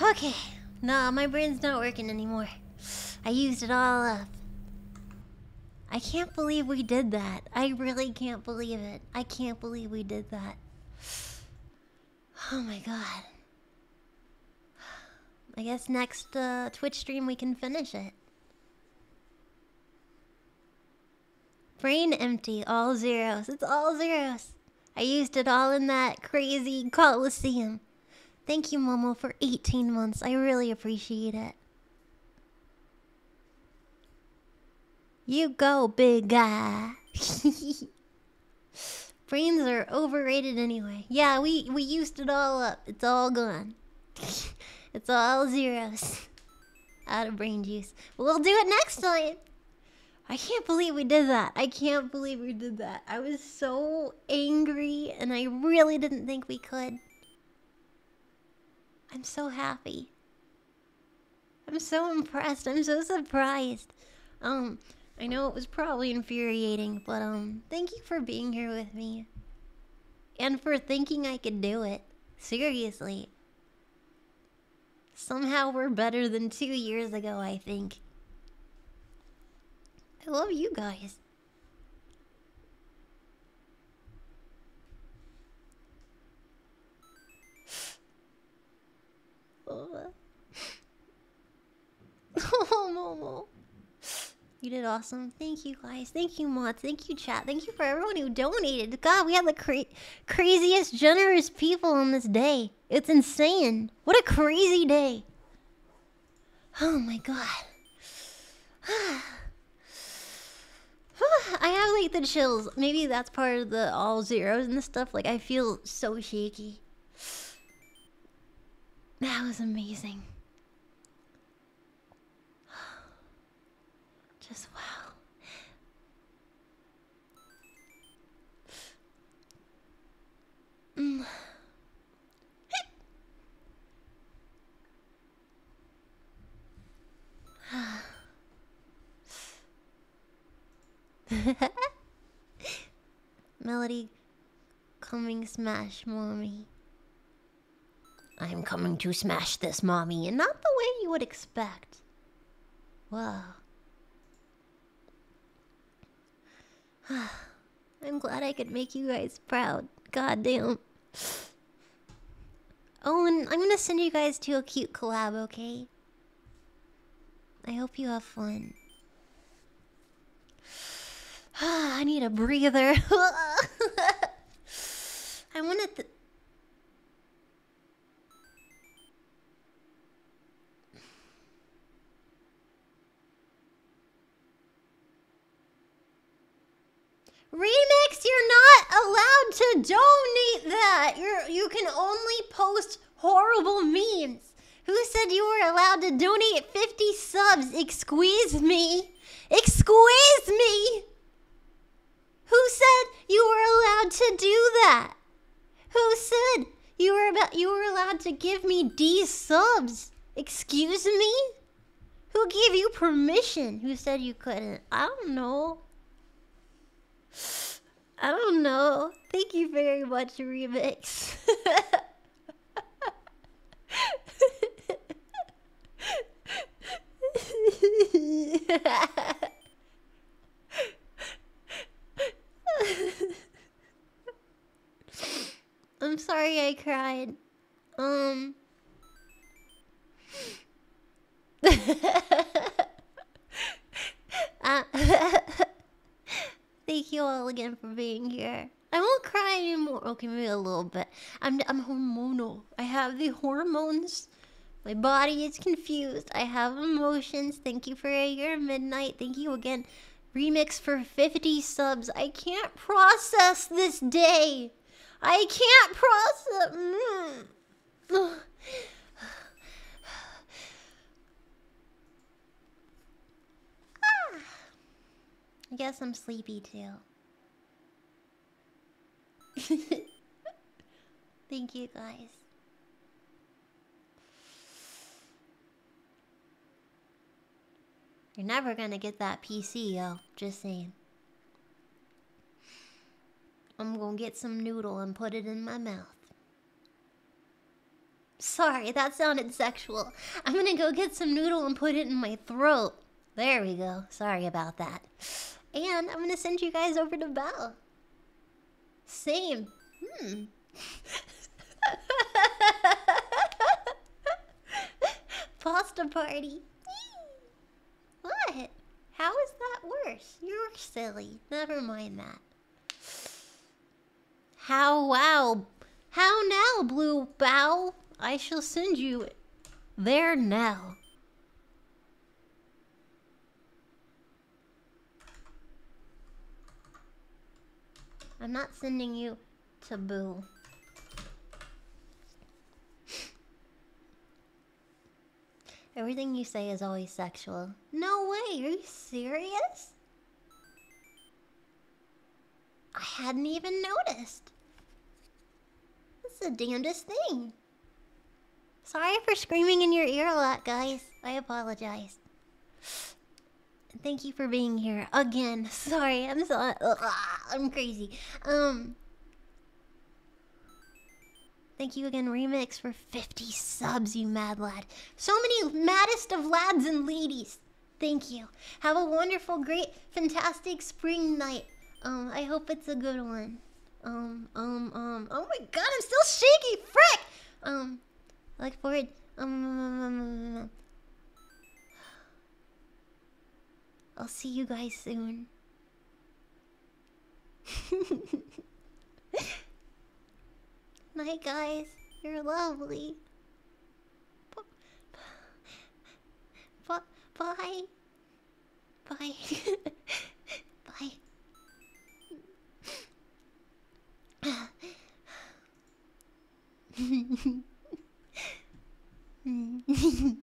Okay. Nah, my brain's not working anymore. I used it all up. I can't believe we did that. I really can't believe it. I can't believe we did that. Oh my god. I guess next uh, Twitch stream we can finish it. Brain empty, all zeros. It's all zeros. I used it all in that crazy coliseum. Thank you, Momo, for 18 months. I really appreciate it. You go, big guy. Brains are overrated anyway. Yeah, we, we used it all up. It's all gone. it's all zeros. Out of brain juice. We'll do it next time. I can't believe we did that. I can't believe we did that. I was so angry and I really didn't think we could. I'm so happy. I'm so impressed. I'm so surprised. Um, I know it was probably infuriating, but um, thank you for being here with me. And for thinking I could do it. Seriously. Somehow we're better than two years ago, I think. I love you guys. oh, Momo. You did awesome. Thank you guys. Thank you, mods. Thank you, chat. Thank you for everyone who donated. God, we had the cra craziest, generous people on this day. It's insane. What a crazy day. Oh my god. I have like the chills. Maybe that's part of the all zeros and the stuff. Like I feel so shaky. That was amazing. Mm. Melody coming smash mommy. I'm coming to smash this mommy, and not the way you would expect. Wow. I'm glad I could make you guys proud. God damn. Oh, and I'm gonna send you guys to a cute collab, okay? I hope you have fun. I need a breather. I wanna th Remix, you're not allowed to donate that. You're you can only post horrible memes. Who said you were allowed to donate 50 subs? Excuse me. Excuse me. Who said you were allowed to do that? Who said you were about you were allowed to give me D subs? Excuse me? Who gave you permission? Who said you couldn't? I don't know. I don't know. Thank you very much, Remix. I'm sorry I cried. Um. uh, Thank you all again for being here. I won't cry anymore. Okay, maybe a little bit. I'm I'm hormonal. I have the hormones. My body is confused. I have emotions. Thank you for your midnight. Thank you again. Remix for 50 subs. I can't process this day. I can't process. Mm. Ah. I guess I'm sleepy too. Thank you guys. You're never gonna get that PC, yo. Just saying. I'm gonna get some noodle and put it in my mouth. Sorry, that sounded sexual. I'm gonna go get some noodle and put it in my throat. There we go. Sorry about that. And I'm gonna send you guys over to Belle. Same. Hmm. Pasta party. What? How is that worse? You're silly. Never mind that. How wow. How now, Blue Bow? I shall send you there now. I'm not sending you to Boo. Everything you say is always sexual. No way, are you serious? I hadn't even noticed. That's the damnedest thing. Sorry for screaming in your ear a lot, guys. I apologize. Thank you for being here again. Sorry, I'm so ugh, I'm crazy. Um Thank you again, Remix, for 50 subs, you mad lad. So many maddest of lads and ladies. Thank you. Have a wonderful, great, fantastic spring night. Um, I hope it's a good one. Um, um, um. Oh my god, I'm still shaky. Frick. Um, I look forward. Um, I'll see you guys soon. Night, guys. You're lovely. B bye. Bye. bye. mm.